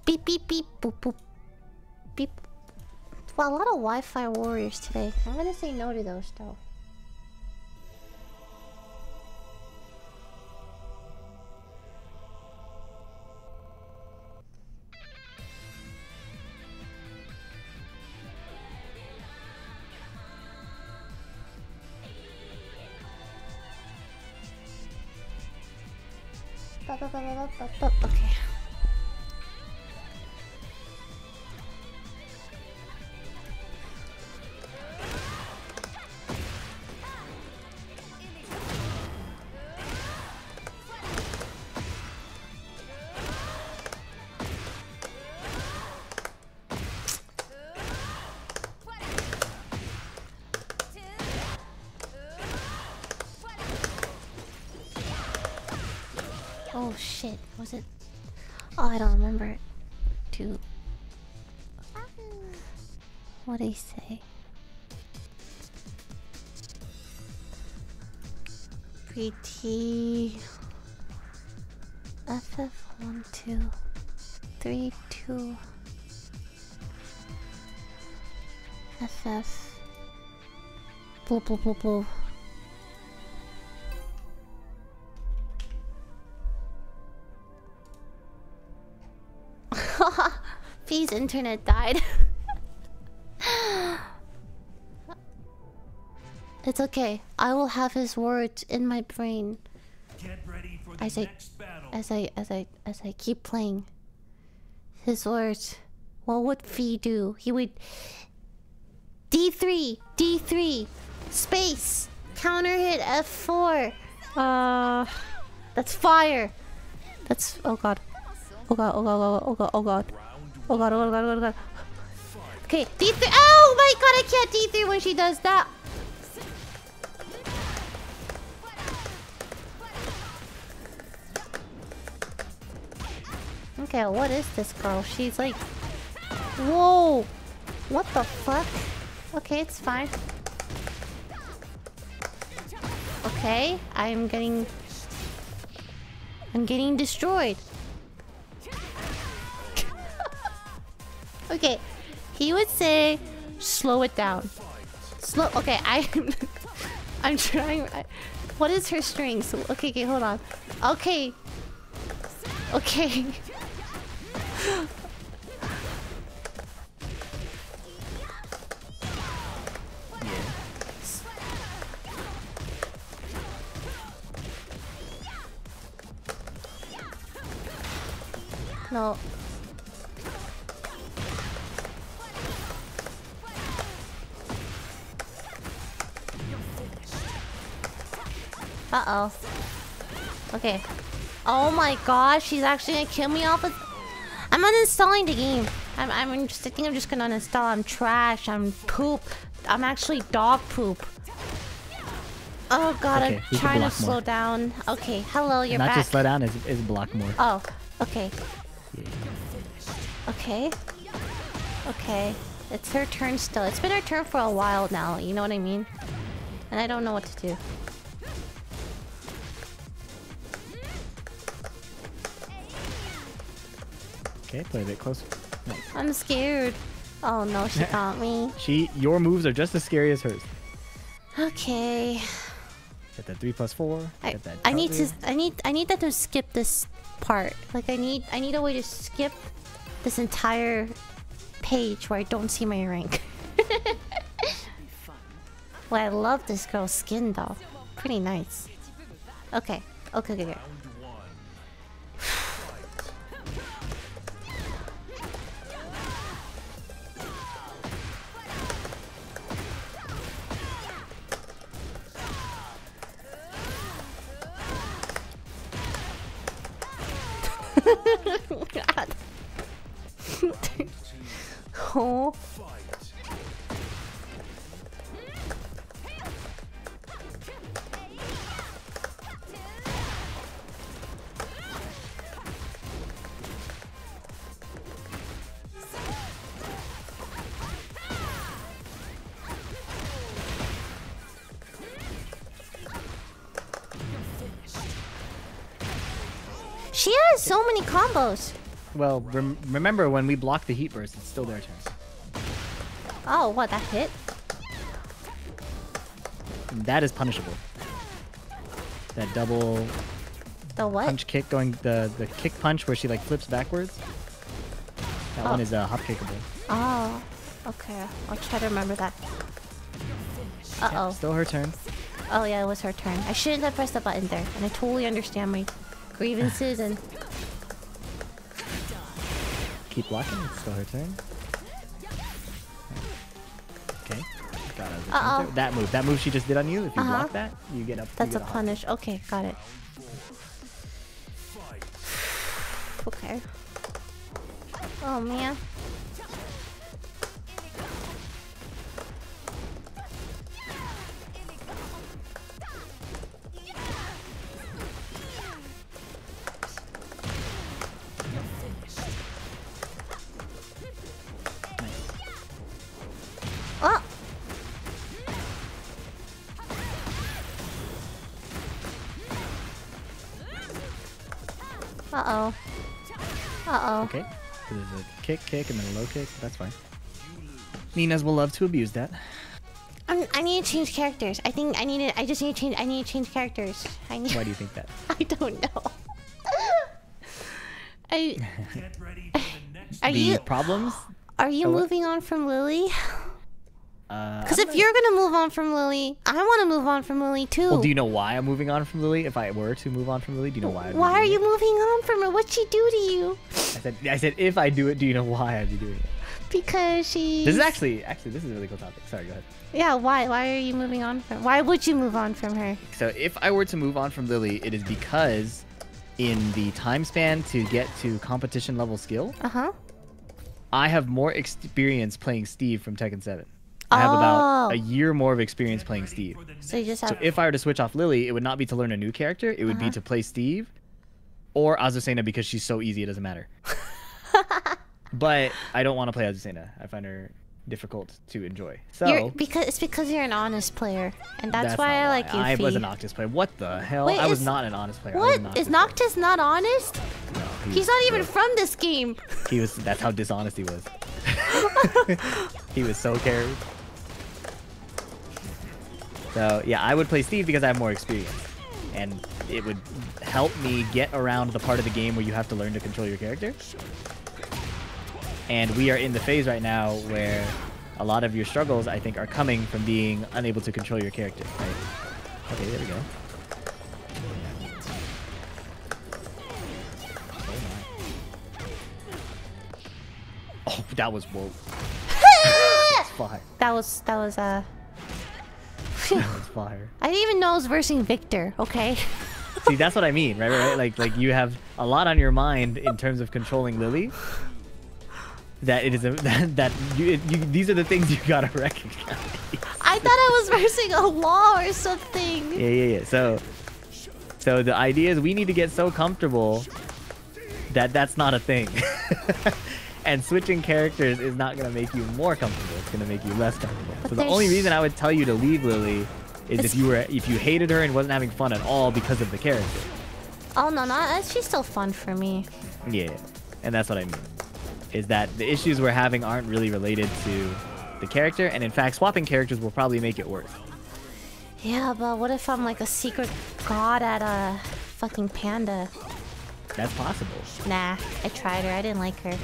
Beep beep beep boop boop beep. Wow, a lot of Wi-Fi warriors today. I'm gonna say no to those though. パッパ I don't remember it. To. What do you say? Pretty. FF one two three two FF. Blah blah blah blah. P's internet died. it's okay. I will have his words in my brain Get ready for the as I next battle. as I as I as I keep playing. His words. What would Fee do? He would D3, D3, space, counter hit F4. Uh that's fire. That's oh god. Oh god, oh god, oh god, oh god. Oh god, Oh, oh god, oh god. Oh god. oh god. Okay, D3. Oh my god, I can't D3 when she does that. Okay, what is this girl? She's like... Whoa! What the fuck? Okay, it's fine. Okay, I'm getting... I'm getting destroyed. Okay, he would say, slow it down. Slow. Okay, I. I'm trying. I, what is her strings? Okay, okay, hold on. Okay. Okay. Uh oh. Okay. Oh my gosh, she's actually gonna kill me off. Of... I'm uninstalling the game. I'm. I'm just. I think I'm just gonna uninstall. I'm trash. I'm poop. I'm actually dog poop. Oh god, Okay, I'm trying to slow more. down. Okay, hello, you're Not back. just slow down, is, is block more. Oh, okay. Yeah. Okay. Okay. It's her turn still. It's been her turn for a while now, you know what I mean? And I don't know what to do. Okay, play a bit closer. Nice. I'm scared. Oh no, she got me. She, your moves are just as scary as hers. Okay. Get that three plus four. I, I need to. I need I need that to skip this part. Like I need I need a way to skip this entire page where I don't see my rank. well, I love this girl's skin though. Pretty nice. Okay. Okay, okay, okay. oh. So many combos. Well, rem- remember when we block the heat burst, it's still their turn. Oh, what, that hit? That is punishable. That double The what? punch kick going the the kick punch where she like flips backwards. That one Oh. is uh, hop kickable. Oh, okay. I'll try to remember that. Uh oh. Still her turn. Oh yeah, it was her turn. I shouldn't have pressed the button there, and I totally understand my grievances and. Keep blocking. It's still her turn. Okay. Got out Uh-oh. That move. That move she just did on you. If you Uh-huh. block that, you get up. That's a get hop. punish. Okay, got it. Okay. Oh man. Uh-oh. Okay. So there's a kick, kick, and then a low kick. That's fine. Ninas will love to abuse that. I'm, I need to change characters. I think I need to. I just need to change. I need to change characters. I need. Why do you think that? I don't know. I, Get ready for the next are the you problems? are you Oh, moving on from Lily? Uh, Because I'm if you're gonna move on from Lily, I want to move on from Lily too. Well, do you know why I'm moving on from Lily? If I were to move on from Lily, do you know why? I'd Why are you moving on from her? What'd she do to you? I said, I said, if I do it, do you know why I'd be doing it? Because she. This is actually, actually, this is a really cool topic. Sorry, go ahead. Yeah. Why? Why are you moving on from? Why would you move on from her? So if I were to move on from Lily, it is because in the time span to get to competition level skill, Uh huh. I have more experience playing Steve from Tekken 7. I have about Oh. a year more of experience playing Steve. So you just have. So if I were to switch off Lily, it would not be to learn a new character. It would be uh-huh. to play Steve or Azucena because she's so easy it doesn't matter. but I don't want to play Azucena. I find her difficult to enjoy. So you're, because it's because you're an honest player, and that's, why not I like you. I was an Noctis player. What the hell? Wait, I was is- not an honest player. I was a What is player. Noctis not honest? No, he He's not even from this game. He was. That's how dishonest he was. he was so carried. So yeah, I would play Steve because I have more experience, and it would help me get around the part of the game where you have to learn to control your character. And we are in the phase right now where a lot of your struggles, I think, are coming from being unable to control your character. Right? Okay, there we go. Oh, that was fire. That was that was uh. That's fire. I didn't even know it was versing Victor. Okay. See, that's what I mean, right? Right? right? Like, like you have a lot on your mind in terms of controlling Lily. That it is a that, that you, it, you these are the things you gotta recognize. I thought I was versing a law or something. Yeah, yeah, yeah. So, so the idea is we need to get so comfortable that that's not a thing. And switching characters is not gonna make you more comfortable. It's gonna make you less comfortable. But so the only reason I would tell you to leave Lily is It's- if you were if you hated her and wasn't having fun at all because of the character. Oh no, not uh, she's still fun for me. Yeah, and that's what I mean. Is that the issues we're having aren't really related to the character, and in fact, swapping characters will probably make it worse. Yeah, but what if I'm like a secret god at a fucking panda? That's possible. Nah, I tried her. I didn't like her.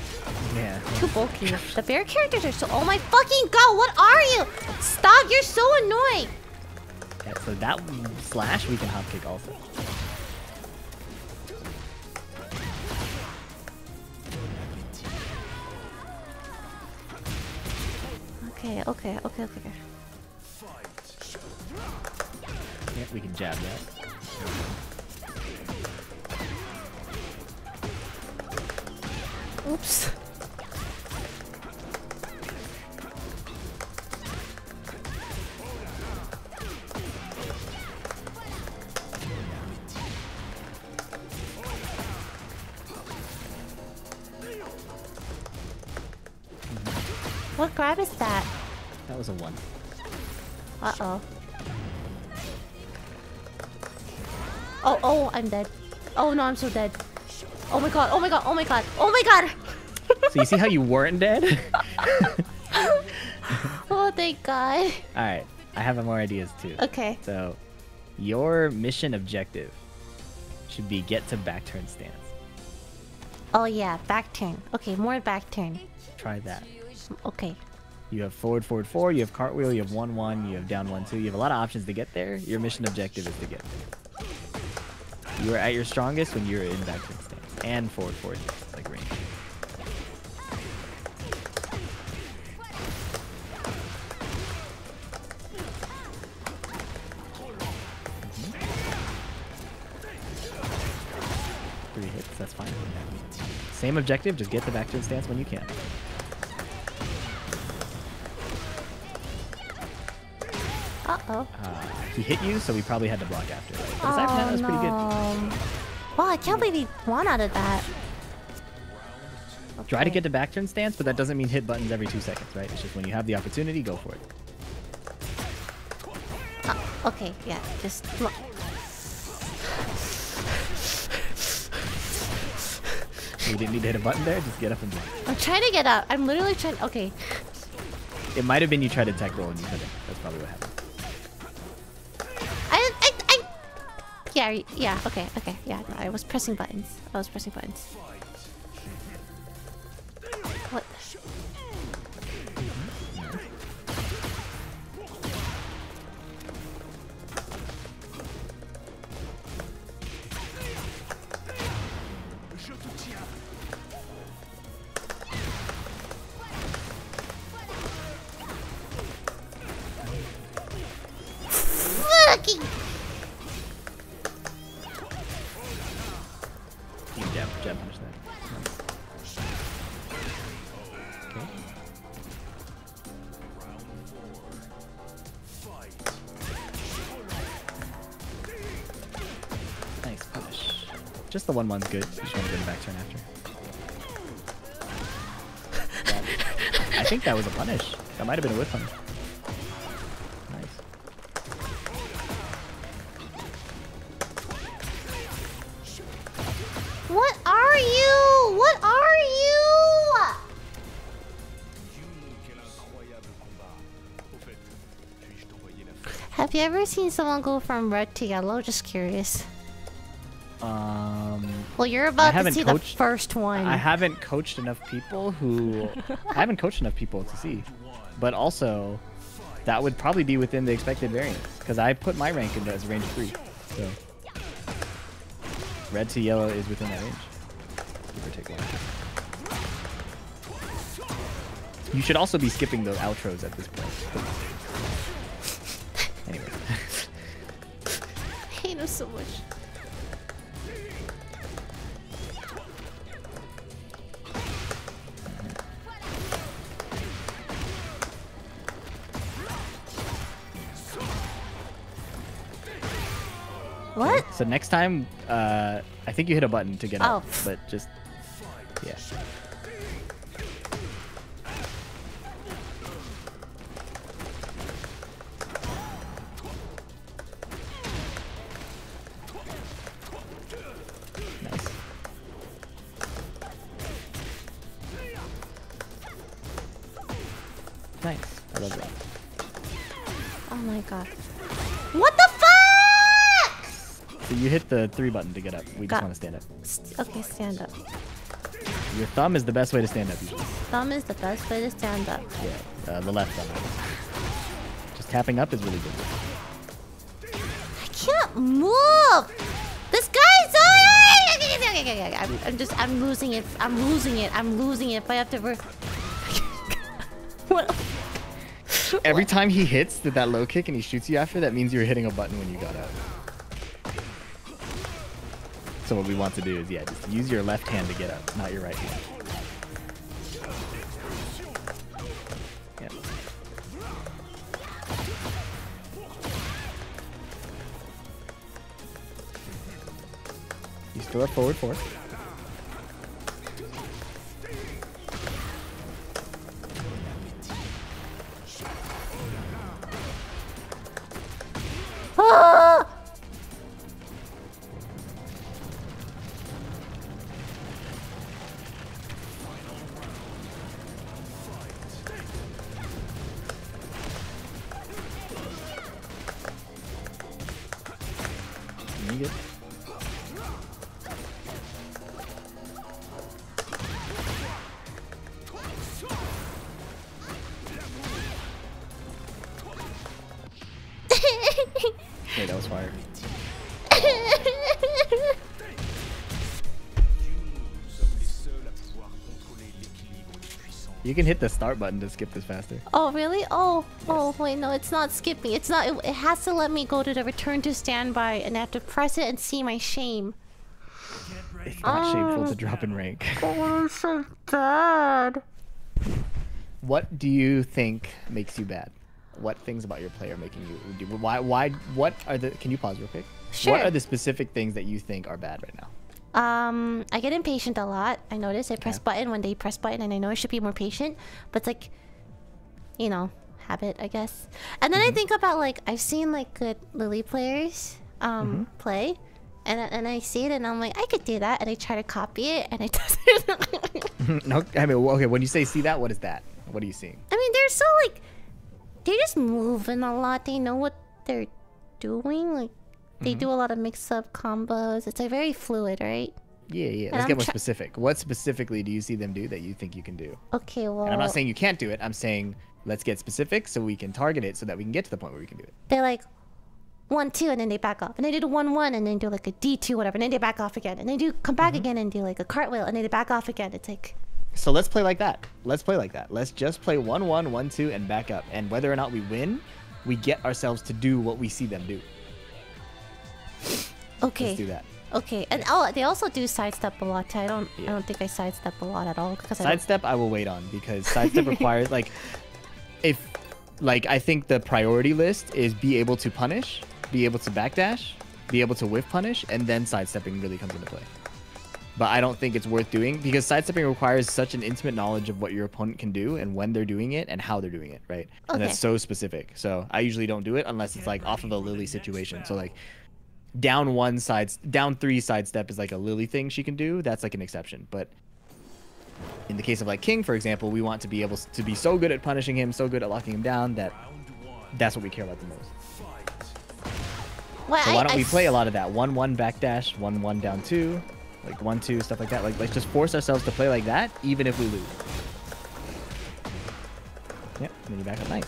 Yeah. Too bulky. The bear characters are so. Oh my fucking god! What are you? Stop! You're so annoying. yeah so that slash we can hop kick also. Okay, okay, okay, okay. Yep, we can jab that. Oops. What grab is that? That was a one. Uh oh. Oh, oh, I'm dead. Oh no, I'm so dead. Oh my god, oh my god, oh my god, oh my god! So you see how you weren't dead? Oh, thank god. Alright, I have more ideas too. Okay. So, your mission objective should be get to back turn stance. Oh yeah, back turn. Okay, more back turn. Try that. Okay. You have forward, forward, four. You have cartwheel. You have one, one. You have down, one, two. You have a lot of options to get there. Your mission objective is to get there. You are at your strongest when you're in back turn stance and forward, forward, like range. Three hits. That's fine. Same objective. Just get the back turn stance when you can. Uh oh. Uh, he hit you, so we probably had to block after. But aside from that, that was pretty good. Wow, I can't believe he won out of that. Try to get to back turn stance, but that doesn't mean hit buttons every two seconds, right? It's just when you have the opportunity, go for it. Oh, okay, yeah, just. You didn't need to hit a button there, just get up and block. I'm trying to get up. I'm literally trying. Okay. It might have been you tried to tech roll and you couldn't. That's probably what happened. Yeah, yeah, okay, okay, yeah. No, I was pressing buttons. I was pressing buttons. One one's good. You just want to get a back turn after. I think that was a punish. That might have been a whip punish. Nice. What are you? What are you? Have you ever seen someone go from red to yellow? Just curious. Well, you're about to see coached- the first one. I haven't coached enough people who I haven't coached enough people to see, but also that would probably be within the expected variance because I put my rank into as range three, so red to yellow is within that range. Give or take one. You should also be skipping the outros at this point. anyway, I hate him so much. So next time, uh, I think you hit a button to get up, Oh. but just three button to get up. We just want to stand up. St- okay, stand up. Your thumb is the best way to stand up usually. Thumb is the best way to stand up. Yeah, uh, the left thumb. Just tapping up is really good. I can't move. This guy's. I'm, I'm just. I'm losing it. I'm losing it. I'm losing it. If I have to. What? Every time he hits with that low kick and he shoots you after, that means you were hitting a button when you got out. So what we want to do is, yeah, just use your left hand to get up, not your right hand. You still have forward four. Ah! Can hit the start button to skip this faster. Oh really? Oh, oh wait, no, it's not skipping. It's not. It, it has to let me go to the return to standby, and I have to press it and see my shame. It's not shameful to um, drop in rank. Oh, I'm so bad. What do you think makes you bad? What things about your player making you? Why? Why? What are the? Can you pause real quick? Sure. What are the specific things that you think are bad right now? Um, I get impatient a lot. I notice I press button when they press button, and I know I should be more patient, but it's like, you know, habit, I guess. And then I think about like I've seen like good Lily players um play, and I- and I see it, and I'm like, I could do that, and I try to copy it, and it doesn't. no, I mean, okay. When you say see that, what is that? What are you seeing? I mean, they're so like, they're just moving a lot. They know what they're doing. Like, they mm-hmm. do a lot of mix-up combos. It's like very fluid, right? Yeah, yeah. And Let's I'm get more specific. What specifically do you see them do that you think you can do? Okay, well, And I'm not saying you can't do it. I'm saying let's get specific so we can target it so that we can get to the point where we can do it. they're like one two and then they back off and they do one one and then do like a D two whatever and then they back off again and they do come back mm-hmm. again and do like a cartwheel and then they back off again. It's like So let's play like that. Let's play like that. Let's just play one one one two and back up. And whether or not we win, we get ourselves to do what we see them do. Okay, Let's do that. okay, and oh, they also do sidestep a lot. I don't, I don't think I sidestep a lot at all because I Sidestep I will wait on because sidestep requires like if like I think the priority list is be able to punish, be able to backdash, be able to whiff punish, and then sidestepping really comes into play. But I don't think it's worth doing because sidestepping requires such an intimate knowledge of what your opponent can do and when they're doing it and how they're doing it, right? Okay. And that's so specific. So I usually don't do it unless it's like off of a Lily situation. So like down one side, down three sidestep is like a Lily thing she can do. That's like an exception. But in the case of like King, for example, we want to be able to be so good at punishing him, so good at locking him down that that's what we care about the most. Well, So why don't I we play a lot of that one one backdash, one one down two, like one two stuff like that. Like let's just force ourselves to play like that, even if we lose. Yep, and then you back up nice.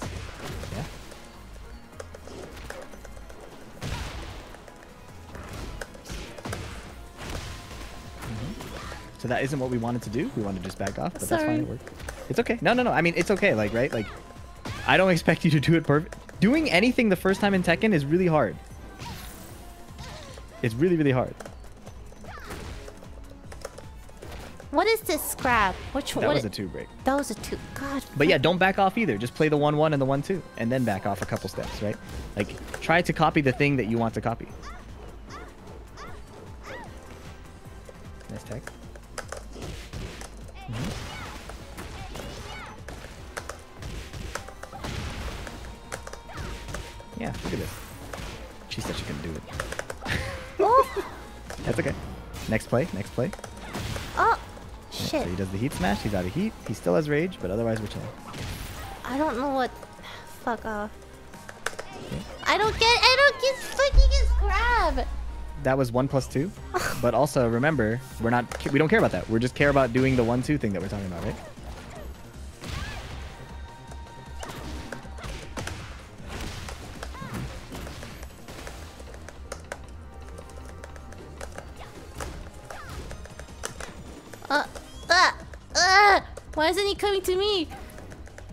So that isn't what we wanted to do. We wanted to just back off, but that's fine. It worked. It's okay. No, no, no. I mean, it's okay. Like, right? Like, I don't expect you to do it perfect. Doing anything the first time in Tekken is really hard. It's really, really hard. What is this grab? Which That what was a two break. That was a two. God. But yeah, don't back off either. Just play the one one and the one two, and then back off a couple steps, right? Like try to copy the thing that you want to copy. Nice tech. Mhm. Yeah, look at this. She said she couldn't do it. Oh, That's okay. Next play, next play. oh, shit. So he does the heat smash. He's out of heat. He still has rage, but otherwise we're chilling. I don't know what. Fuck off. I don't get. I don't get fucking his grab. That was one plus two. but also remember, we're not we don't care about that. We're just care about doing the one two thing that we're talking about, right? Uh, uh, uh, why isn't he coming to me?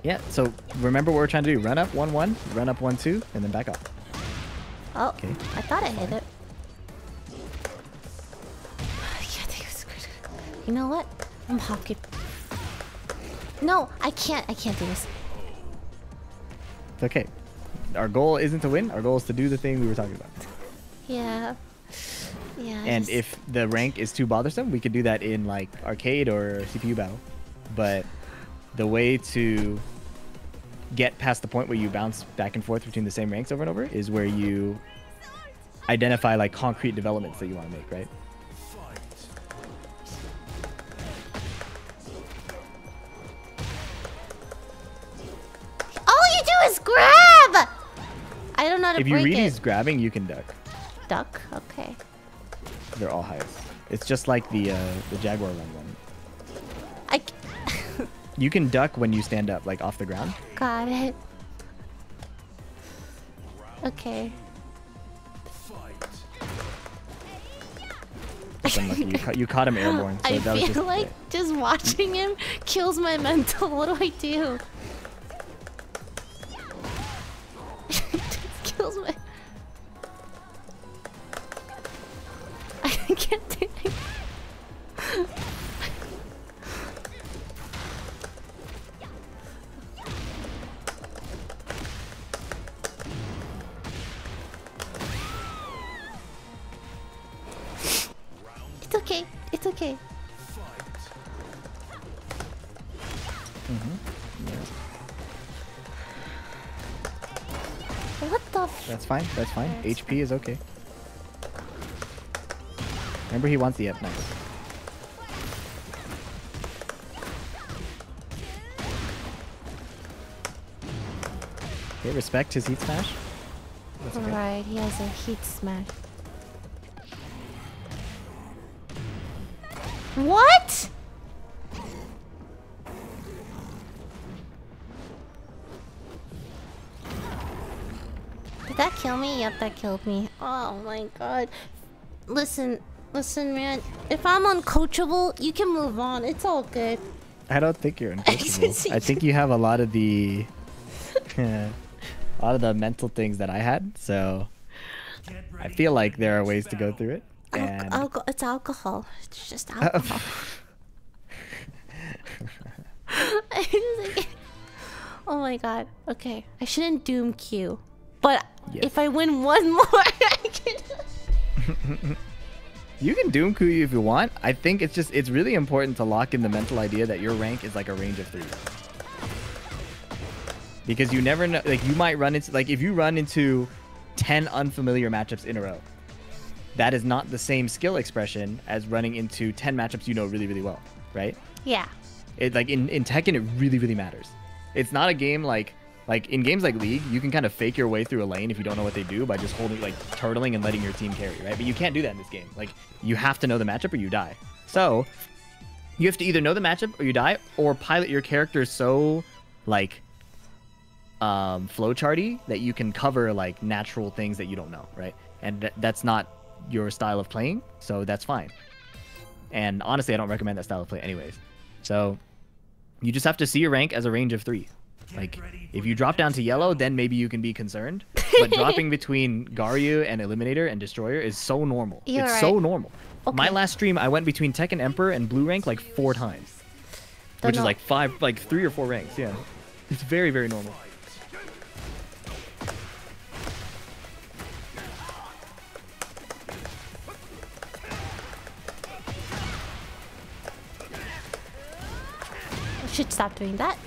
Yeah. So remember what we're trying to do. Run up one one, run up one two, and then back up. Oh, Okay. I thought I hit it. You know what? I'm hopping. No, I can't. I can't do this. It's okay. Our goal isn't to win. Our goal is to do the thing we were talking about. Yeah. Yeah. I And just- if the rank is too bothersome, we could do that in like arcade or CPU battle. But the way to get past the point where you bounce back and forth between the same ranks over and over is where you identify like concrete developments that you want to make, right? Is grab. I don't know how to If you read it. he's grabbing, you can duck. Duck. Okay. They're all highest. It's just like the uh, the Jaguar run one. I You can duck when you stand up, like off the ground. got it. Okay. You, ca- you caught him airborne, so I that was feel just like just watching him kills my mental. What do I do? kills me. I can't do it. It's okay. It's okay. What the? F That's fine. That's fine. HP is okay. Remember, he wants the F nice. Okay, respect his heat smash. That's okay. Right, he has a heat smash. What? Did that kill me? Yep, that killed me. Oh my god. Listen, listen, man. If I'm uncoachable, you can move on. It's all good. I don't think you're uncoachable. I think you have a lot of the, a lot of the mental things that I had. So I feel like there are ways to go through it. Al- And alco- it's alcohol. It's just oh. alcohol. Just, like- oh my god. Okay. I shouldn't doom Q. But Yes. if I win one more, I can. You can Doom Kuyu if you want. I think it's just it's really important to lock in the mental idea that your rank is like a range of three. Because you never know like you might run into like if you run into ten unfamiliar matchups in a row, that is not the same skill expression as running into ten matchups you know really, really well, right? Yeah. It like in, in Tekken it really, really matters. It's not a game like like in games like League, you can kind of fake your way through a lane if you don't know what they do by just holding like turtling and letting your team carry, right? But you can't do that in this game. Like you have to know the matchup or you die. So you have to either know the matchup or you die, or pilot your character so like um flowcharty that you can cover like natural things that you don't know, right? And th- that's not your style of playing, so that's fine. And honestly, I don't recommend that style of play anyways. So you just have to see your rank as a range of three. Like, if you drop down to yellow, then maybe you can be concerned. But dropping between Garyu and Eliminator and Destroyer is so normal. You're it's so right. normal. My last stream, I went between Tekken Emperor and Blue rank like four times, Don't which is like five, like three or four ranks. Yeah, it's very, very normal. I should stop doing that.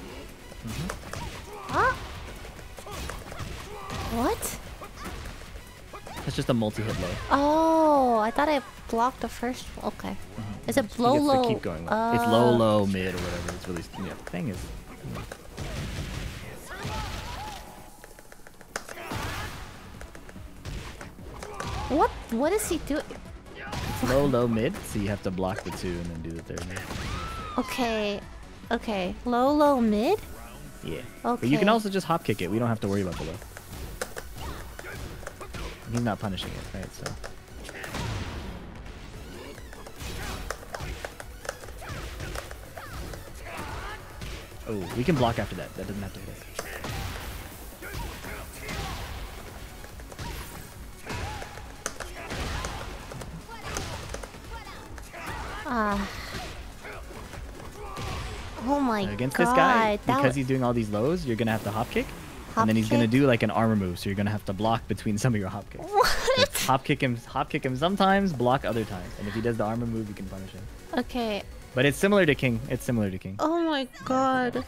Huh? What? That's just a multi-hit low. Oh, I thought I blocked the first one. Okay. Is it low, low? keep going. low. it's low, Uh, low, mid, or whatever. It's really yeah. The Thing is, What? What is he doing? Low, low, mid. So you have to block the two and then do the third. Okay. Okay. Low, low, mid? Yeah. But you can also just hop kick it. We don't have to worry about the low. He's not punishing it, right? So. Oh, we can block after that. That doesn't have to hit us. Ah. Oh my Against god. this guy, because was- he's doing all these lows, you're gonna have to hop kick. Hop and then he's gonna do like an armor move, so you're gonna have to block between some of your hop kicks. What? it's hop kick him, hop kick him sometimes, block other times, and if he does the armor move, you can punish him. Okay. But it's similar to King. It's similar to King. Oh my god.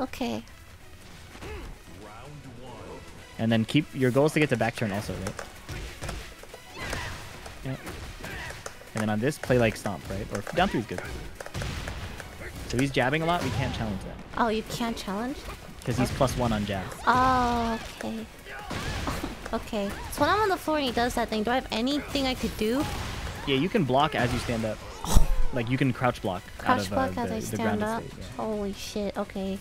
Okay. And then keep your goal is to get to back turn also, right? Yeah. And then on this, play like stomp, right? Or down three is good. So he's jabbing a lot. We can't challenge that Oh, you can't challenge? because he's plus one on jabs. Oh, okay. okay. So when I'm on the floor and he does that thing, do I have anything I could do? Yeah, you can block as you stand up. Like you can crouch block out Crouch of uh, block the, as I stand up. state. Yeah. Holy shit, okay.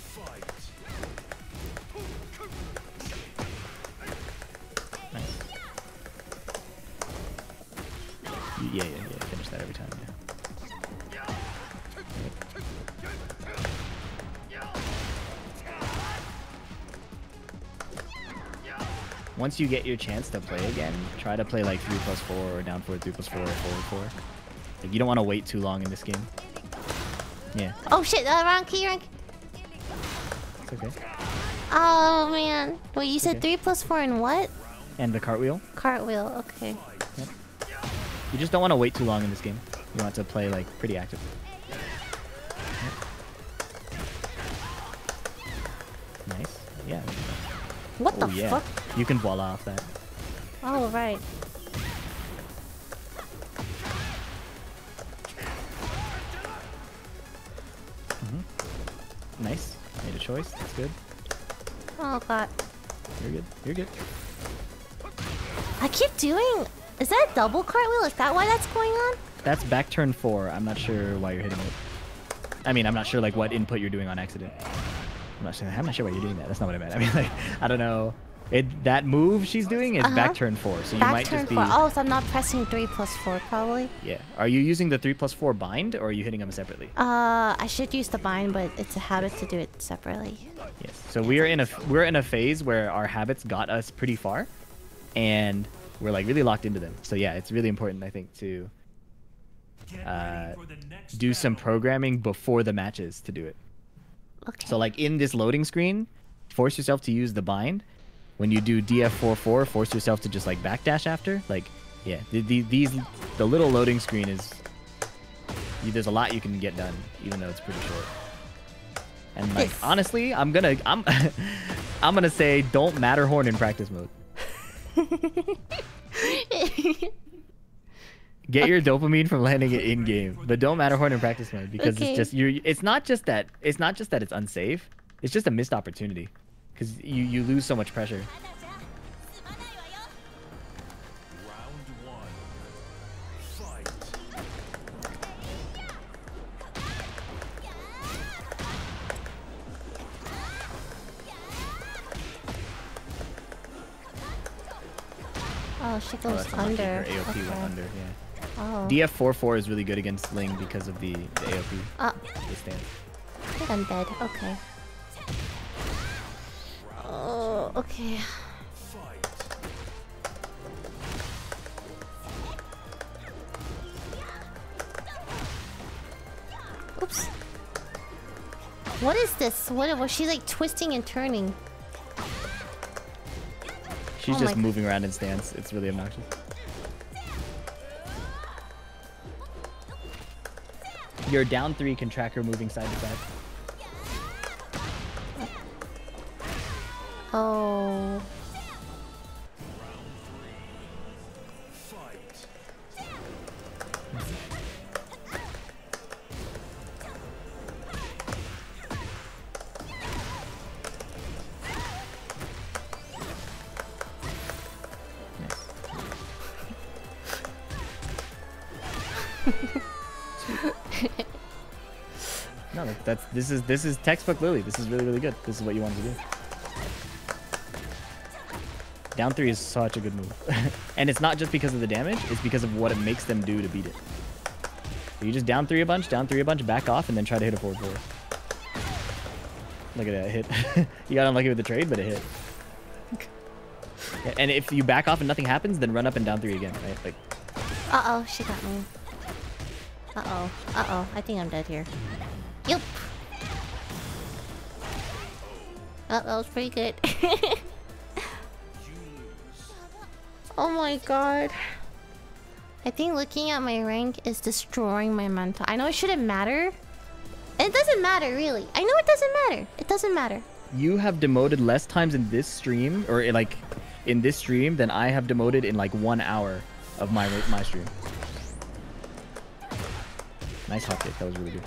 Nice. Yeah, yeah, yeah. Finish that every time. Once you get your chance to play again, try to play like 3 plus 4 or down 4, 3 plus 4 or forward 4. Like, you don't want to wait too long in this game. Yeah, Oh shit, uh, wrong key, wrong key. it's okay. Oh man. Wait, you said Okay. 3 plus 4 and what? And the cartwheel. Cartwheel, okay. You just don't want to wait too long in this game. You want to play like pretty active. Nice. Yeah. What Oh the yeah. fuck? You can voila off that. Oh, right. Mm-hmm. Nice. Made a choice. That's good. Oh god. You're good. You're good. I keep doing... Is that a double cartwheel? Is that why that's going on? That's back turn four. I'm not sure why you're hitting it. I mean, I'm not sure like what input you're doing on accident. I'm not sure. I'm not sure why you're doing that. That's not what I meant. I mean, like, I don't know. It that move she's doing is Uh-huh. back turn four, so you Back might turn just be. 4. Oh, so I'm not pressing 3 plus 4 probably. Yeah. Are you using the three plus four bind, or are you hitting them separately? Uh, I should use the bind, but it's a habit to do it separately. Yes. So we are in a we're in a phase where our habits got us pretty far, and we're like really locked into them. So yeah, it's really important I think to Uh, ready for the next do some programming before the matches to do it. Okay. So like in this loading screen, force yourself to use the bind. When you do DF44, force yourself to just like backdash after. Like, yeah, the, the, these the little loading screen is. You, there's a lot you can get done, even though it's pretty short. And like This- honestly, I'm gonna I'm I'm gonna say don't Matterhorn in practice mode. Get your dopamine from landing it in game, but don't Matterhorn in practice mode because Okay. it's just you're. It's not just that. It's not just that it's unsafe. It's just a missed opportunity, because you you lose so much pressure. Round one. Fight. oh, she Oh, goes unlucky. under. Her AOP okay. went under. Yeah. Oh. DF44 is really good against Ling because of the, the AOP. Uh, The stance. I think I'm dead. Okay. Oh, okay. Oops. What is this? What was she like twisting and turning? She's Oh just moving around in stance. It's really obnoxious. Your down three can track her moving side to side. Oh. No, that, that's this is this is textbook Lily. This is really really good. This is what you wanted to do. Down three is such a good move, and it's not just because of the damage. It's because of what it makes them do to beat it. You just down three a bunch, down three a bunch, back off, and then try to hit a forward four. Look at that hit. you got unlucky with the trade, but it hit. And if you back off and nothing happens, then run up and down three again, right? Like, Uh oh, she got me. Uh oh, uh oh. I think I'm dead here. Yup. Oh, that was pretty good. oh my god. I think looking at my rank is destroying my mental. I know it shouldn't matter. It doesn't matter, really. I know it doesn't matter. It doesn't matter. you have demoted less times in this stream, or in, like in this stream, than I have demoted in like one hour of my my stream. Nice hop kick. That was really good.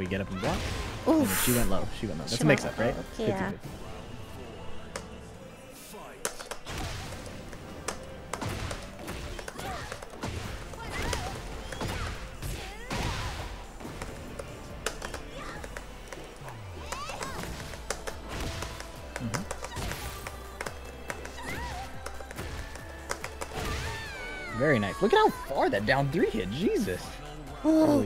We get up and block. And she went low. She went low. That's She a mix-up, right? low, 50-50. yeah. Fight. Very nice. Look at how far that down three hit. Jesus. Oh,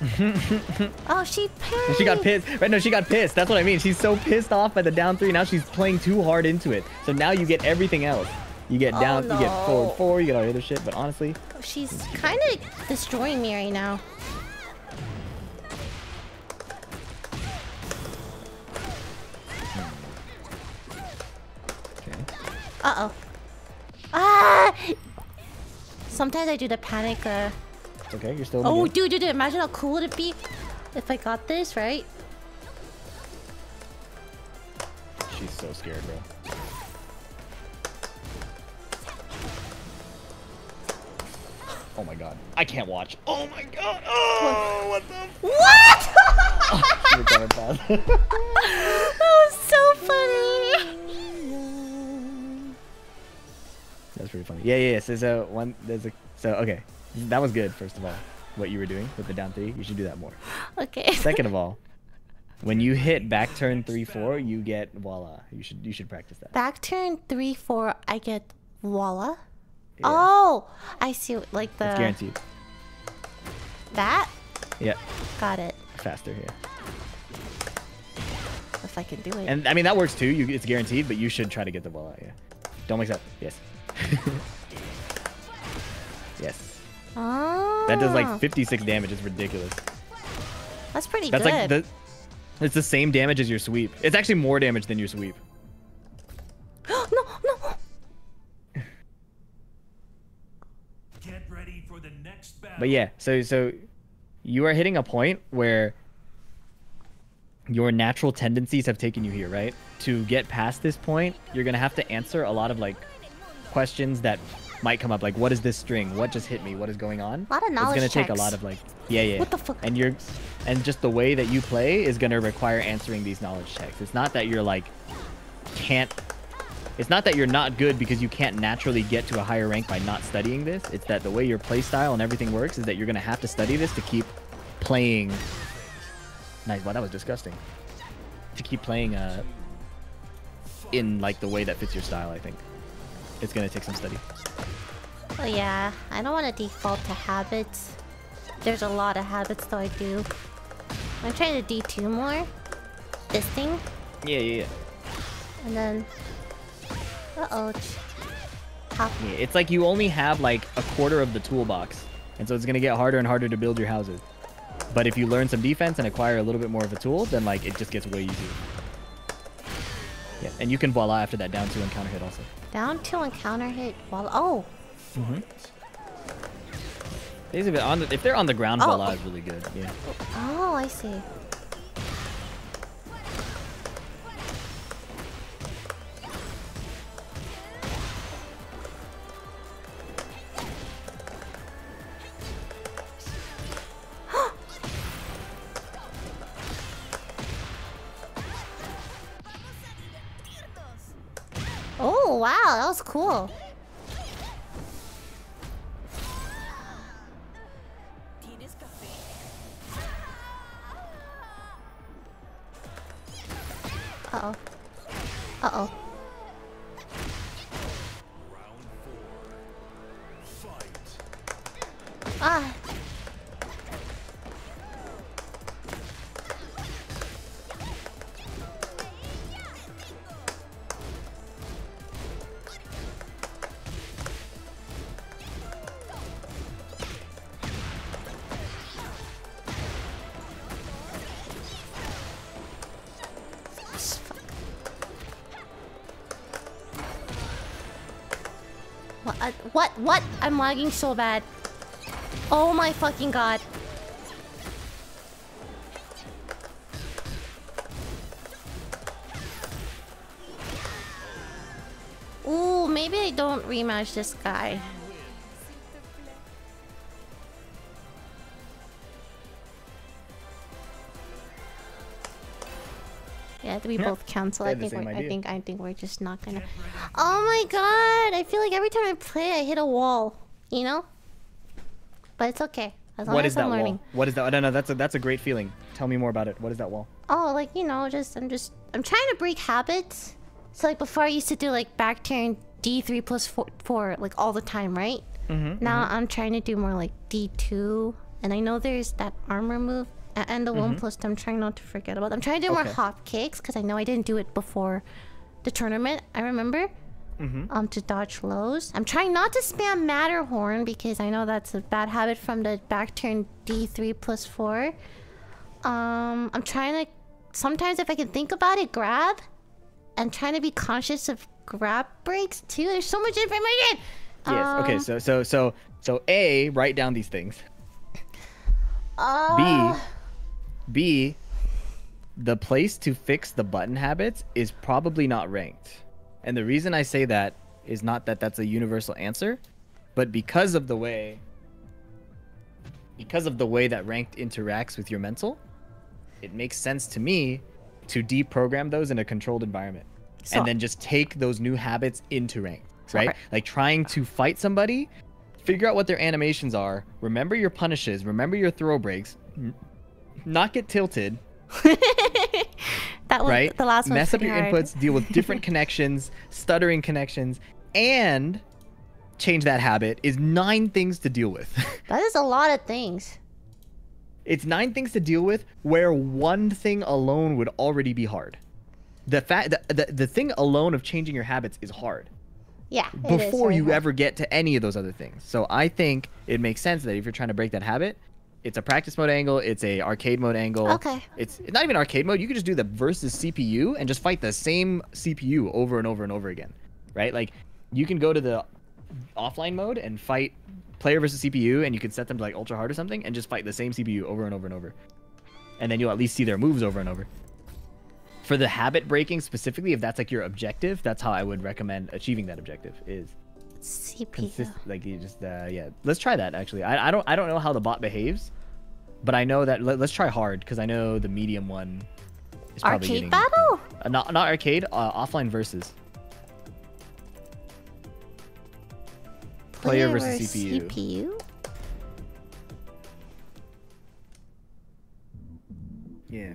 oh, she. And she got pissed. Right? No, she got pissed. That's what I mean. She's so pissed off by the down three. Now she's playing too hard into it. So now you get everything else. You get Oh, down, you get no. forward four, you get all the other shit. But honestly, She's kind of destroying me right now. okay. Uh oh. Ah! Sometimes I do the panic. Uh... Okay. You're still. Oh, dude, dude, dude, imagine how cool it would it be if I got this right. She's so scared, bro. Oh my god. I can't watch. Oh my god. Oh, what the What? Fast. that was so funny. That's pretty funny. Yeah, yeah, yeah. So, so one, there's a, so okay, that was good. First of all, what you were doing with the down three, you should do that more. Okay. Second of all, when you hit back turn three four, you get voila. You should you should practice that. Back turn three, four. I get voila. Yeah. Oh, I see. Like the It's guaranteed. that. Yeah, Got it. faster here. If I can do it. And I mean that works too. You it's guaranteed, but you should try to get the voila. Yeah. Don't mix up. Yes. yes. Oh. That does like ah. 56 damage. It's ridiculous. That's pretty That's good. like the... It's the same damage as your sweep. It's actually more damage than your sweep. no, no. Get ready for the next battle. But yeah, so so you are hitting a point where your natural tendencies have taken you here, right? To get past this point, you're going to have to answer a lot of like questions that might come up, like what is this string? What just hit me? What is going on? A Lot of knowledge It's gonna knowledge take a lot of like, yeah, yeah. What the fuck? And you're, and just the way that you play is gonna require answering these knowledge checks. It's not that you're like can't. It's not that you're not good because you can't naturally get to a higher rank by not studying this. It's that the way your play style and everything works is that you're gonna have to study this to keep playing. Nice. Wow, that was disgusting. To keep playing uh in like the way that fits your style, I think. It's gonna take some study. Oh yeah, I don't want to default to habits. There's a lot of habits though I do. I'm trying to D2 more. This thing. Yeah, yeah, yeah. And then... Uh-oh. Yeah, it's like you only have like a quarter of the toolbox, and so it's gonna get harder and harder to build your houses. But if you learn some defense and acquire a little bit more of a tool, then like it just gets way easier. Yeah, and you can voila after that down two and counter hit also. Down two encounter hit while... Oh! Mm-hmm. Basically, on the, if they're on the ground, Oh. voila is really good. Yeah. Oh, I see. Wow, that was cool. Uh-oh. Uh-oh. Ah. What? What? I'm lagging so bad. Oh my fucking god. Ooh, maybe I don't rematch this guy. Yeah, we Yeah, both cancel. I I had the think we're, I think I think we're just not gonna. Oh my god! I feel like every time I play, I hit a wall. You know. But it's okay as long What as is I'm that learning. wall? What is that? I don't know. That's a that's a great feeling. Tell me more about it. What is that wall? Oh, like you know, just I'm just I'm trying to break habits. So like before, I used to do like back turn D three plus four, four like all the time, right? Mm-hmm. Now I'm trying to do more like D two, and I know there's that armor move and the one plus. I'm trying not to forget about. I'm trying to do more Mm-hmm. Hop kicks because I know I didn't do it before the tournament. I remember. Mm-hmm. Um, to dodge lows. I'm trying not to spam Matterhorn because I know that's a bad habit from the back turn D3 plus 4. Um, I'm trying to sometimes if I can think about it, grab. And trying to be conscious of grab breaks too. There's so much information. Yes. okay. Um, So so so so A. Write down these things. uh, B. B. The place to fix the button habits is probably not ranked. And the reason I say that is not that that's a universal answer, but because of the way because of the way that ranked interacts with your mental, it makes sense to me to deprogram those in a controlled environment So- and then just take those new habits into ranked, right? okay. Like trying to fight somebody, figure out what their animations are, remember your punishes, remember your throw breaks, not get tilted, that one, right? the last one. Mess up your inputs, deal with different connections, stuttering connections, and change that habit is nine things to deal with. That is a lot of things. it's nine things to deal with where one thing alone would already be hard. The fact the, the, the thing alone of changing your habits is hard Yeah. before you hard. ever get to any of those other things. So I think it makes sense that if you're trying to break that habit, it's a practice mode angle, it's a arcade mode angle. Okay. It's not even arcade mode. You could just do the versus CPU and just fight the same CPU over and over and over again. Right? Like you can go to the offline mode and fight player versus CPU, and you can set them to like ultra hard or something, and just fight the same CPU over and over and over, and then you'll at least see their moves over and over. For the habit breaking specifically, if that's like your objective, that's how I would recommend achieving that objective. Is CPU. like you just uh, yeah. Let's try that actually. I, I don't I don't know how the bot behaves, but I know that let, us try hard because I know the medium one is probably Arcade getting, battle? Uh, not not arcade, uh, offline versus. Player versus CPU. CPU? Yeah.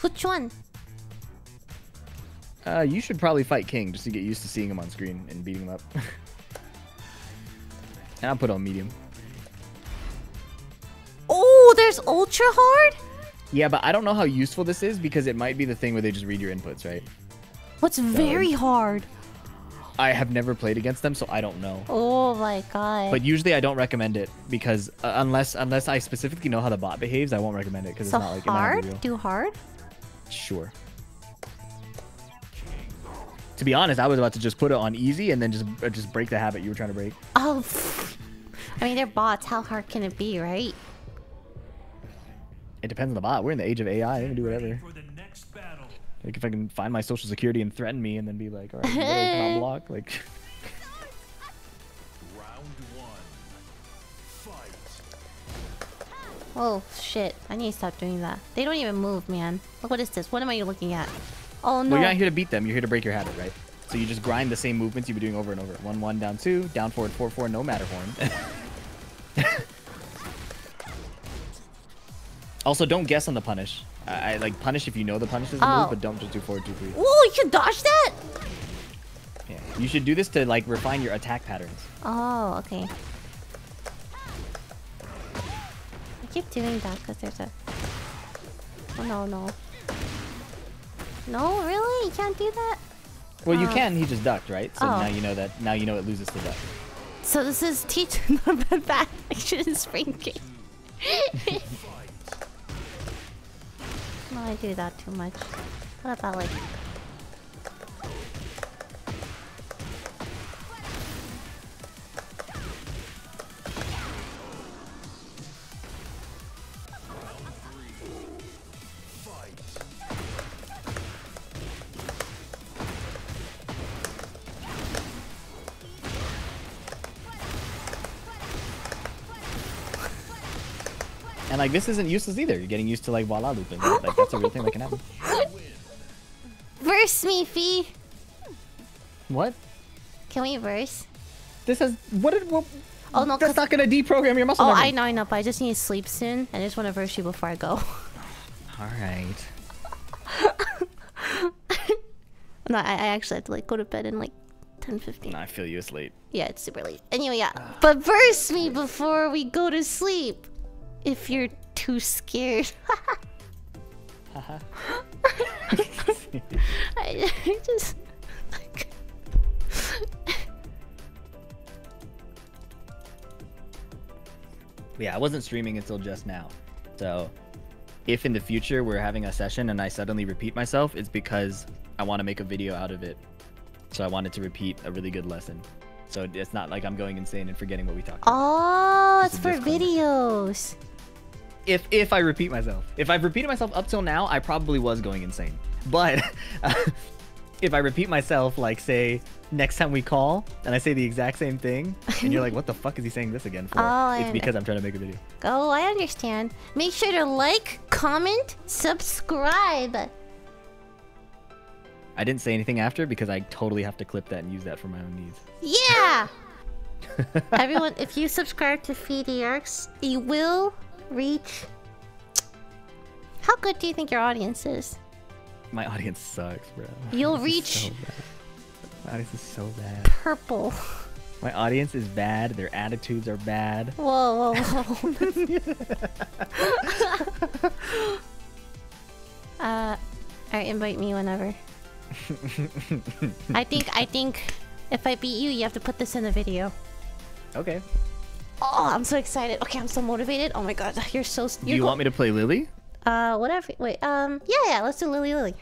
Which one? Uh, you should probably fight King just to get used to seeing him on screen and beating him up. and I'll put on medium. Oh, there's ultra hard? Yeah, but I don't know how useful this is because it might be the thing where they just read your inputs, right? What's very hard? I have never played against them, so I don't know. Oh my god. But usually I don't recommend it because uh, unless unless I specifically know how the bot behaves, I won't recommend it because so it's not like it might not hard? Do hard? Sure. To be honest, I was about to just put it on easy and then just uh, just break the habit you were trying to break. Oh. I mean, they're bots. How hard can it be, right? It depends on the bot. We're in the age of AI. They can do whatever. for the next battle. Like if I can find my social security and threaten me and then be like, all right, you better not block. Like, Oh shit! I need to stop doing that. They don't even move, man. Look, what is this? What am I looking at? Oh no! well, you're not here to beat them. You're here to break your habit, right? So you just grind the same movements you've been doing over and over. One one down two, down forward four four, no Matterhorn. also, don't guess on the punish. I, I like punish if you know the punish is the Oh. move, but don't just do forward two three. Whoa! You can dodge that? Yeah, you should do this to like refine your attack patterns. Oh, okay. Keep doing that because there's a. Oh no no. No, really? You can't do that. Well, you Oh. can. He just ducked, right? So Oh. now you know that. Now you know it loses to duck. So this is teaching them bad action in spring game. no, I do that too much. What about like? Like this isn't useless either. You're getting used to like voila looping. Like that's a real thing that can happen. Verse me, Fee. What? Can we verse? This has what did what? Oh no, That's not gonna deprogram your muscle Oh, memory. I know, I know, but I just need to sleep soon. I just want to verse you before I go. All right. no, I, I actually have to like go to bed in like 10, 15. I feel you. It's late. Yeah, it's super late. Anyway, yeah. But verse me before we go to sleep. If you're too scared. Uh-huh. I, I just. Like, Yeah, I wasn't streaming until just now. So, if in the future we're having a session and I suddenly repeat myself, it's because I want to make a video out of it. So I wanted to repeat a really good lesson. So it's not like I'm going insane and forgetting what we talked about. oh, Just it's for disclaimer. videos. If if I repeat myself, if I've repeated myself up till now, I probably was going insane. But if I repeat myself, like say next time we call, and I say the exact same thing, and you're like, "What the fuck is he saying this again for?" Oh, it's because I'm trying to make a video. Oh, I understand. Make sure to like, comment, subscribe. I didn't say anything after because I totally have to clip that and use that for my own needs. Yeah! Everyone, if you subscribe to FeedERX, you will reach. How good do you think your audience is? My audience sucks, bro. You'll reach- so. My audience is so bad. Purple. My audience is bad. Their attitudes are bad. Whoa, whoa, whoa. uh, alright, invite me whenever. I think, I think if I beat you, you have to put this in the video. Okay. Oh, I'm so excited. Okay, I'm so motivated. Oh my god, you're so. You're do you want me to play Lily? Uh, whatever. Wait. Um. Yeah, yeah. Let's do Lily Lily.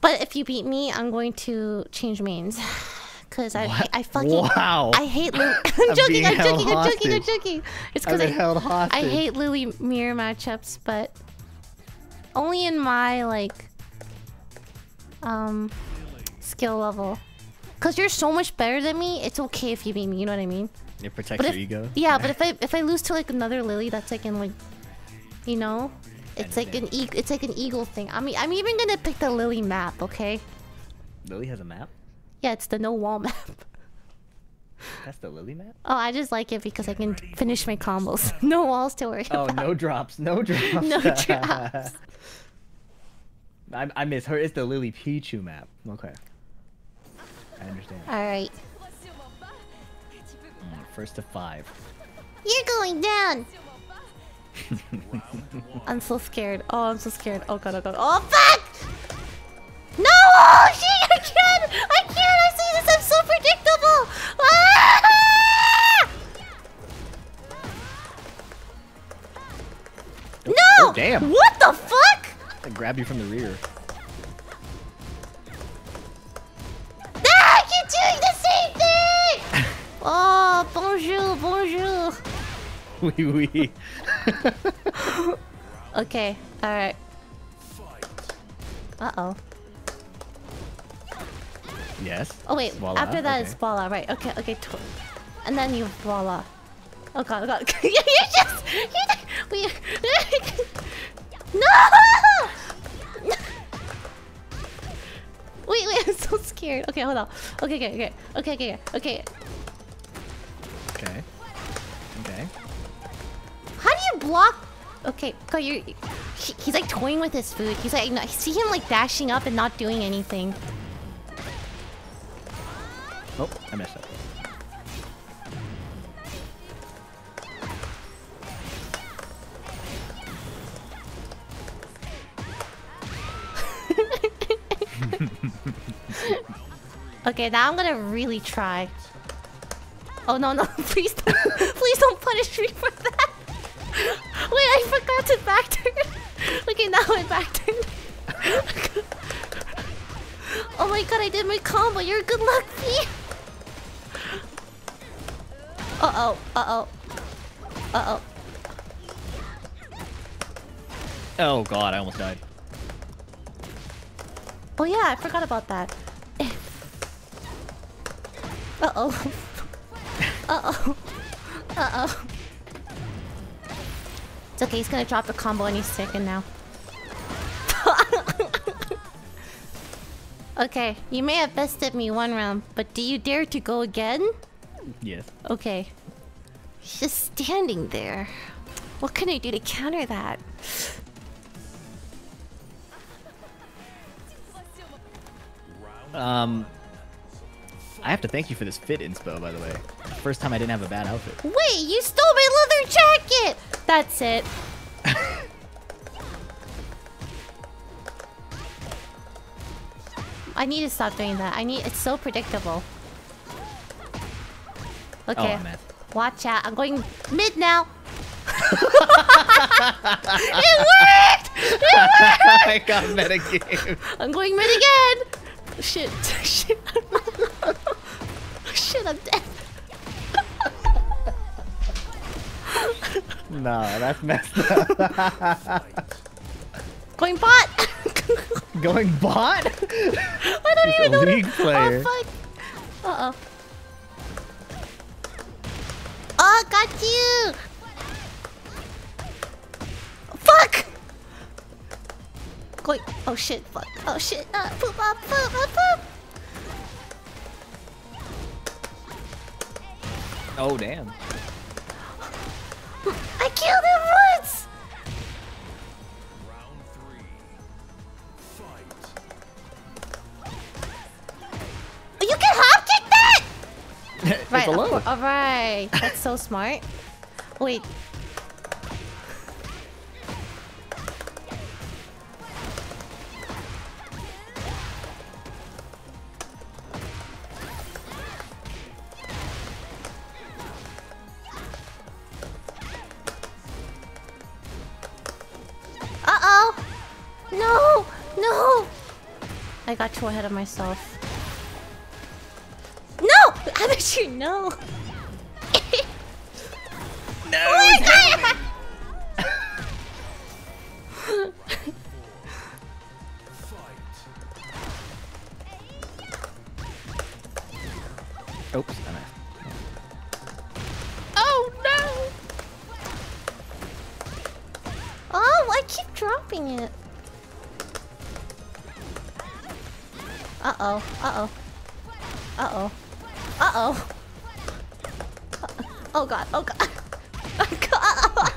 But if you beat me, I'm going to change mains. Cause I What? I fucking Wow. I hate Lily. I'm I'm joking. I'm joking. I'm joking. I'm hostage. joking. It's because I, held I hate Lily mirror matchups, but only in my like um skill level. Cause you're so much better than me. It's okay if you beat me. You know what I mean? It protects But your if, ego. yeah, but if I if I lose to like another Lily that's like in like, you know, it's like an e it's like an eagle thing. I mean, I'm even gonna pick the Lily map. Okay. Lily has a map. Yeah, it's the no wall map. That's the Lily map. Oh, I just like it because I can finish my combos. no walls to worry Oh, about. no drops. No drops. No drops. I, I miss her. It's the Lily Pichu map. Okay. I understand. All right, Mm, First to five. you're going down. I'm so scared. Oh, I'm so scared. Oh god, oh god. Oh fuck! No! Oh, shit! I can't! I can't! I see this! I'm so predictable! Ah! No! Oh, damn. What the fuck? I grabbed you from the rear. Ah! You're doing the same thing! Oh, bonjour, bonjour. Wee wee. Okay, alright. Uh oh. Yes. Oh wait, Voila, after that okay. it's voila, right? Okay, okay, and then you voila. Oh god, oh god, you just you, we, no! Wait, wait, I'm so scared. Okay, hold on. Okay, okay, okay, okay, okay, okay. Okay. Okay. How do you block? Okay, go. You. He, he's like toying with his food. He's like, I see him like dashing up and not doing anything. Oh, I messed up. Okay, now I'm gonna really try. Oh no no! Please don't! please don't punish me for that. Wait, I forgot to back turn. Okay, now I back turn. oh my god! I did my combo. You're good luck, P. Uh oh. Uh oh. Uh oh. Oh god, I almost died. Oh yeah, I forgot about that. Uh oh. Uh oh. Uh oh. It's okay, he's gonna drop a combo and he's second now. okay, you may have bested me one round, but do you dare to go again? Yes. Okay. He's just standing there. What can I do to counter that? Um, I have to thank you for this fit inspo, by the way. First time I didn't have a bad outfit. Wait, you stole my leather jacket! That's it. I need to stop doing that. I need it's so predictable. Oh, okay. Oh. Watch out. I'm going mid now. it worked! It worked! I got metagame. I'm going mid again! Shit. Shit. Shit, I'm dead. no, that's messed up. Going bot! Going bot? I don't even know. league to- player. Oh fuck! Uh oh. Oh, got you! Fuck! Going. Oh shit! Fuck! Oh shit! Uh, poop! Uh, poop! Uh, poop! Oh, damn. I killed him once. Round three. Fight. You can hop kick that! Right. a of low. cour- All right. That's so smart. Wait. I got too ahead of myself. No! How did you know? No! Oh God! Oops. nice. Oh no! Oh, I keep dropping it. Uh oh. Uh oh. Uh oh. God. Oh god. Oh god.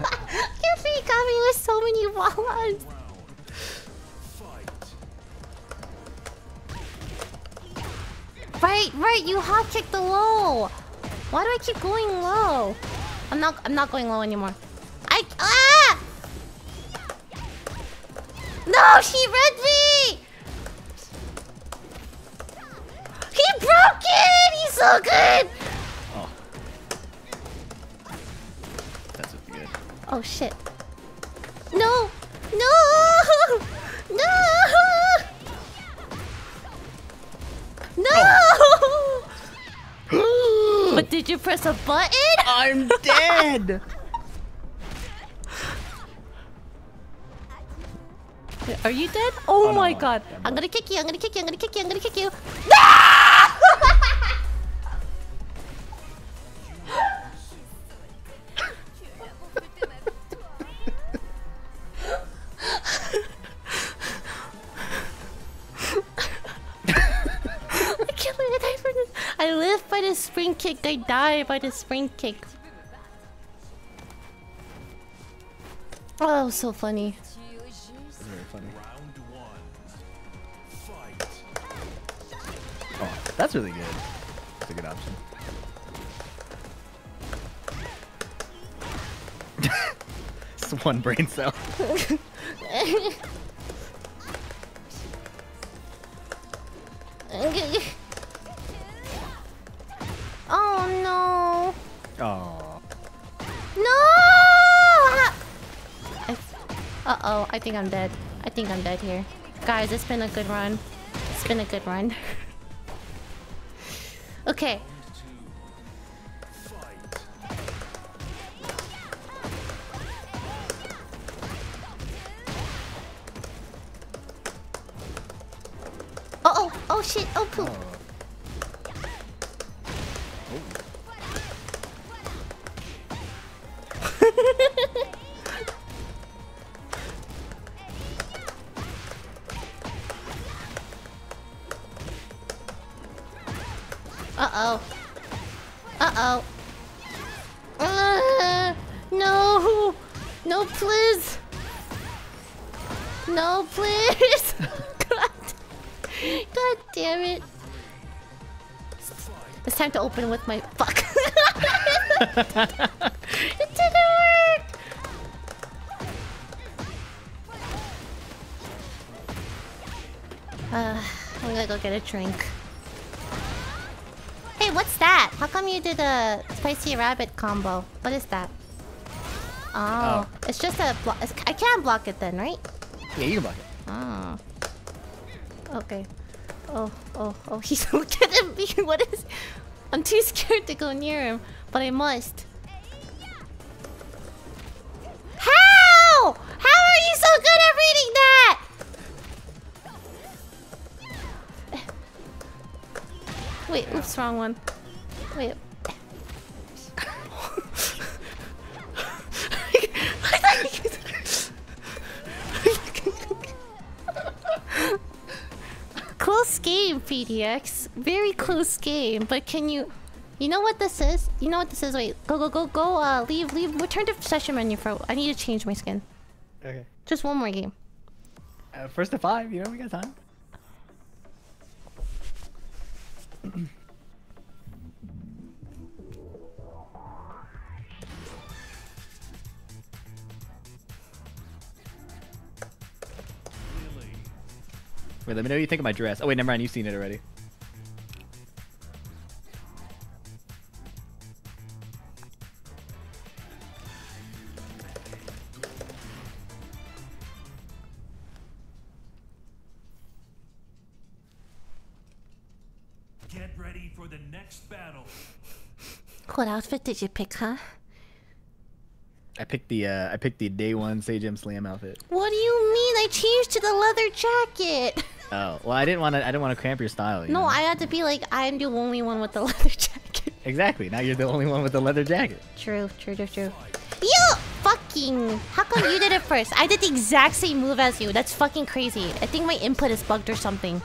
Your feet got me with so many wallas. Right, right. You hop kick the low. Why do I keep going low? I'm not. I'm not going low anymore. I ah! No, she read me. He. He's so good. Oh. That's good. Oh shit. No. No. No. No. Oh. but did you press a button? I'm dead! Are you dead? Oh, oh no, my no, god. I'm I'm gonna kick you. I'm gonna kick you. I'm gonna kick you. I'm gonna kick you. I kick. I die by the spring kick. Oh, so funny. Tu. Very funny. Round one. Fight. Oh, that's really good. That's a good option. Just one brain cell. oh no. Oh. No! Uh oh, I think I'm dead. I think I'm dead here. Guys, it's been a good run. It's been a good run. okay. Oh, oh, oh shit, oh poop. Uh oh. Uh oh. Uh, no. No, please. No, please. God. God damn it. It's time to open with my fuck. Go get a drink. Hey, what's that? How come you did a spicy rabbit combo? What is that? Oh, Oh. it's just a block. I can't block it then, right? Yeah, you can block it. Oh. Okay. Oh, oh, oh, he's looking at me. What is... I'm too scared to go near him, but I must. Wait, wrong one. Wait. I thought you- close game, PDX. Very close game. But can you... You know what this is? You know what this is? Wait, go, go, go, go. Uh, leave, leave. Return to session menu for... I need to change my skin. Okay. Just one more game. Uh, first to five, you know, we got time. Wait, let me know what you think of my dress. Oh wait, never mind. You've seen it already. Get ready for the next battle. What outfit did you pick, huh? I picked the uh, I picked the day one Sage M Slam outfit. What do you mean? I changed to the leather jacket. Oh well, I didn't want to. I didn't want to cramp your style. you No, know? I had to be like, I'm the only one with the leather jacket. Exactly. Now you're the only one with the leather jacket. True, true, true, true. You fucking. How come you did it first? I did the exact same move as you. That's fucking crazy. I think my input is bugged or something.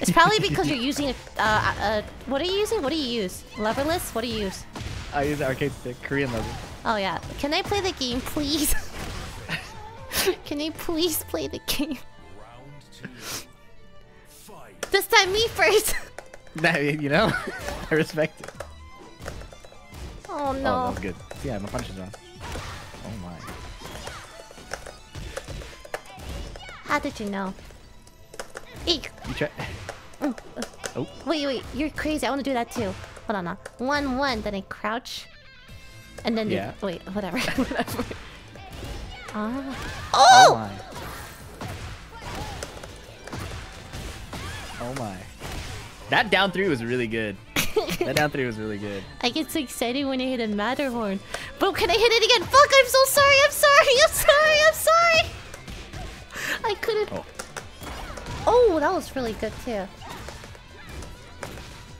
It's probably because you're using a. Uh, uh, what are you using? What do you use? Leverless? What do you use? I use the arcade stick, Korean leather. Oh yeah. Can I play the game, please? Can I please play the game? Round two. Fight. This time me first. You know, I respect it. Oh Oh, that no. was good. Yeah, my punch is wrong. Oh my. How did you know? Eek. You try. Oh, Wait, wait. You're crazy. I want to do that too. Hold on. Now. One, one. Then I crouch. And then Yeah. you, wait, whatever. whatever. Ah. oh Oh! Oh my. That down three was really good. that down three was really good. I get so excited when I hit a Matterhorn. But can I hit it again? Fuck, I'm so sorry. I'm sorry. I'm sorry. I'm sorry. I couldn't. Oh, Oh, that was really good too.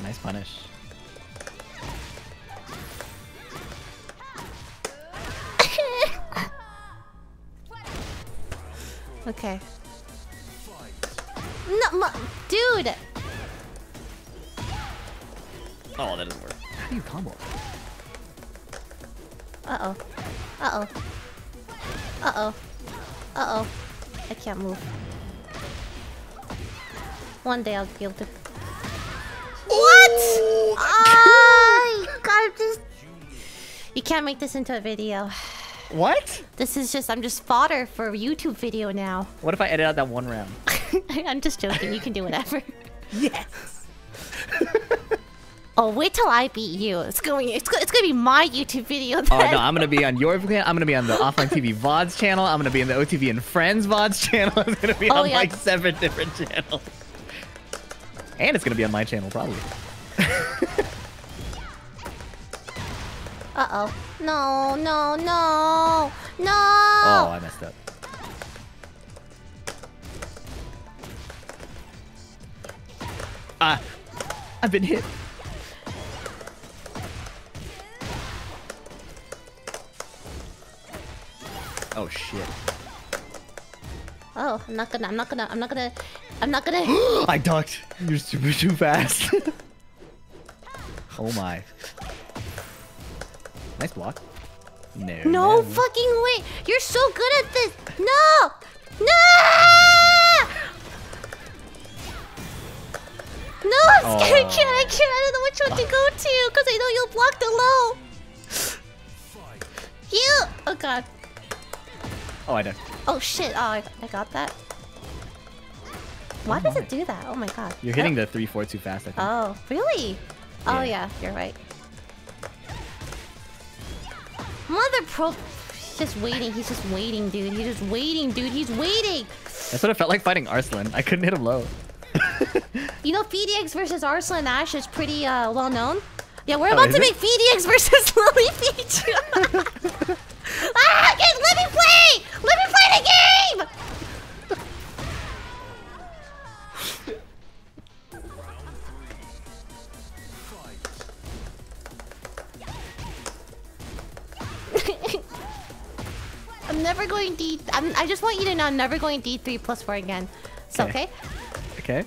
nice punish. okay. No, ma- dude. Oh, that doesn't work. How do you combo? Uh oh. Uh oh. Uh oh. Uh oh. I can't move. One day I'll be able to. What? I got just. You can't make this into a video. What? This is just. I'm just fodder for a YouTube video now. What if I edit out that one round? I'm just joking. You can do whatever. yes. oh, wait till I beat you. It's going. It's, go- it's gonna be my YouTube video. Then. Oh no, I'm gonna be on your channel. I'm gonna be on the Offline TV VODs channel. I'm gonna be in the OTV and Friends VODs channel. I'm gonna be Oh, on yeah. like seven different channels. And it's gonna be on my channel probably. Uh oh. No, no, no, no. Oh, I messed up. Ah, I've been hit. Oh shit. Oh, I'm not gonna. I'm not gonna. I'm not gonna. I'm not gonna. I ducked. You're super too fast. oh my. Nice block. No. no no. fucking way. You're so good at this. No. No. No, I'm scared. I can't. I can't. I don't know which one to go to because I know you'll block the low. You. Oh god. Oh, I ducked. Oh shit. Oh, I, I got that. Why does it do that? Oh my god. You're hitting the 3 4 too fast, I think. Oh, really? Oh Yeah. yeah, you're right. Mother pro he's just waiting, he's just waiting, dude. He's just waiting, dude. He's waiting. That's what it felt like fighting Arslan. I couldn't hit him low. You know FDX versus Arslan Ash is pretty uh well known. Yeah, we're Oh, about to it? make FDX versus Lily Pichu. ah, okay, let me play! Let me play the game! I'm never going D. I'm, I just want you to know I'm never going D3 plus 4 again. It's Okay. okay? Okay.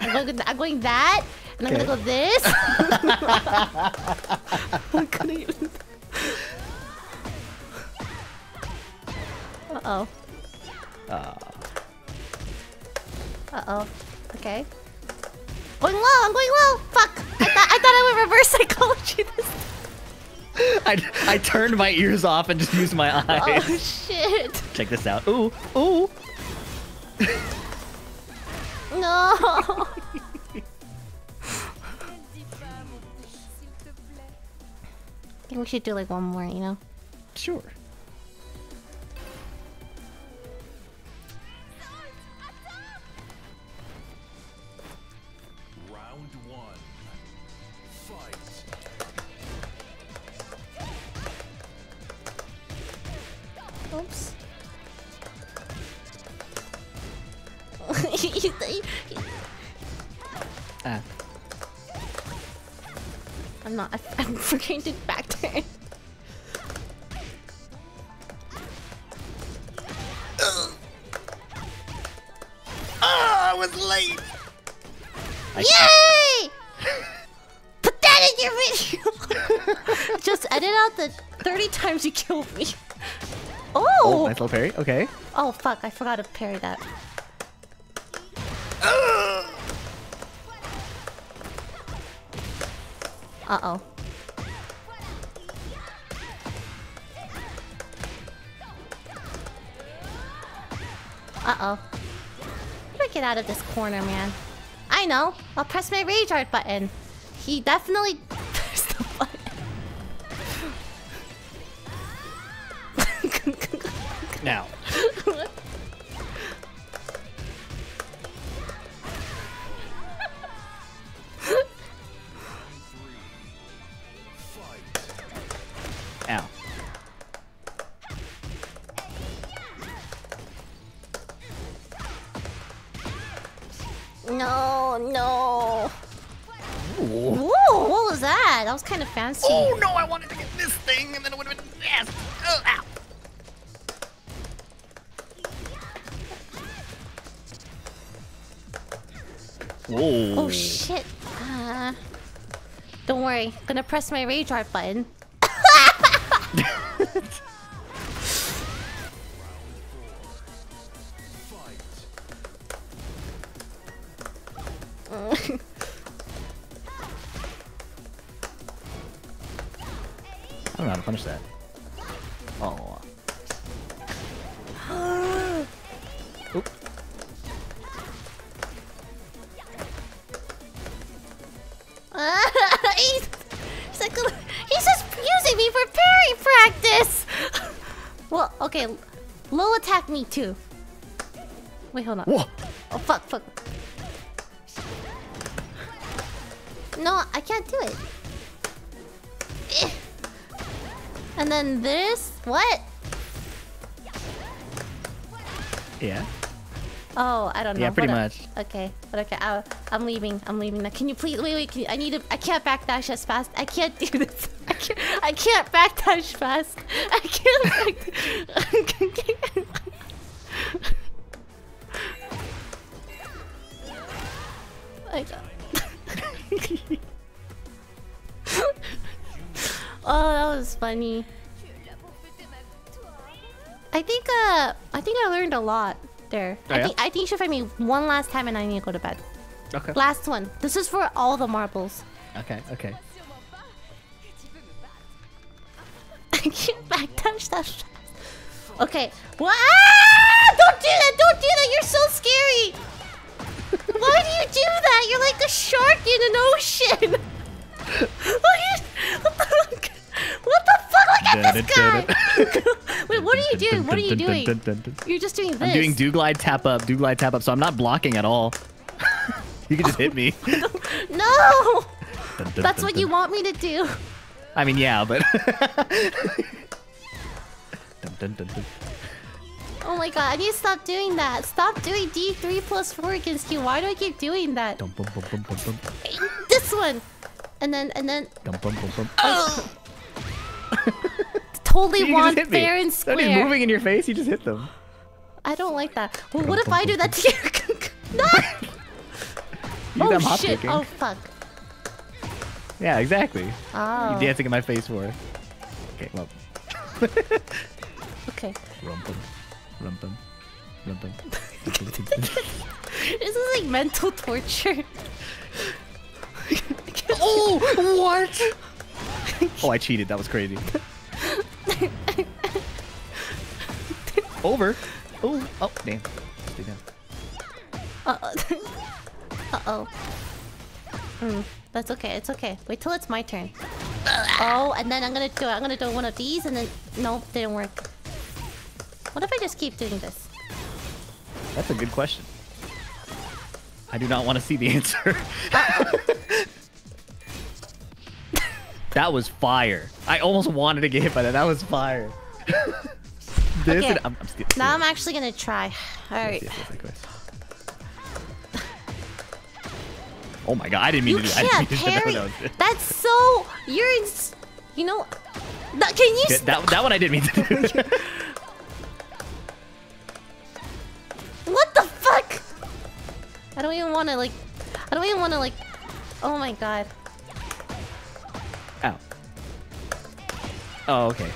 I'm going, I'm going that, and I'm gonna go this. I'm gonna use- Uh-oh. Ah. Uh-oh. Okay. Going low, I'm going low! Fuck! I thought I thought I would reverse psychology this I, I turned my ears off and just used my eyes. Oh shit! Check this out. Ooh, ooh. plaît. I think we should do like one more, you know? Sure. Ah. I'm not. I'm forgetting to back turn. Ah, I was late. Yay! Put that in your video. Just edit out the 30 times you killed me. Oh, Oh! nice little parry. Okay. Oh fuck! I forgot to parry that. Uh oh. Uh oh. How do I get out of this corner, man? I know. I'll press my rage art button. He definitely pressed the button. Now. was that? That was kind of fancy. Oh no, I wanted to get this thing and then it would have been yes. Oh, ow. Whoa. Oh shit. Uh, don't worry. I'm Gonna press my rage art button. punish that. Oh. Oop. he's, he's, like, he's just using me for parry practice. well, okay. Low attack me too. Wait, hold on. Whoa. Then this, what? Yeah. Oh, I don't know. Yeah, pretty What a- much. Okay, but okay, I, I'm leaving. I'm leaving now. Can you please wait? Wait, can you, I need to. I can't backdash as fast. I can't do this. I can't. I can't backdash fast. I can't. Back, I oh, that was funny. I think uh I think I learned a lot there. Oh, I yeah? think I think you should find me one last time and I need to go to bed. Okay. Last one. This is for all the marbles. Okay. Okay. I can't backdash that fast. Okay. Well, ah! Don't do that! Don't do that! You're so scary! Why do you do that? You're like a shark in an ocean! What the fuck? What the fuck? Look at this guy! What are you doing? What are you doing? You're just doing this. I'm doing do glide tap up, do glide tap up, so I'm not blocking at all. you can just hit me. No! That's what you want me to do. I mean, yeah, but. Oh my god, I need to stop doing that. Stop doing D3 plus 4 against you. Why do I keep doing that? Dum, bum, bum, bum, bum, bum. This one! And then, and then, Dum, bum, bum, bum. Oh. Totally You just want hit me. fair and They're moving in your face, you just hit them. I don't like that. Well, what if I do that to you? no! You oh them shit! kicking. Oh fuck! Yeah, exactly. Oh. You dancing in my face for. Okay, well. Okay. Rumpum. Rumpum. Rumpum. This is like mental torture. oh, what? oh, I cheated. That was crazy. Over. Oh, oh, damn. Stay down. Uh oh. uh oh. Mm, that's okay. It's okay. Wait till it's my turn. Oh, and then I'm gonna do. I'm gonna do one of these, and then nope, didn't work. What if I just keep doing this? That's a good question. I do not want to see the answer. that was fire. I almost wanted to get hit by that. That was fire. this, Okay. I'm, I'm still. Now I'm actually gonna try. Yes, yes, yes. Oh my god, I didn't mean You to do that. I can't didn't mean to- no, no. That's so. You're. Ins- you know. That, can you? Okay, that, that one I didn't mean to do. what the fuck? I don't even want to like. I don't even want to like. Oh my god. Oh, okay.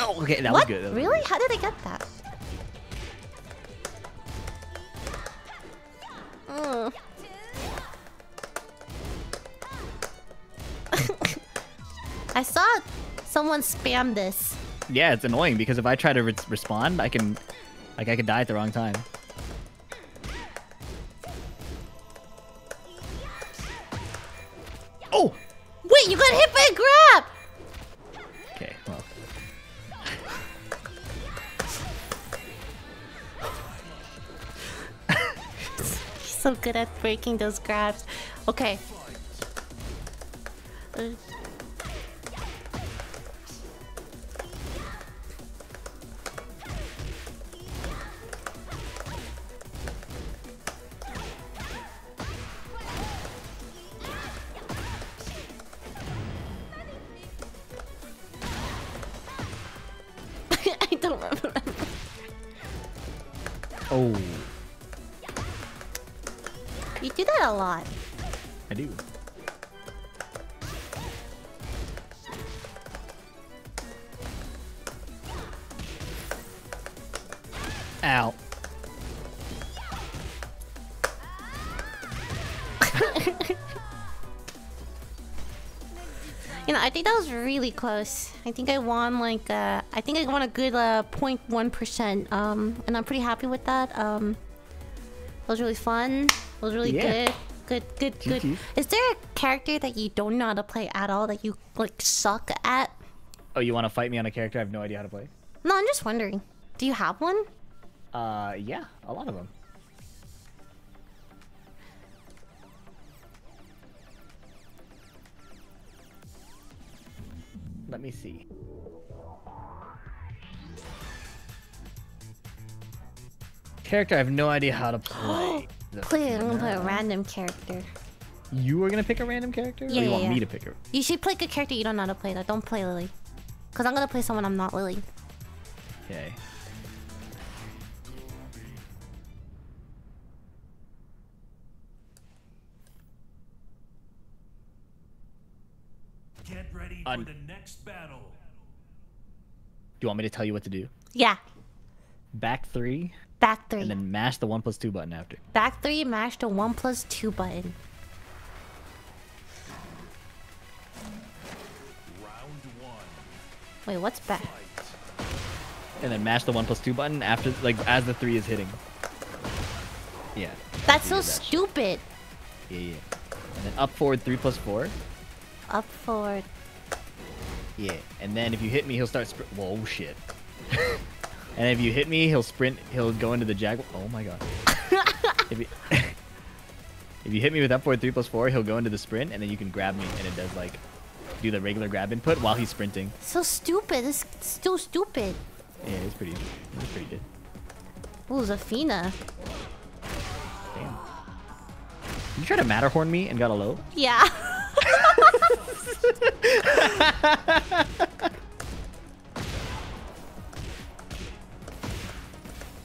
Oh, okay, that was good. that was really? good. How did I get that? Mm. I saw someone spam this. Yeah, it's annoying because if I try to re- respond, I can, like, I could die at the wrong time. Oh. Wait, you got hit by a grab! Okay. Well. so good at breaking those grabs. Okay. Uh, Oh. You do that a lot. I do. Ow. You know, I think that was really close. I think I won like uh, I think I won a good uh 0.1 percent. Um, and I'm pretty happy with that. Um, it was really fun. It was really Yeah. good. Good, good, good. Is there a character that you don't know how to play at all that you like suck at? Oh, you want to fight me on a character I have no idea how to play? No, I'm just wondering. Do you have one? Uh, yeah, a lot of them. Let me see. Character I have no idea how to play. The- Play. I'm gonna play a random character. You are gonna pick a random character? Yeah, or you yeah, want yeah. me to pick her? You should pick a character you don't know how to play. That don't play Lily. Cause I'm gonna play someone I'm not Lily. Okay. Get ready for the next battle. Do you want me to tell you what to do? Yeah. Back three, Back three. and then mash the one plus two button after. Back three, mash the one plus two button. Round one. Wait, what's back? And then mash the one plus two button after, like, as the three is hitting. Yeah. That's so do that shit. stupid. Yeah, yeah. And then up forward three plus four. Up forward. Yeah. And then if you hit me, he'll start sprint. Whoa, shit. and if you hit me, he'll sprint. He'll go into the jaguar. Oh my god. if, you, if you hit me with up forward three plus four, he'll go into the sprint, and then you can grab me, and it does like do the regular grab input while he's sprinting. So stupid. It's still stupid. Yeah, it's pretty. It's pretty good. Ooh, Zafina. Damn. You tried to Matterhorn me and got a low? Yeah.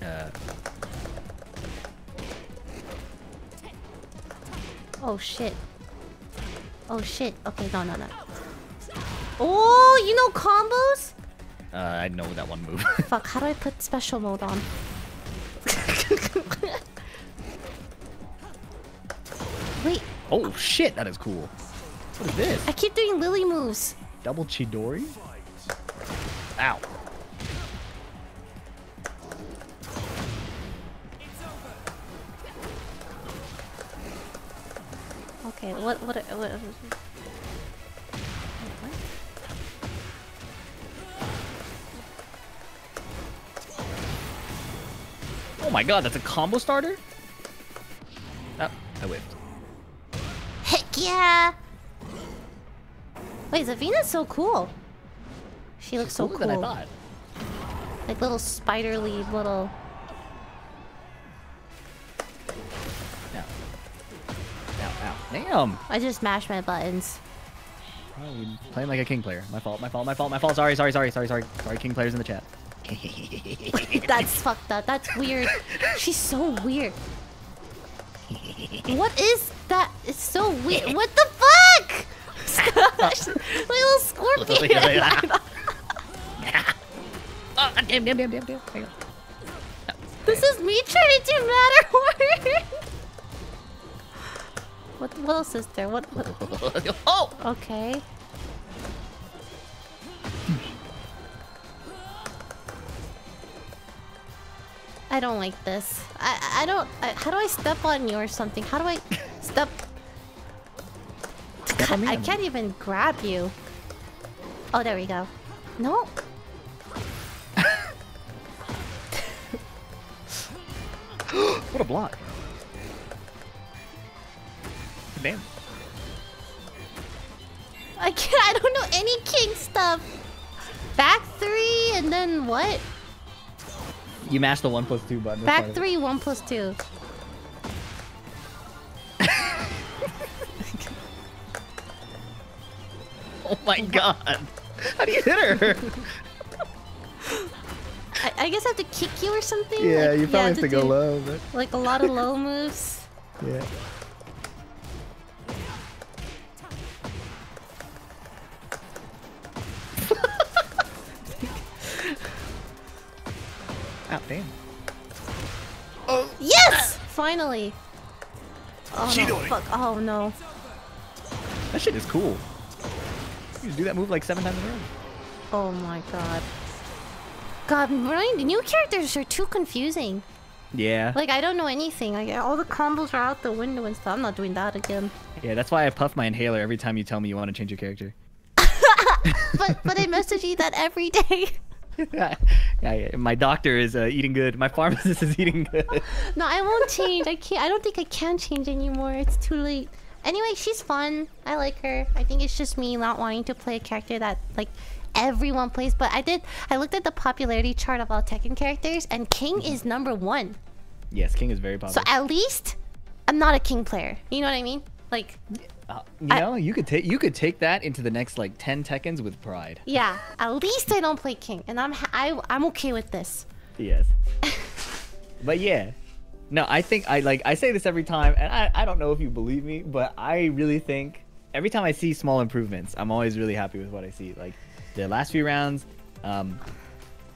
Uh, oh shit. Oh shit. Okay, no, no, no. Oh, you know combos? uh, I know that one move. Fuck, how do I put special mode on? Wait, oh shit, that is cool. What is this? I keep doing Lily moves. Double Chidori? Ow. Okay, what, what, what? Oh my god, that's a combo starter? Oh, I whipped. Heck yeah! Wait, Zafina's so cool. She looks so cool. than I thought. Like little spiderly little. Ow. Ow, ow. Damn! I just mashed my buttons. Oh, playing like a king player. My fault, my fault, my fault, my fault. Sorry, sorry, sorry, sorry, sorry. Sorry, king players in the chat. That's fucked up. That's weird. She's so weird. What is that? It's so weird. What the fuck? A little scorpion. oh, damn, damn, damn, damn, damn. Hang on. This is me trying to matter. What, what else is there? What, what? oh! Okay. I don't like this. I I don't. I, how do I step on you or something? How do I step? Step on I can't even grab you. Oh, there we go. No. What a block. Damn. I can't. I don't know any king stuff. Back three and then what? You mashed the 1 plus 2 button. Back three, one plus two. Oh my god. How do you hit her? I, I guess I have to kick you or something. yeah, Like, you probably have to go low, but Like a lot of low moves. yeah. Ow, oh, damn. Oh. Yes! Finally. Oh no! Fuck! Oh no! That shit is cool. You do that move like seven times in a row. Oh my god. God, the new characters are too confusing. Yeah. Like I don't know anything. Like all the combos are out the window and stuff. I'm not doing that again. Yeah, that's why I puff my inhaler every time you tell me you want to change your character. But but I message you that every day. yeah, yeah, my doctor is uh, eating good. My pharmacist is eating good. No, I won't change. I can't. I don't think I can change anymore. It's too late. Anyway, she's fun. I like her. I think it's just me not wanting to play a character that like everyone plays. But I did. I looked at the popularity chart of all Tekken characters, and King is number one. yes, King is very popular. So at least I'm not a King player. You know what I mean? Like, Uh, you I- know, you could take you could take that into the next like ten Tekkens with pride. yeah. At least I don't play King, and I'm ha- I, I'm okay with this. Yes. but yeah. No, I think I like I say this every time and I, I don't know if you believe me, but I really think every time I see small improvements, I'm always really happy with what I see. Like the last few rounds, um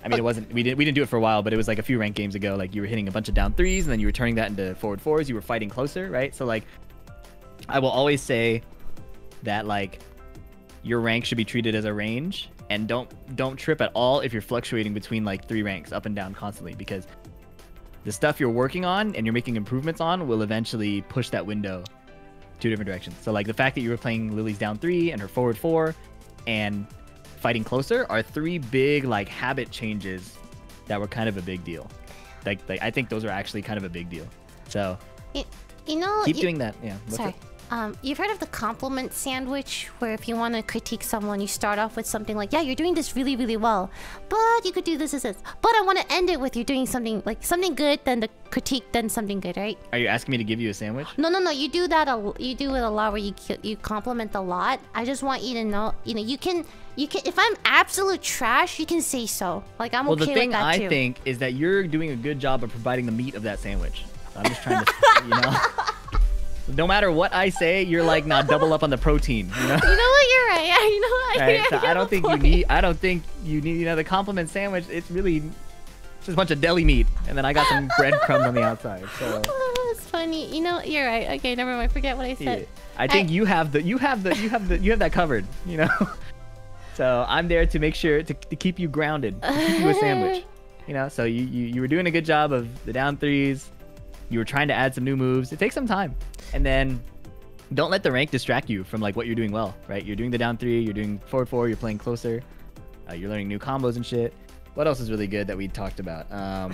I mean it wasn't we didn't we didn't do it for a while, but it was like a few ranked games ago, like you were hitting a bunch of down threes and then you were turning that into forward fours, you were fighting closer, right? So like I will always say that like your rank should be treated as a range and don't don't trip at all if you're fluctuating between like three ranks up and down constantly because the stuff you're working on and you're making improvements on will eventually push that window two different directions. So like the fact that you were playing Lily's down three and her forward four and fighting closer are three big like habit changes that were kind of a big deal. Like like I think those are actually kind of a big deal. So You, you know. keep you- doing that. Yeah. Sorry. it? Um, you've heard of the compliment sandwich, where if you want to critique someone, you start off with something like, "Yeah, you're doing this really, really well, but you could do this, this, this." But I want to end it with you doing something like something good, then the critique, then something good, right? Are you asking me to give you a sandwich? No, no, no. You do that. A, you do it a lot, where you you compliment a lot. I just want you to know, you know, you can, you can. If I'm absolute trash, you can say so. Like I'm Well, okay the thing I too. think is that you're doing a good job of providing the meat of that sandwich. I'm just trying to, you know. No matter what I say, you're like, nah, double up on the protein. You know. You know what? You're right. Yeah, you know what? Right? Yeah, So you I don't think you need. I don't think you need. You know, the compliment sandwich. It's really just a bunch of deli meat, and then I got some breadcrumbs on the outside. So Oh, it's funny. You know, you're right. Okay, never mind. Forget what I yeah. said. I think I- you have the. You have the. You have the. You have that covered. You know. So I'm there to make sure to, to keep you grounded, to keep you a sandwich. You know. So you, you you were doing a good job of the down threes. You were trying to add some new moves. It takes some time, and then don't let the rank distract you from like what you're doing well. Right? You're doing the down three. You're doing forward four. You're playing closer. Uh, you're learning new combos and shit. What else is really good that we talked about? Um,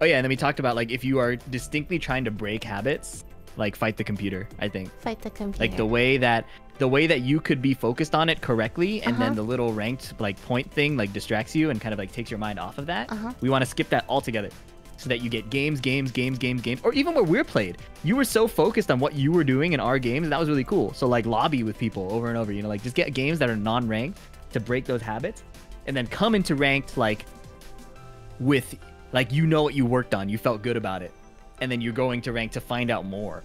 oh yeah, and then we talked about like if you are distinctly trying to break habits, like fight the computer. I think Fight the computer. like the way that the way that you could be focused on it correctly, and Uh-huh. then the little ranked like point thing like distracts you and kind of like takes your mind off of that. Uh-huh. We want to skip that altogether. So that you get games, games, games, games, games, or even where we're played. You were so focused on what you were doing in our games, and that was really cool. So like lobby with people over and over, you know, like just get games that are non-ranked to break those habits, and then come into ranked like with like you know what you worked on, you felt good about it, and then you're going to rank to find out more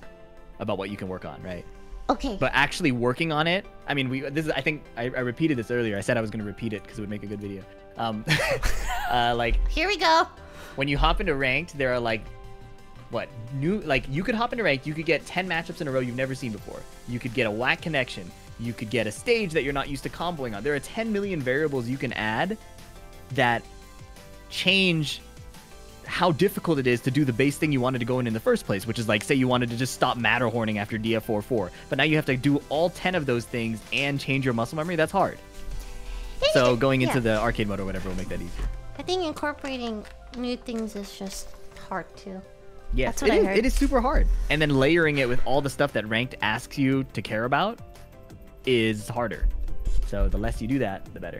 about what you can work on, right? okay. But actually working on it, I mean, we this is I think I, I repeated this earlier. I said I was gonna repeat it because it would make a good video. Um, uh, like Here we go. When you hop into ranked, there are like what new like you could hop into ranked, you could get 10 matchups in a row you've never seen before. You could get a whack connection. You could get a stage that you're not used to comboing on. There are 10 million variables you can add that change how difficult it is to do the base thing you wanted to go in in the first place, which is like say you wanted to just stop Matterhorning after DF44, but now you have to do all 10 of those things and change your muscle memory. That's hard. So going into Yeah. the arcade mode or whatever will make that easier. I think incorporating new things is just hard too. Yes, That's what it I is- heard. It is super hard, and then layering it with all the stuff that ranked asks you to care about is harder. So the less you do that, the better.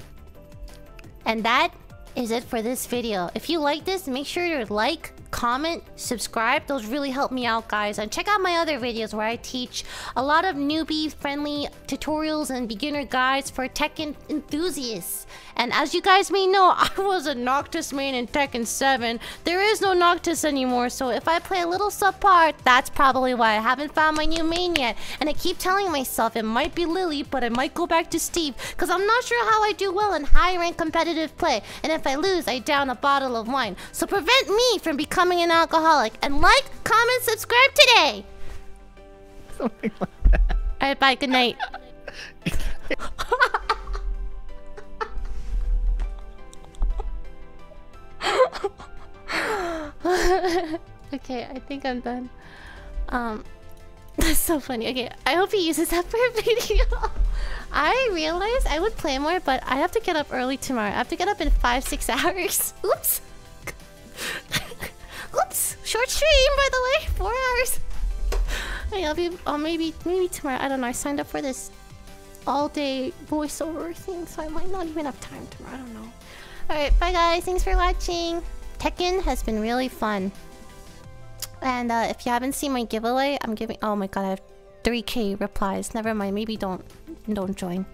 And that is it for this video. If you like this, make sure to like, comment, subscribe. Those really help me out, guys. And check out my other videos where I teach a lot of newbie-friendly tutorials and beginner guides for Tekken enthusiasts. And as you guys may know, I was a Noctis main in Tekken 7. There is no Noctis anymore, so if I play a little subpar, that's probably why I haven't found my new main yet. And I keep telling myself it might be Lily, but it might go back to Steve, because I'm not sure how I do well in high rank competitive play. And if I lose, I down a bottle of wine. So prevent me from becoming an alcoholic. And like, comment, subscribe today. Something like that. Alright, bye. Good night. okay, I think I'm done. Um, that's so funny. Okay, I hope he uses that for a video. I realized I would play more, but I have to get up early tomorrow. I have to get up in five, six hours. Oops. Short stream, by the way. Four hours. I'll be. Oh, maybe, maybe tomorrow. I don't know. I signed up for this all-day voiceover thing, so I might not even have time tomorrow. I don't know. All right, bye guys. Thanks for watching. Tekken has been really fun. And uh, if you haven't seen my giveaway, I'm giving. Oh my god, I have 3k replies. Never mind. Maybe don't don't join.